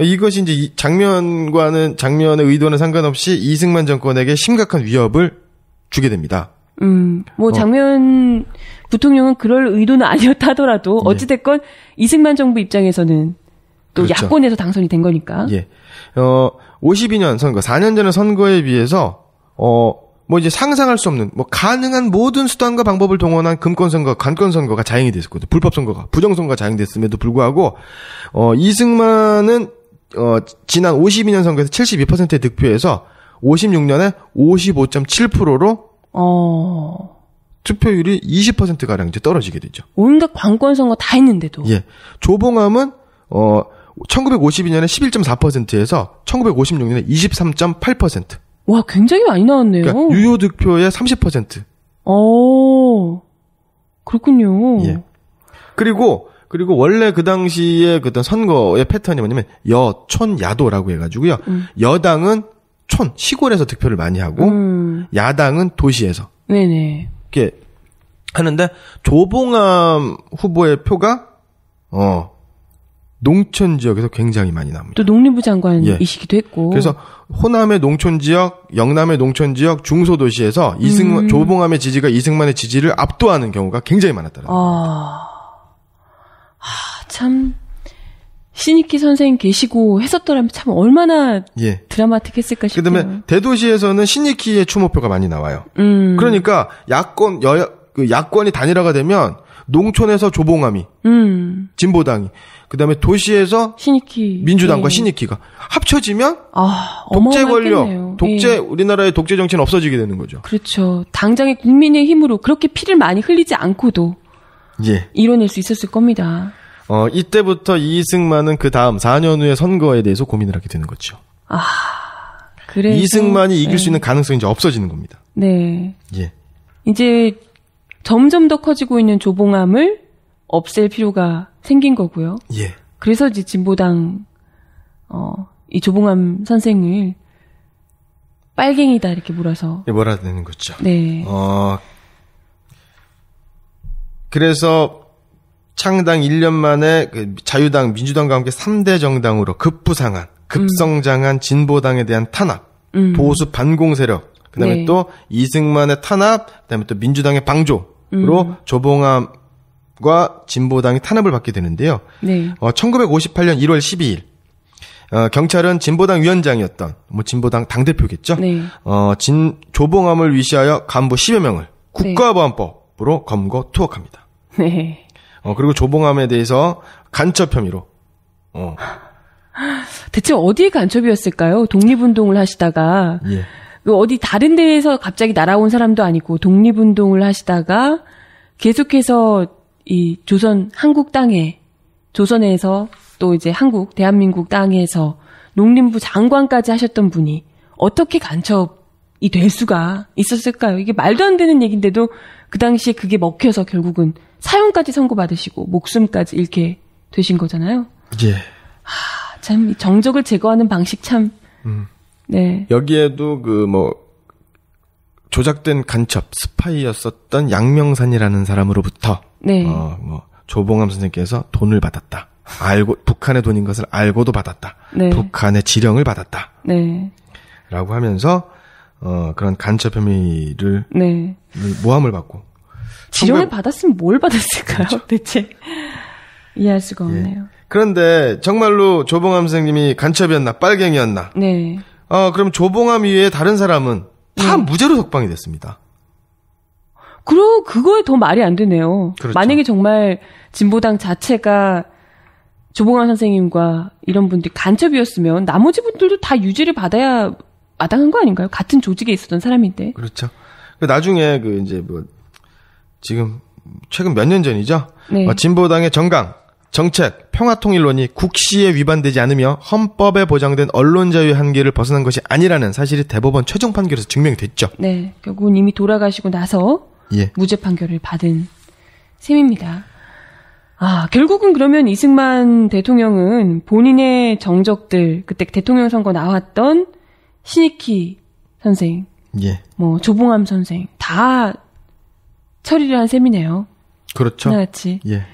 Speaker 3: 이것이 이제 이 장면과는 장면의 의도는 상관없이 이승만 정권에게 심각한 위협을 주게 됩니다.
Speaker 2: 음, 뭐
Speaker 3: 어.
Speaker 2: 장면 부통령은 그럴 의도는 아니었다 하더라도
Speaker 3: 예.
Speaker 2: 어찌됐건 이승만 정부 입장에서는 또
Speaker 3: 그렇죠.
Speaker 2: 야권에서 당선이 된 거니까.
Speaker 3: 예. 어, 52년 선거, 4년 전의 선거에 비해서, 어, 뭐 이제 상상할 수 없는, 뭐 가능한 모든 수단과 방법을 동원한 금권 선거, 관권 선거가 자행이 됐었거든요. 불법 선거가, 부정 선거가 자행됐음에도 불구하고, 어, 이승만은, 어, 지난 52년 선거에서 72%의 득표에서 56년에 55.7%로
Speaker 2: 어.
Speaker 3: 투표율이 20%가량 이제 떨어지게 되죠.
Speaker 2: 온갖 관권 선거 다 했는데도.
Speaker 3: 예. 조봉암은, 어, 1952년에 11.4%에서 1956년에 23.8%.
Speaker 2: 와, 굉장히 많이 나왔네요.
Speaker 3: 그러니까 유효 득표의 30%.
Speaker 2: 어. 그렇군요.
Speaker 3: 예. 그리고 그리고 원래 그 당시에 그 어떤 선거의 패턴이 뭐냐면 여촌 야도라고 해가지고요. 여당은 촌 시골에서 득표를 많이 하고
Speaker 2: 음.
Speaker 3: 야당은 도시에서
Speaker 2: 네네.
Speaker 3: 이렇게 하는데 조봉암 후보의 표가 어 농촌 지역에서 굉장히 많이 납니다.
Speaker 2: 또 농림부 장관이시기도
Speaker 3: 예.
Speaker 2: 했고.
Speaker 3: 그래서 호남의 농촌 지역, 영남의 농촌 지역, 중소도시에서 이승만 조봉암의 지지가 이승만의 지지를 압도하는 경우가 굉장히 많았다는.
Speaker 2: 아. 아, 참. 신익희 선생님 계시고 했었더라면 참 얼마나
Speaker 3: 예.
Speaker 2: 드라마틱했을까 싶어요.
Speaker 3: 그다음에 대도시에서는 신익희의 추모표가 많이 나와요.
Speaker 2: 음.
Speaker 3: 그러니까 야권 여 그 야권이 단일화가 되면 농촌에서 조봉암이
Speaker 2: 음.
Speaker 3: 진보당이 그다음에 도시에서
Speaker 2: 신익희.
Speaker 3: 민주당과
Speaker 2: 예.
Speaker 3: 신익희가 합쳐지면
Speaker 2: 아,
Speaker 3: 독재 권력,
Speaker 2: 어마어마했겠네요.
Speaker 3: 독재
Speaker 2: 예.
Speaker 3: 우리나라의 독재 정치는 없어지게 되는 거죠.
Speaker 2: 그렇죠. 당장의 국민의 힘으로 그렇게 피를 많이 흘리지 않고도
Speaker 3: 예.
Speaker 2: 이뤄낼 수 있었을 겁니다.
Speaker 3: 어 이때부터 이승만은 그 다음 4년 후의 선거에 대해서 고민을 하게 되는 거죠.
Speaker 2: 그래서
Speaker 3: 이승만이 이길
Speaker 2: 네.
Speaker 3: 수 있는 가능성이 이제 없어지는 겁니다.
Speaker 2: 네.
Speaker 3: 예.
Speaker 2: 이제 점점 더 커지고 있는 조봉암을 없앨 필요가 생긴 거고요.
Speaker 3: 예.
Speaker 2: 그래서 이제 진보당 어, 이 조봉암 선생을 빨갱이다 이렇게 몰아서
Speaker 3: 예, 되는 거죠.
Speaker 2: 네.
Speaker 3: 어, 그래서 창당 1년 만에 그 자유당, 민주당과 함께 3대 정당으로 급부상한, 급성장한 진보당에 대한 탄압,
Speaker 2: 음.
Speaker 3: 보수 반공 세력, 그다음에
Speaker 2: 네.
Speaker 3: 또 이승만의 탄압, 그다음에 또 민주당의 방조로
Speaker 2: 음.
Speaker 3: 조봉암과 진보당이 탄압을 받게 되는데요.
Speaker 2: 네.
Speaker 3: 어, 1958년 1월 12일 어, 경찰은 진보당 위원장이었던 뭐 진보당 당 대표겠죠.
Speaker 2: 네.
Speaker 3: 어, 진 조봉암을 위시하여 간부 10여 명을 국가보안법으로 검거 투옥합니다.
Speaker 2: 네.
Speaker 3: 어, 그리고 조봉암에 대해서 간첩 혐의로 어,
Speaker 2: 대체 어디에 간첩이었을까요? 독립운동을 하시다가
Speaker 3: 예.
Speaker 2: 그 어디 다른 데에서 갑자기 날아온 사람도 아니고 독립운동을 하시다가 계속해서 이 조선 한국 땅에 조선에서 또 이제 한국 대한민국 땅에서 농림부 장관까지 하셨던 분이 어떻게 간첩이 될 수가 있었을까요? 이게 말도 안 되는 얘긴데도 그 당시에 그게 먹혀서 결국은 사형까지 선고받으시고 목숨까지 잃게 되신 거잖아요.
Speaker 3: 예.
Speaker 2: 참이 정적을 제거하는 방식 참
Speaker 3: 음.
Speaker 2: 네.
Speaker 3: 여기에도 그 뭐 조작된 간첩 스파이였었던 양명산이라는 사람으로부터
Speaker 2: 네.
Speaker 3: 어, 뭐 조봉암 선생께서 돈을 받았다. 알고 북한의 돈인 것을 알고도 받았다.
Speaker 2: 네.
Speaker 3: 북한의 지령을 받았다.
Speaker 2: 네.
Speaker 3: 라고 하면서 어 그런 간첩 혐의를
Speaker 2: 네.
Speaker 3: 모함을 받고
Speaker 2: 지령을
Speaker 3: 1900
Speaker 2: 받았으면 뭘 받았을까요? 대체 이해할 수가 없네요.
Speaker 3: 그런데 정말로 조봉암 선생님이 간첩이었나 빨갱이였나?
Speaker 2: 네.
Speaker 3: 어 그럼 조봉암 이외에 다른 사람은 다 무죄로 석방이 됐습니다.
Speaker 2: 그러 그거에 더 말이 안 되네요.
Speaker 3: 그렇죠.
Speaker 2: 만약에 정말 진보당 자체가 조봉환 선생님과 이런 분들이 간첩이었으면 나머지 분들도 다 유죄를 받아야 마땅한 거 아닌가요? 같은 조직에 있었던 사람인데.
Speaker 3: 그렇죠. 그 나중에 그 이제 뭐 지금 최근 몇 년 전이죠.
Speaker 2: 네.
Speaker 3: 어, 진보당의 정강, 정책, 평화통일론이 국시에 위반되지 않으며 헌법에 보장된 언론 자유의 한계를 벗어난 것이 아니라는 사실이 대법원 최종 판결에서 증명이 됐죠.
Speaker 2: 네. 결국은 이미 돌아가시고 나서
Speaker 3: 예.
Speaker 2: 무죄 판결을 받은 셈입니다. 아, 결국은 그러면 이승만 대통령은 본인의 정적들, 그때 대통령 선거 나왔던 신익희 선생,
Speaker 3: 예.
Speaker 2: 뭐 조봉암 선생 다 처리를 한 셈이네요.
Speaker 3: 그렇죠.
Speaker 2: 하나같이
Speaker 3: 예.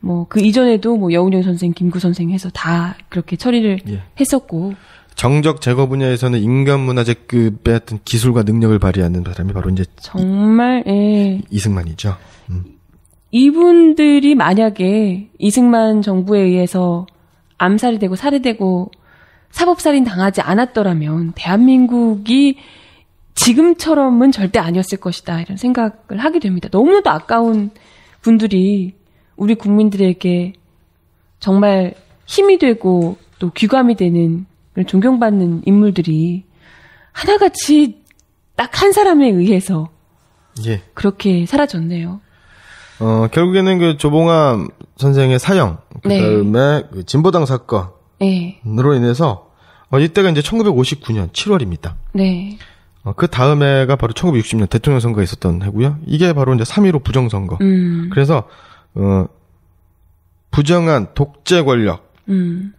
Speaker 2: 뭐 그 이전에도 뭐 여운영 선생, 김구 선생 해서 다 그렇게 처리를
Speaker 3: 예.
Speaker 2: 했었고
Speaker 3: 정적 제거 분야에서는 인간 문화재급의 어떤 기술과 능력을 발휘하는 사람이 바로 이제
Speaker 2: 정말 예.
Speaker 3: 이승만이죠. 음.
Speaker 2: 이분들이 만약에 이승만 정부에 의해서 암살이 되고 살해되고 사법살인 당하지 않았더라면 대한민국이 지금처럼은 절대 아니었을 것이다 이런 생각을 하게 됩니다. 너무나도 아까운 분들이 우리 국민들에게 정말 힘이 되고 또 귀감이 되는 존경받는 인물들이 하나같이 딱 한 사람에 의해서
Speaker 3: 예.
Speaker 2: 그렇게 사라졌네요.
Speaker 3: 어, 결국에는 그 조봉암 선생의 사형, 그
Speaker 2: 네.
Speaker 3: 다음에 그 진보당 사건으로
Speaker 2: 네,
Speaker 3: 인해서, 어, 이때가 이제 1959년 7월입니다.
Speaker 2: 네,
Speaker 3: 어, 그 다음 해가 바로 1960년 대통령 선거가 있었던 해고요. 이게 바로 이제 3.15 부정선거.
Speaker 2: 음,
Speaker 3: 그래서, 어, 부정한 독재 권력이
Speaker 2: 음,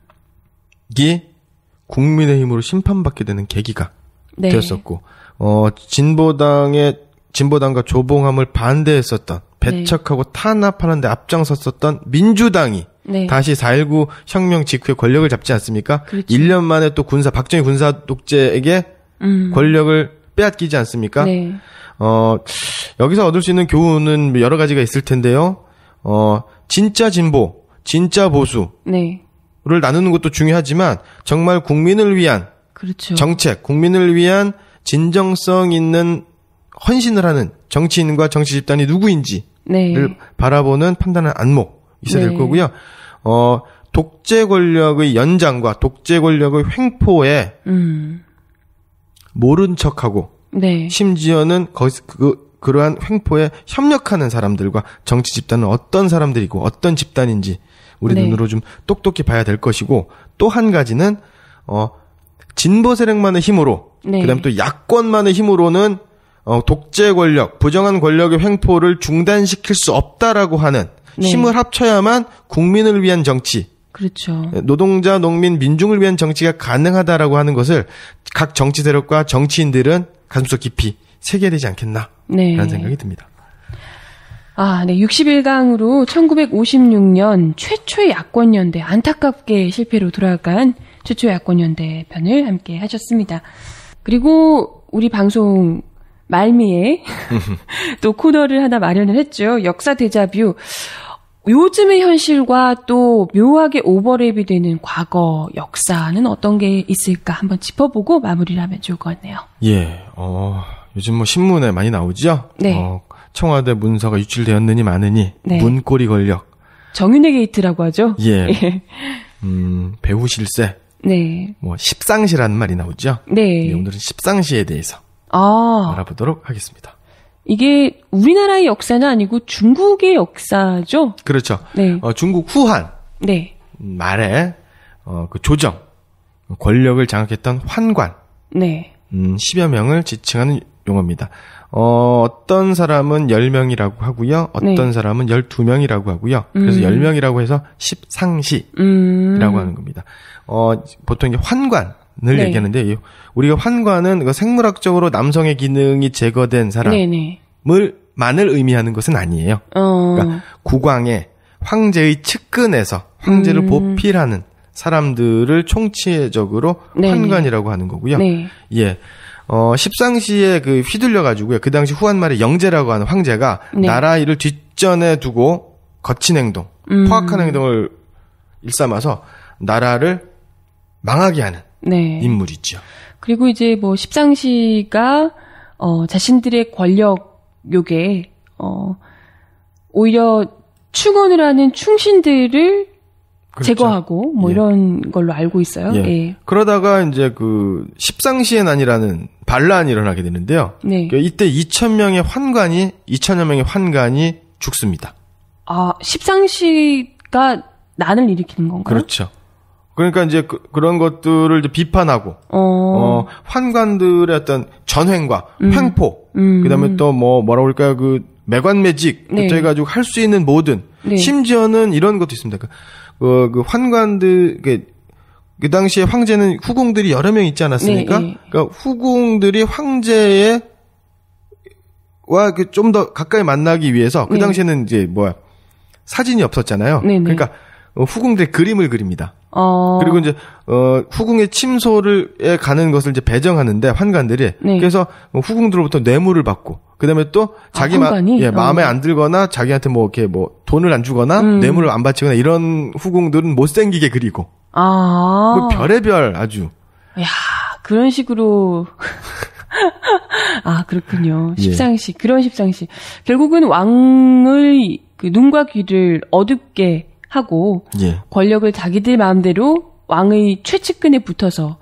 Speaker 3: 국민의힘으로 심판받게 되는 계기가
Speaker 2: 네,
Speaker 3: 되었었고, 어, 진보당의, 진보당과 조봉함을 반대했었던, 배척하고 탄압하는데 앞장섰었던 민주당이
Speaker 2: 네,
Speaker 3: 다시 4.19 혁명 직후에 권력을 잡지 않습니까?
Speaker 2: 그렇죠.
Speaker 3: 1년 만에 또 군사, 박정희 군사 독재에게
Speaker 2: 음,
Speaker 3: 권력을 빼앗기지 않습니까?
Speaker 2: 네,
Speaker 3: 어, 여기서 얻을 수 있는 교훈은 여러 가지가 있을 텐데요. 어, 진짜 진보, 진짜 보수를
Speaker 2: 네,
Speaker 3: 나누는 것도 중요하지만 정말 국민을 위한
Speaker 2: 그렇죠.
Speaker 3: 정책, 국민을 위한 진정성 있는 헌신을 하는 정치인과 정치 집단이 누구인지를
Speaker 2: 네,
Speaker 3: 바라보는 판단하는 안목 있어야 될
Speaker 2: 네.
Speaker 3: 거고요. 어, 독재 권력의 연장과 독재 권력의 횡포에
Speaker 2: 음,
Speaker 3: 모른 척하고
Speaker 2: 네,
Speaker 3: 심지어는 거기 그 그러한 횡포에 협력하는 사람들과 정치 집단은 어떤 사람들이고 어떤 집단인지 우리
Speaker 2: 네.
Speaker 3: 눈으로 좀 똑똑히 봐야 될 것이고 또 한 가지는 어 진보 세력만의 힘으로
Speaker 2: 네.
Speaker 3: 그다음에 또 야권만의 힘으로는 어 독재 권력, 부정한 권력의 횡포를 중단시킬 수 없다라고 하는
Speaker 2: 네.
Speaker 3: 힘을 합쳐야만 국민을 위한 정치,
Speaker 2: 그렇죠.
Speaker 3: 노동자, 농민, 민중을 위한 정치가 가능하다라고 하는 것을 각 정치 세력과 정치인들은 가슴속 깊이 새겨야 되지 않겠나라는
Speaker 2: 네.
Speaker 3: 생각이 듭니다.
Speaker 2: 아, 네. 61강으로 1956년 최초의 야권연대, 안타깝게 실패로 돌아간 최초의 야권연대 편을 함께 하셨습니다. 그리고 우리 방송 말미에 또 코너를 하나 마련을 했죠. 역사 대자뷰. 요즘의 현실과 또 묘하게 오버랩이 되는 과거 역사는 어떤 게 있을까 한번 짚어보고 마무리를 하면 좋을 것 같네요.
Speaker 3: 예, 어, 요즘 뭐 신문에 많이 나오죠?
Speaker 2: 네.
Speaker 3: 어, 청와대 문서가 유출되었느니 마느니,
Speaker 2: 네.
Speaker 3: 문고리 권력,
Speaker 2: 정윤회 게이트라고 하죠.
Speaker 3: 예, 음, 배후 실세,
Speaker 2: 네.
Speaker 3: 뭐, 십상시라는 말이 나오죠?
Speaker 2: 네.
Speaker 3: 예, 오늘은 십상시에 대해서
Speaker 2: 아,
Speaker 3: 알아보도록 하겠습니다.
Speaker 2: 이게 우리나라의 역사는 아니고 중국의 역사죠?
Speaker 3: 그렇죠.
Speaker 2: 네.
Speaker 3: 어, 중국 후한
Speaker 2: 네.
Speaker 3: 말에, 어, 그 조정, 권력을 장악했던 환관,
Speaker 2: 네.
Speaker 3: 음, 10여 명을 지칭하는 용어입니다. 어, 어떤 사람은 10명이라고 하고요. 어떤
Speaker 2: 네.
Speaker 3: 사람은 12명이라고 하고요. 그래서
Speaker 2: 음.
Speaker 3: 10명이라고 해서 십상시라고
Speaker 2: 음.
Speaker 3: 하는 겁니다. 어, 보통 이제 환관을
Speaker 2: 네.
Speaker 3: 얘기하는데 이- 우리가 환관은 그 생물학적으로 남성의 기능이 제거된 사람을
Speaker 2: 네 네.
Speaker 3: 만을 의미하는 것은 아니에요.
Speaker 2: 어.
Speaker 3: 그러니까 국왕의 황제의 측근에서 황제를
Speaker 2: 음.
Speaker 3: 보필하는 사람들을 총체적으로
Speaker 2: 네네.
Speaker 3: 환관이라고 하는 거고요.
Speaker 2: 네.
Speaker 3: 예. 어, 십상시에 그 휘둘려가지고요. 그 당시 후한말의 영제라고 하는 황제가
Speaker 2: 네.
Speaker 3: 나라 일을 뒷전에 두고 거친 행동,
Speaker 2: 음.
Speaker 3: 포악한 행동을 일삼아서 나라를 망하게 하는
Speaker 2: 네.
Speaker 3: 인물이죠.
Speaker 2: 그리고 이제 뭐 십상시가 어 자신들의 권력 요게 어 오히려 충원을 하는 충신들을
Speaker 3: 그렇죠.
Speaker 2: 제거하고 뭐
Speaker 3: 예.
Speaker 2: 이런 걸로 알고 있어요.
Speaker 3: 예.
Speaker 2: 예.
Speaker 3: 그러다가 이제 그 십상시의 난이라는 반란이 일어나게 되는데요.
Speaker 2: 네.
Speaker 3: 그 이때 2천 명의 환관이 2천여 명의 환관이 죽습니다.
Speaker 2: 아, 십상시가 난을 일으키는 건가요?
Speaker 3: 그렇죠. 그러니까 이제 그, 런 것들을 이제 비판하고
Speaker 2: 어.
Speaker 3: 어, 환관들의 어떤 전횡과 횡포,
Speaker 2: 음.
Speaker 3: 그다음에 또 뭐 뭐라 그럴까요? 그 매관매직부터
Speaker 2: 네.
Speaker 3: 해가지고 할 수 있는 모든
Speaker 2: 네.
Speaker 3: 심지어는 이런 것도 있습니다. 그, 그, 그 환관들 그, 그 당시에 황제는 후궁들이 여러 명 있지 않았습니까?
Speaker 2: 네, 네.
Speaker 3: 그러니까 후궁들이 황제의 와그 좀 더 가까이 만나기 위해서 그
Speaker 2: 네.
Speaker 3: 당시에는 이제 뭐야 사진이 없었잖아요.
Speaker 2: 네, 네.
Speaker 3: 그러니까 어, 후궁들의 그림을 그립니다.
Speaker 2: 어.
Speaker 3: 그리고 이제 어 후궁의 침소를에 가는 것을 이제 배정하는데 환관들이
Speaker 2: 네.
Speaker 3: 그래서 후궁들로부터 뇌물을 받고 그다음에 또 자기 마,
Speaker 2: 환관이?
Speaker 3: 예,
Speaker 2: 어.
Speaker 3: 마음에 안 들거나 자기한테 뭐 이렇게 뭐 돈을 안 주거나
Speaker 2: 음.
Speaker 3: 뇌물을 안 바치거나 이런 후궁들은 못생기게 그리고
Speaker 2: 아.
Speaker 3: 뭐 별의별 아주
Speaker 2: 야, 그런 식으로. 아, 그렇군요.
Speaker 3: 예.
Speaker 2: 십상시, 그런 십상시. 결국은 왕의 그 눈과 귀를 어둡게 하고
Speaker 3: 예.
Speaker 2: 권력을 자기들 마음대로 왕의 최측근에 붙어서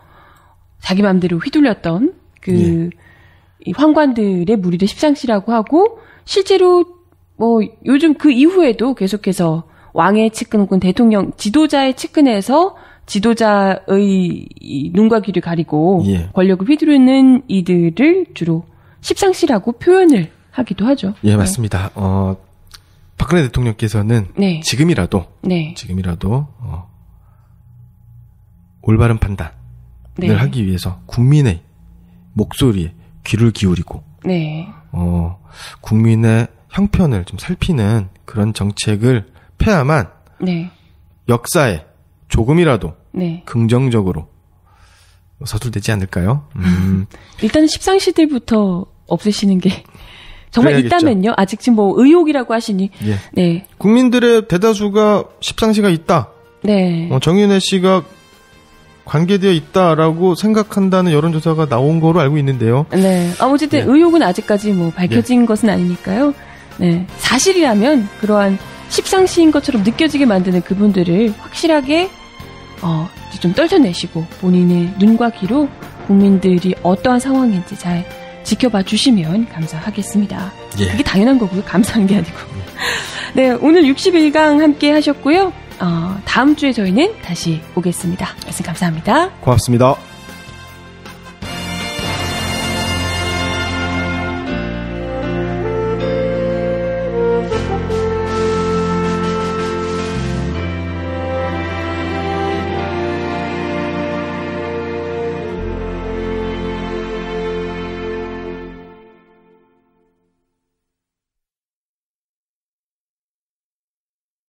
Speaker 2: 자기 마음대로 휘둘렸던 그
Speaker 3: 예.
Speaker 2: 이 황관들의 무리를 십상시라고 하고 실제로 뭐 요즘 그 이후에도 계속해서 왕의 측근 혹은 대통령 지도자의 측근에서 지도자의 이 눈과 귀를 가리고
Speaker 3: 예.
Speaker 2: 권력을 휘두르는 이들을 주로 십상시라고 표현을 하기도 하죠.
Speaker 3: 예, 맞습니다. 어, 박근혜 대통령께서는
Speaker 2: 네.
Speaker 3: 지금이라도
Speaker 2: 네.
Speaker 3: 지금이라도 어, 올바른 판단을
Speaker 2: 네.
Speaker 3: 하기 위해서 국민의 목소리에 귀를 기울이고
Speaker 2: 네.
Speaker 3: 어, 국민의 형편을 좀 살피는 그런 정책을 펴야만
Speaker 2: 네.
Speaker 3: 역사에 조금이라도
Speaker 2: 네.
Speaker 3: 긍정적으로 서술되지 않을까요? 음,
Speaker 2: 일단 십상시들부터 없애시는 게 정말
Speaker 3: 그래야겠죠.
Speaker 2: 있다면요. 아직 지금 뭐 의혹이라고 하시니
Speaker 3: 예.
Speaker 2: 네.
Speaker 3: 국민들의 대다수가 십상시가 있다.
Speaker 2: 네.
Speaker 3: 어, 정윤혜 씨가 관계되어 있다라고 생각한다는 여론조사가 나온 거로 알고 있는데요.
Speaker 2: 네. 아, 어쨌든
Speaker 3: 네.
Speaker 2: 의혹은 아직까지 뭐 밝혀진 것은 아니니까요. 네. 사실이라면 그러한 십상시인 것처럼 느껴지게 만드는 그분들을 확실하게 어, 좀 떨쳐내시고 본인의 눈과 귀로 국민들이 어떠한 상황인지 잘 지켜봐 주시면 감사하겠습니다.
Speaker 3: 예.
Speaker 2: 그게 당연한 거고요. 감사한 게 아니고. 네, 오늘 61강 함께 하셨고요. 어, 다음 주에 저희는 다시 오겠습니다. 말씀 감사합니다.
Speaker 3: 고맙습니다.